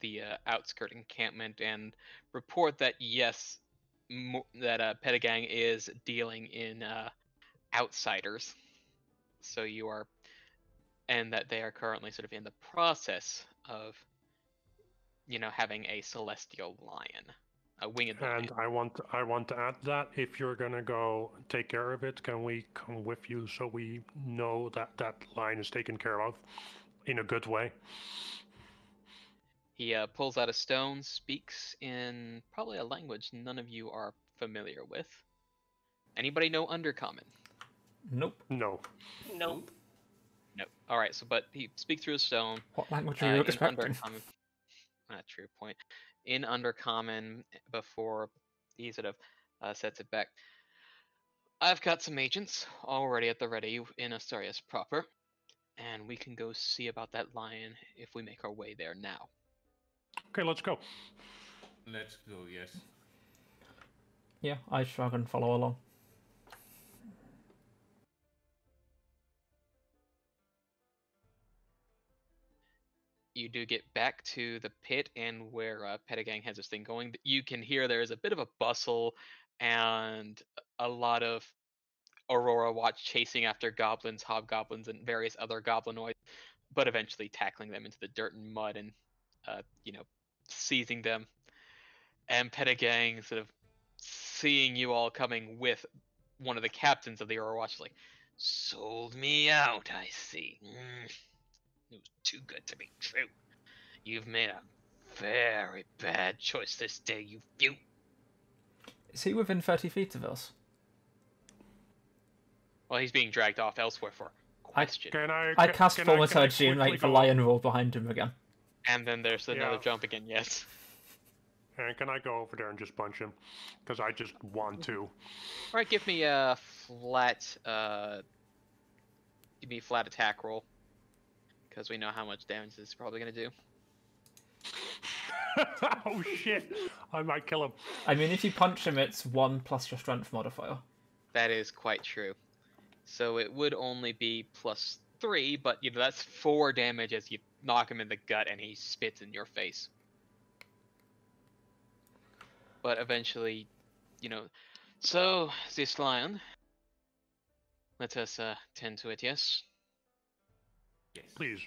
the uh, outskirt encampment and report that yes, mo- that uh, Pedagang is dealing in uh, outsiders. So you are, and that they are currently sort of in the process of, you know, having a celestial lion, a winged lion. And I want I want to add that if you're gonna go take care of it, can we come with you so we know that that line is taken care of in a good way? He uh, pulls out a stone, speaks in probably a language none of you are familiar with. Anybody know Undercommon? Nope. No. Nope. No. All right. So, but he speaks through a stone. What language uh, are you in expecting? Undercommon. Not true point. In Undercommon, before he sort of uh, sets it back. I've got some agents already at the ready in Asarius proper, and we can go see about that lion if we make our way there now. Okay, let's go. Let's go, yes. Yeah, I shrug and follow along. You do get back to the pit and where uh, Pedagang has this thing going, you can hear there is a bit of a bustle and a lot of Aurora Watch chasing after goblins, hobgoblins, and various other goblinoids, but eventually tackling them into the dirt and mud and, uh, you know, seizing them. And Pedagang sort of seeing you all coming with one of the captains of the Aurora Watch like, sold me out, I see. Mm. It was too good to be true. You've made a very bad choice this day, you few. Is he within 30 feet of us? Well, he's being dragged off elsewhere for question. Can I? I cast can I- can I Thaumaturgy and quickly wait for Lion Roar behind him again. And then there's another Yeah. jump again, yes. And can I go over there and just punch him? Because I just want to. Alright, give me a flat, uh. Give me a flat attack roll. Because we know how much damage this is probably gonna do. oh shit! I might kill him. I mean, if you punch him, it's 1 plus your strength modifier. That is quite true. So it would only be plus three, but you know that's four damage as you knock him in the gut and he spits in your face. But eventually, you know, so this lion. Let us uh, tend to it. Yes. Yes. Please.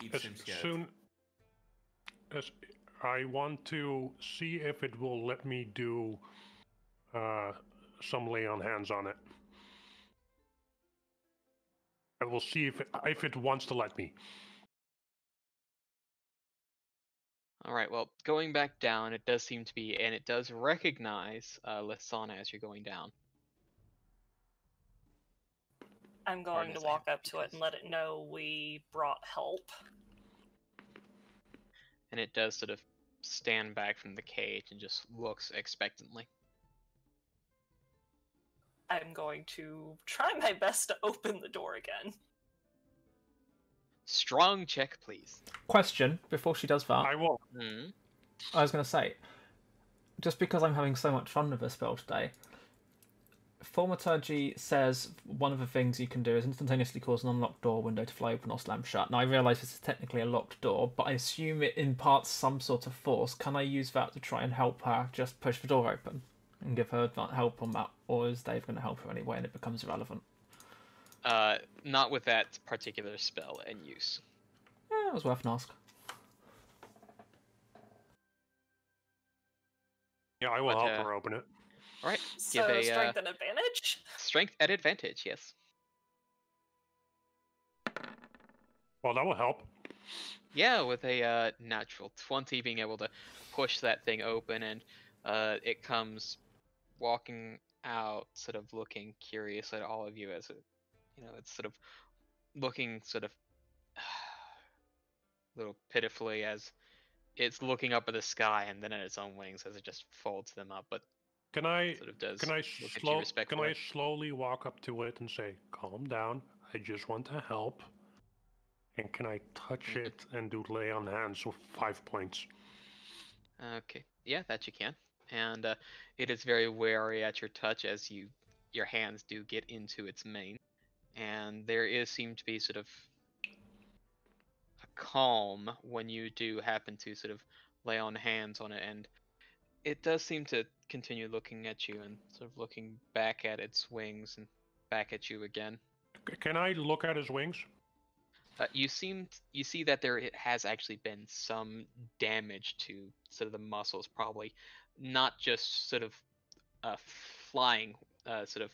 Keep As him soon as I want to see if it will let me do uh, some lay on hands on it. I will see if it, if it wants to let me. All right. Well, going back down, it does seem to be, and it does recognize uh, Lisana as you're going down. I'm going to walk up to it and let it know we brought help. and it does sort of stand back from the cage and just looks expectantly. I'm going to try my best to open the door again. Strong check, please. Question before she does that. I will. Hmm. I was going to say, just because I'm having so much fun with this spell today, Thaumaturgy says one of the things you can do is instantaneously cause an unlocked door window to fly open or slam shut. Now, I realise this is technically a locked door, but I assume it imparts some sort of force. Can I use that to try and help her just push the door open and give her that help on that? Or is Dave going to help her anyway and it becomes irrelevant? Uh, not with that particular spell in use. Yeah, it was worth an ask. Yeah, I will But, help uh, her open it. All right. So Give a uh, strength and advantage. strength at advantage. Yes. Well, that will help. Yeah, with a uh, natural twenty, being able to push that thing open, and uh, it comes walking out, sort of looking curious at all of you as it, you know, it's sort of looking sort of a little pitifully as it's looking up at the sky and then at its own wings as it just folds them up, but Can I? sort of does Can I look at you slow? Can. I slowly walk up to it and say, "Calm down. I just want to help." And can I touch Mhm. it and do lay on hands with five points? Okay, yeah, that you can, and uh, it is very wary at your touch as you your hands do get into its mane, and there is seem to be sort of a calm when you do happen to sort of lay on hands on it, and it does seem to continue looking at you and sort of looking back at its wings and back at you again. Can I look at his wings? Uh, you seem you see that there it has actually been some damage to sort of the muscles, probably not just sort of uh, flying. Uh, sort of,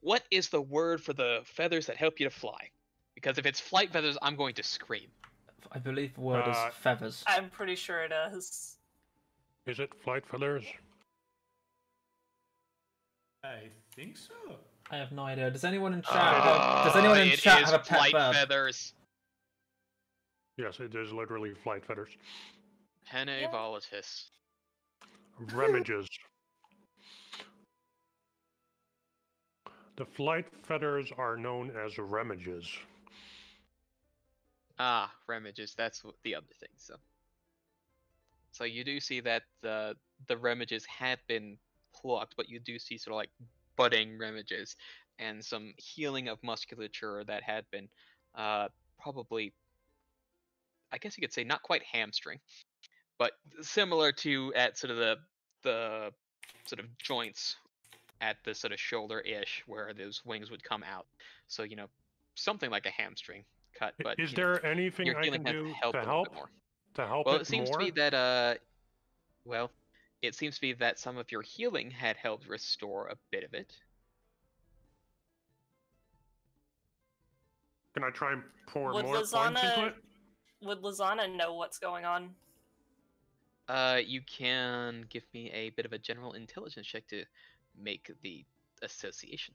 what is the word for the feathers that help you to fly? Because if it's flight feathers, I'm going to scream. I believe the word Uh, is feathers. I'm pretty sure it is. Is it flight feathers? I think so. I have no idea. Does anyone in chat? Ah, have, does anyone in it chat is have a pet flight bird? feathers. Yes, it is literally flight feathers. Pene Yeah. volatis. Remiges. the flight feathers are known as remiges. Ah, remiges. That's the other thing. So, so you do see that the the remiges had been plucked, but you do see sort of like budding remiges and some healing of musculature that had been uh, probably, I guess you could say, not quite hamstring, but similar to at sort of the the sort of joints at the sort of shoulder ish where those wings would come out. So you know, something like a hamstring cut. But Is you know, there anything I can do helped to help more. to help Well, it, it seems more? to be that uh, well, it seems to be that some of your healing had helped restore a bit of it. Can I try and pour Would more points into it? would Lisana know what's going on? Uh, you can give me a bit of a general intelligence check to make the association.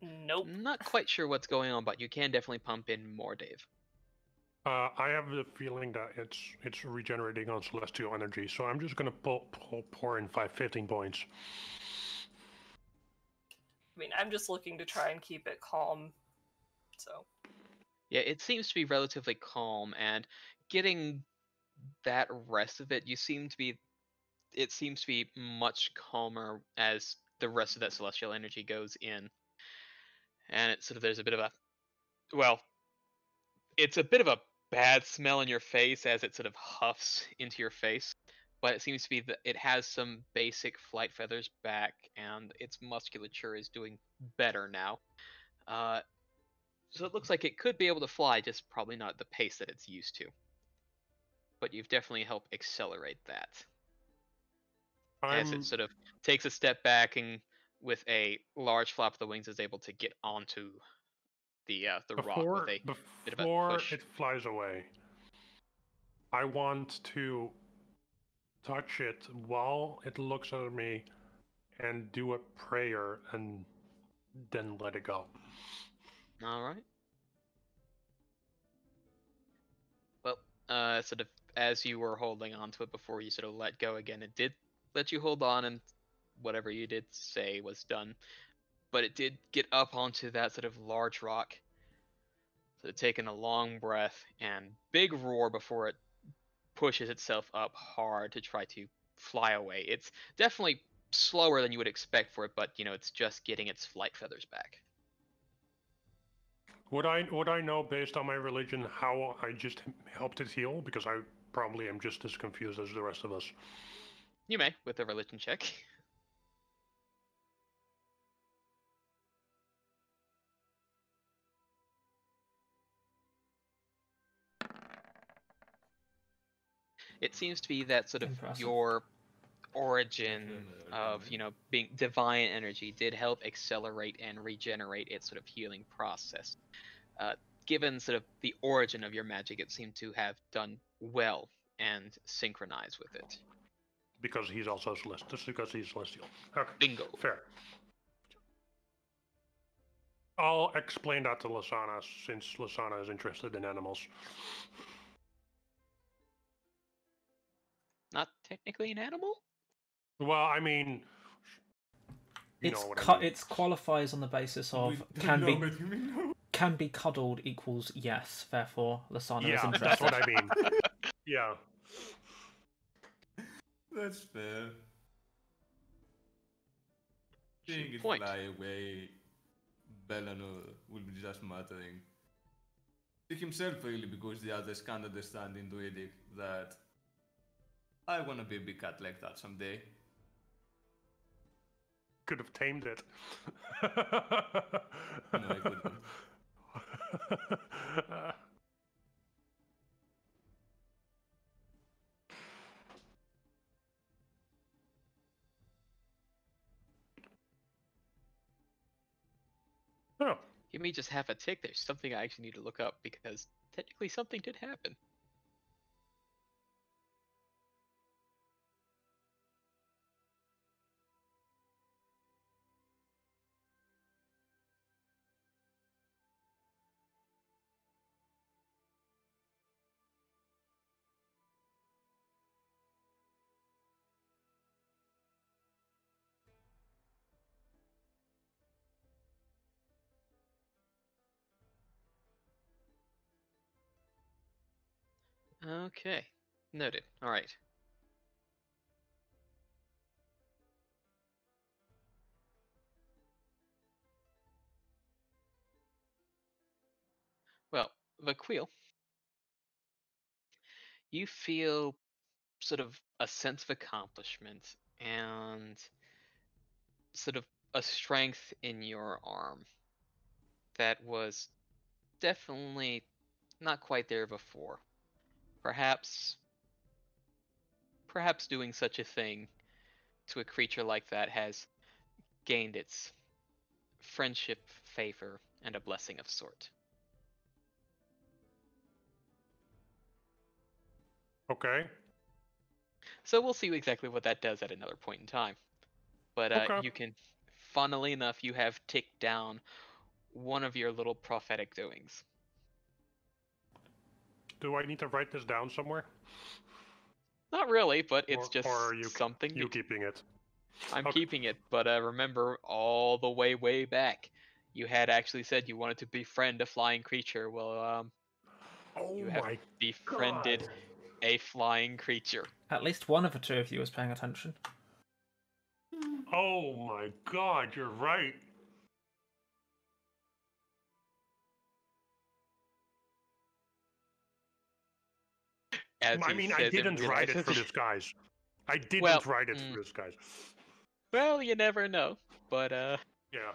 Nope. Not quite sure what's going on, but you can definitely pump in more, Dave. Uh, I have the feeling that it's it's regenerating on celestial energy, so I'm just gonna pull, pull, pour in five fifteen points. I mean, I'm just looking to try and keep it calm. So Yeah, it seems to be relatively calm, and getting that rest of it, you seem to be. It seems to be much calmer as the rest of that celestial energy goes in, and it's sort of there's a bit of a, well, it's a bit of a bad smell in your face as it sort of huffs into your face, but it seems to be that it has some basic flight feathers back, and its musculature is doing better now. Uh, so it looks like it could be able to fly, just probably not at the pace that it's used to. But you've definitely helped accelerate that. As I'm it sort of takes a step back and with a large flap of the wings is able to get onto the uh, the rock before with a bit of a before it flies away. I want to touch it while it looks at me and do a prayer and then let it go. All right. Well, uh, sort of as you were holding onto it before you sort of let go again, it did let you hold on, and whatever you did say was done. But it did get up onto that sort of large rock. So taking a long breath and big roar before it pushes itself up hard to try to fly away. It's definitely slower than you would expect for it, but you know it's just getting its flight feathers back. Would I would I know based on my religion how I just helped it heal? Because I probably am just as confused as the rest of us. You may with a religion check. It seems to be that sort of Impressive. your origin of you know being divine energy did help accelerate and regenerate its sort of healing process. Uh, given sort of the origin of your magic, it seemed to have done well and synchronized with it. Because he's also celestial. Just because he's celestial. Okay. Bingo. Fair. I'll explain that to Lisana since Lisana is interested in animals. Technically an animal. Well, I mean, it's cu- I mean. it's qualifies on the basis of We can be know what you mean, can be cuddled equals yes. Therefore, Lisana is Yeah, interested. that's what I mean. yeah. That's fair. Seeing it Point. fly away, Belanor will be just muttering. To himself, really, because the others can't understand in Druidic that I wanna be a big cat like that someday. Could have tamed it. No, I couldn't. oh, You may just have a tick. There's something I actually need to look up because technically something did happen. Okay, noted. All right. Well, Vakhuil, you feel sort of a sense of accomplishment and sort of a strength in your arm that was definitely not quite there before. Perhaps perhaps doing such a thing to a creature like that has gained its friendship, favor, and a blessing of sort. Okay. So we'll see exactly what that does at another point in time. But uh, Okay. you can, funnily enough, you have ticked down one of your little prophetic doings. Do I need to write this down somewhere? Not really, but it's Or- just or are you- something You you keeping it? I'm Okay. keeping it, but uh, remember all the way, way back, you had actually said you wanted to befriend a flying creature. Well, um, Oh You have my befriended god. a flying creature. At least one of the two of you was paying attention. Oh my god, you're right. As I mean, I didn't write it for this guys. I didn't Well, write it mm. for this guys. Well, you never know, but uh, Yeah.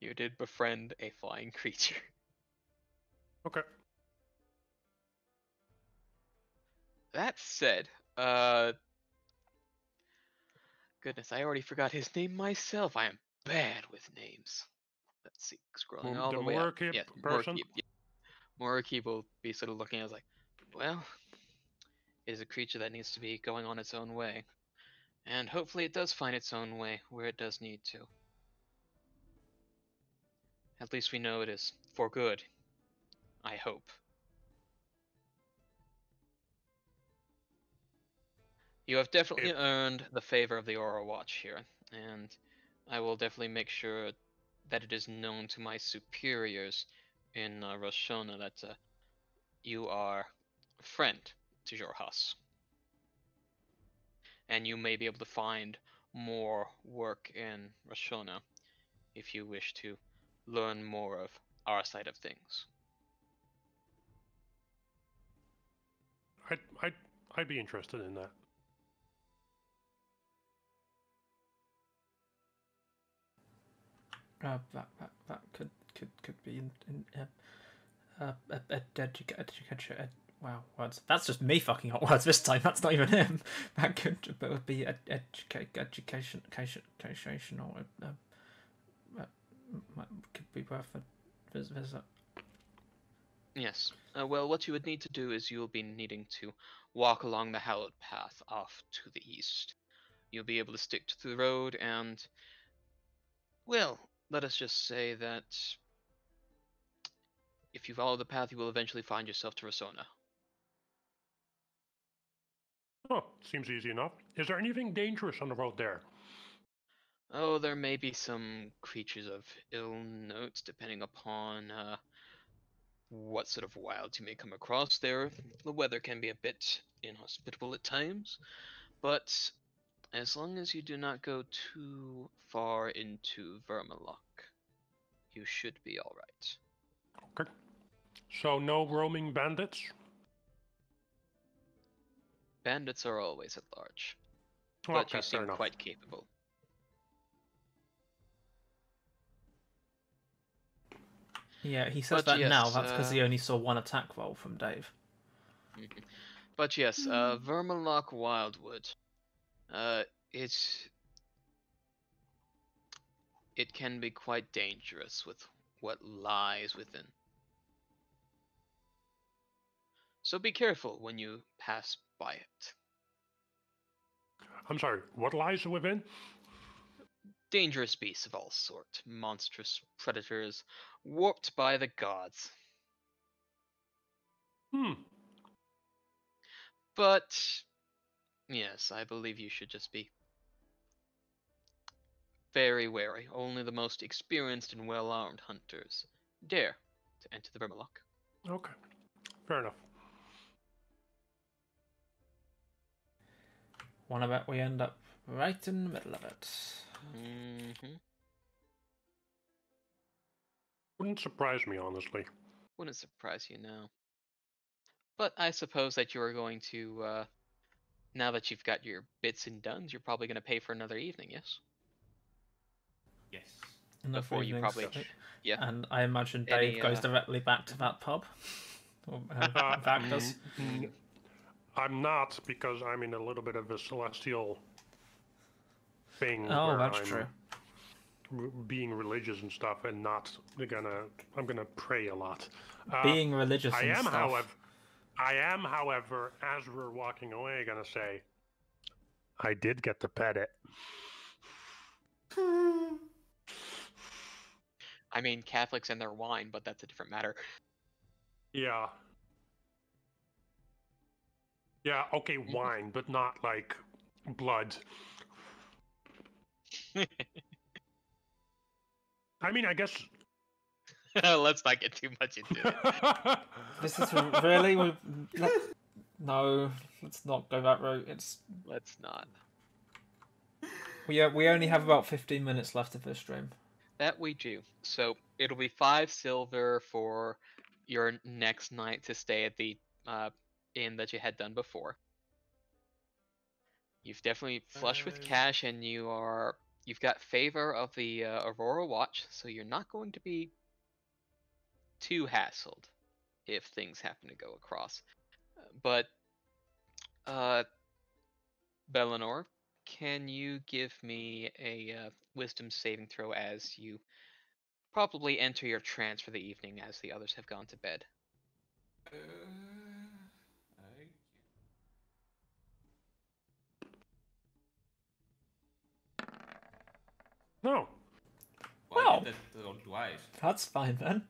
you did befriend a flying creature. Okay. That said, uh, goodness, I already forgot his name myself. I am bad with names. Let's see, scrolling Mo- all the the, way up. Yeah, person? Yeah. Muraqib will be sort of looking at us like, well, it is a creature that needs to be going on its own way. And hopefully it does find its own way where it does need to. At least we know it is for good. I hope. You have definitely earned the favor of the Aurora Watch here, and I will definitely make sure that it is known to my superiors in uh, Rosohna that uh, you are a friend to Xhorhas. And you may be able to find more work in Rosohna if you wish to learn more of our side of things. I'd, I'd, I'd be interested in that. Uh, that, that, that could could could be in, in uh, uh, educa- education. Ed, wow, words. That's just me fucking up words this time. That's not even him. That could, but would be ed- educa- education, education, educational. Uh, uh, uh, could be worth a visit. Yes. Uh, well, what you would need to do is you'll be needing to walk along the hallowed path off to the east. You'll be able to stick to the road and, well, let us just say that if you follow the path, you will eventually find yourself to Rosohna. Oh, seems easy enough. Is there anything dangerous on the road there? Oh, there may be some creatures of ill note depending upon uh, what sort of wilds you may come across there. The weather can be a bit inhospitable at times, but as long as you do not go too far into Vermaloc, you should be alright. Okay. So no roaming bandits? Bandits are always at large, but okay, you seem enough. quite capable. Yeah, he says But that now. That's because he uh, only saw one attack roll from Dave. Mhm. But yes, uh, Vermaloc Wildwood. Uh, it's it can be quite dangerous with what lies within. So be careful when you pass by it. I'm sorry, what lies within? Dangerous beasts of all sort, monstrous predators, warped by the gods. Hmm. But yes, I believe you should just be very wary. Only the most experienced and well armed hunters dare to enter the Vermaloc. Okay. Fair enough. One bet we end up right in the middle of it. hmm Wouldn't surprise me, honestly. Wouldn't surprise you, no. But I suppose that you are going to, uh, now that you've got your bits and duns, you're probably going to pay for another evening, yes? Yes. Enough Before you evenings, probably- right? yeah. And I imagine Any, Dave goes uh, directly back to that pub. Or, uh, Uh, does. I'm not because I'm in a little bit of a celestial thing. Oh, where that's I'm true. r- Being religious and stuff, and not gonna. I'm gonna pray a lot. Uh, Being religious I and am, stuff. however, I am, however, as we're walking away, gonna say, I did get to pet it. I mean, Catholics and their wine, but that's a different matter. Yeah. Yeah. Okay, Mm-hmm. wine, but not like blood. I mean, I guess. Let's not get too much into it. This is really we, let, no. Let's not go that route. It's Let's not. we uh, we only have about fifteen minutes left of this stream. That we do. So it'll be five silver for your next night to stay at the uh, inn that you had done before. You've definitely flushed with Uh, cash, and you are you've got favor of the uh, Aurora Watch, so you're not going to be too hassled if things happen to go across. But uh, Belanor, can you give me a uh, wisdom saving throw as you probably enter your trance for the evening as the others have gone to bed? Uh, No. Well, Well. Did that roll twice. That's fine then.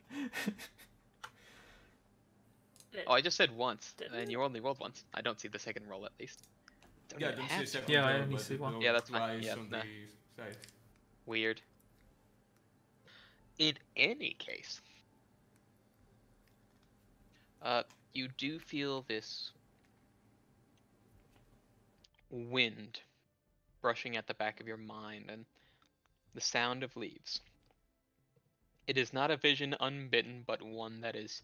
Oh, I just said once, Didn't and you only rolled once. I don't see the second roll at least. Don't Yeah, I even don't see a second Yeah, I roll, only but see it one. Yeah, that's fine. Yeah, on nah. the side. Weird. In any case, uh, you do feel this wind brushing at the back of your mind and the sound of leaves. It is not a vision unbidden, but one that is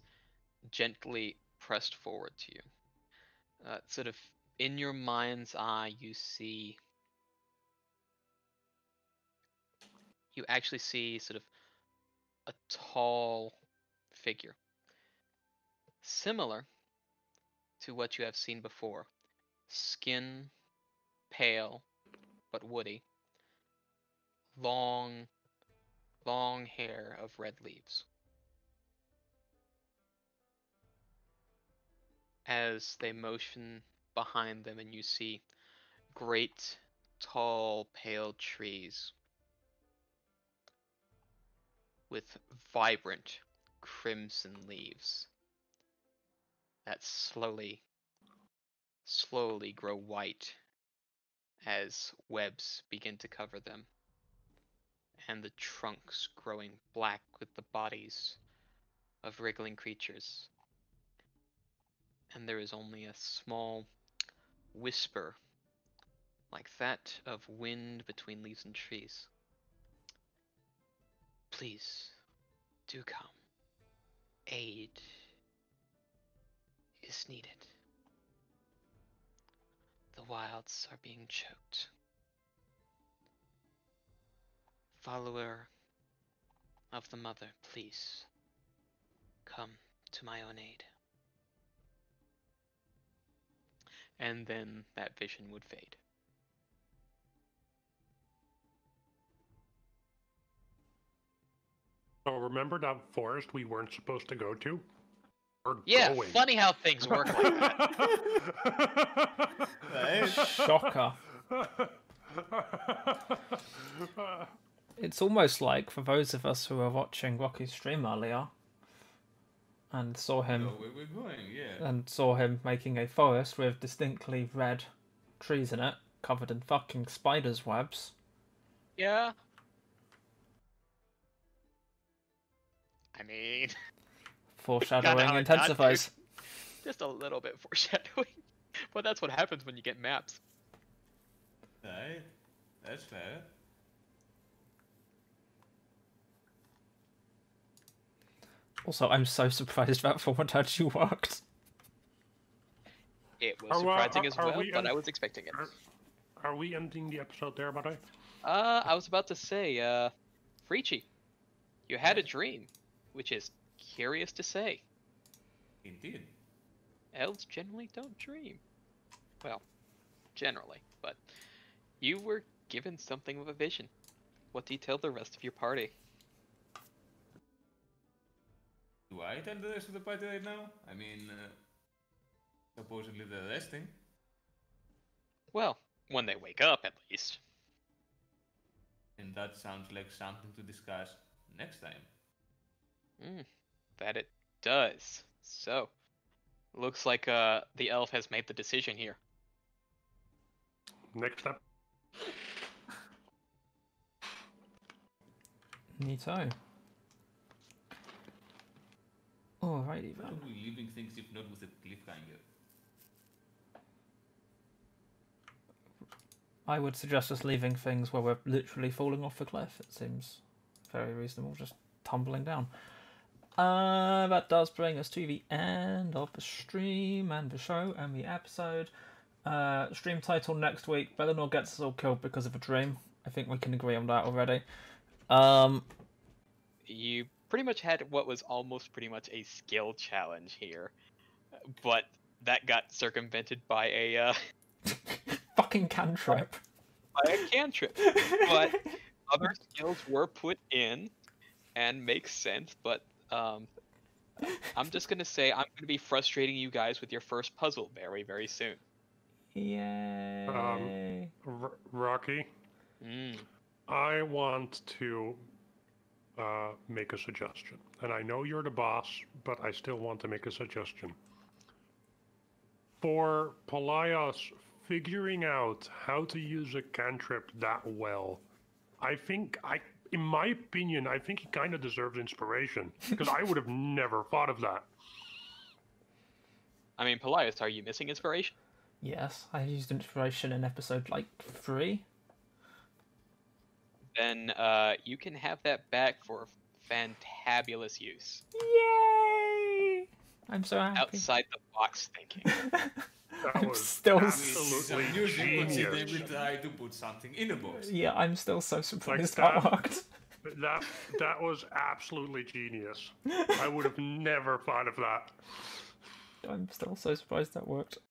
gently pressed forward to you. Uh, sort of in your mind's eye, you see you actually see sort of a tall figure. Similar to what you have seen before. Skin pale but woody. Long, long hair of red leaves. As they motion behind them, and you see great, tall, pale trees with vibrant crimson leaves that slowly, slowly grow white as webs begin to cover them, and the trunks growing black with the bodies of wriggling creatures. And there is only a small whisper, like that of wind between leaves and trees. Please, do come. Aid is needed. The wilds are being choked. Follower of the Mother, please come to my own aid. And then that vision would fade. Oh, remember that forest we weren't supposed to go to? We're Yeah, going. funny how things work like that. Shocker. It's almost like for those of us who were watching Rocky's stream earlier and saw him oh, So we're going, yeah. and saw him making a forest with distinctly red trees in it, covered in fucking spiders' webs. Yeah. I mean, Foreshadowing how it got intensifies. just a little bit foreshadowing. But that's what happens when you get maps. Right. That's fair. Also, I'm so surprised that thaumaturgy worked. It was Are, uh, surprising are- as well, we but un- I was expecting it. Are, are we ending the episode there, by the way? Uh, I was about to say, uh, Frici, you had a dream, which is curious to say. Indeed. Elves generally don't dream. Well, generally, but you were given something of a vision. What do you tell the rest of your party? Do I tell the rest of the party right now? I mean, uh, supposedly they're resting. Well, when they wake up, at least. And that sounds like something to discuss next time. Mm, that it does. So, looks like uh the elf has made the decision here. Next step. Neato. Alrighty How are we leaving things if not with a cliffhanger? I would suggest us leaving things where we're literally falling off a cliff. It seems very reasonable, just tumbling down. Uh, that does bring us to the end of the stream and the show and the episode. Uh, stream title next week. Belanor gets us all killed because of a dream. I think we can agree on that already. Um, You pretty much had what was almost pretty much a skill challenge here, but that got circumvented by a uh, fucking cantrip. by a cantrip. But other skills were put in and makes sense, but um, I'm just gonna say I'm gonna be frustrating you guys with your first puzzle very, very soon. Yay. R- Rocky, Mm. I want to uh, make a suggestion. And I know you're the boss, but I still want to make a suggestion. For Pelaios figuring out how to use a cantrip that well, I think I in my opinion, I think he kind of deserves inspiration because I would have never thought of that. I mean, Pelaios, are you missing inspiration? Yes, I used inspiration in episode like three. Then uh, you can have that back for fantabulous use. Yay! I'm so happy. Outside the box thinking. That I'm was still absolutely amusing considering we genius. try to put something in a box. Yeah, I'm still so surprised that. that worked. That that was absolutely genius. I would have never thought of that. I'm still so surprised that worked.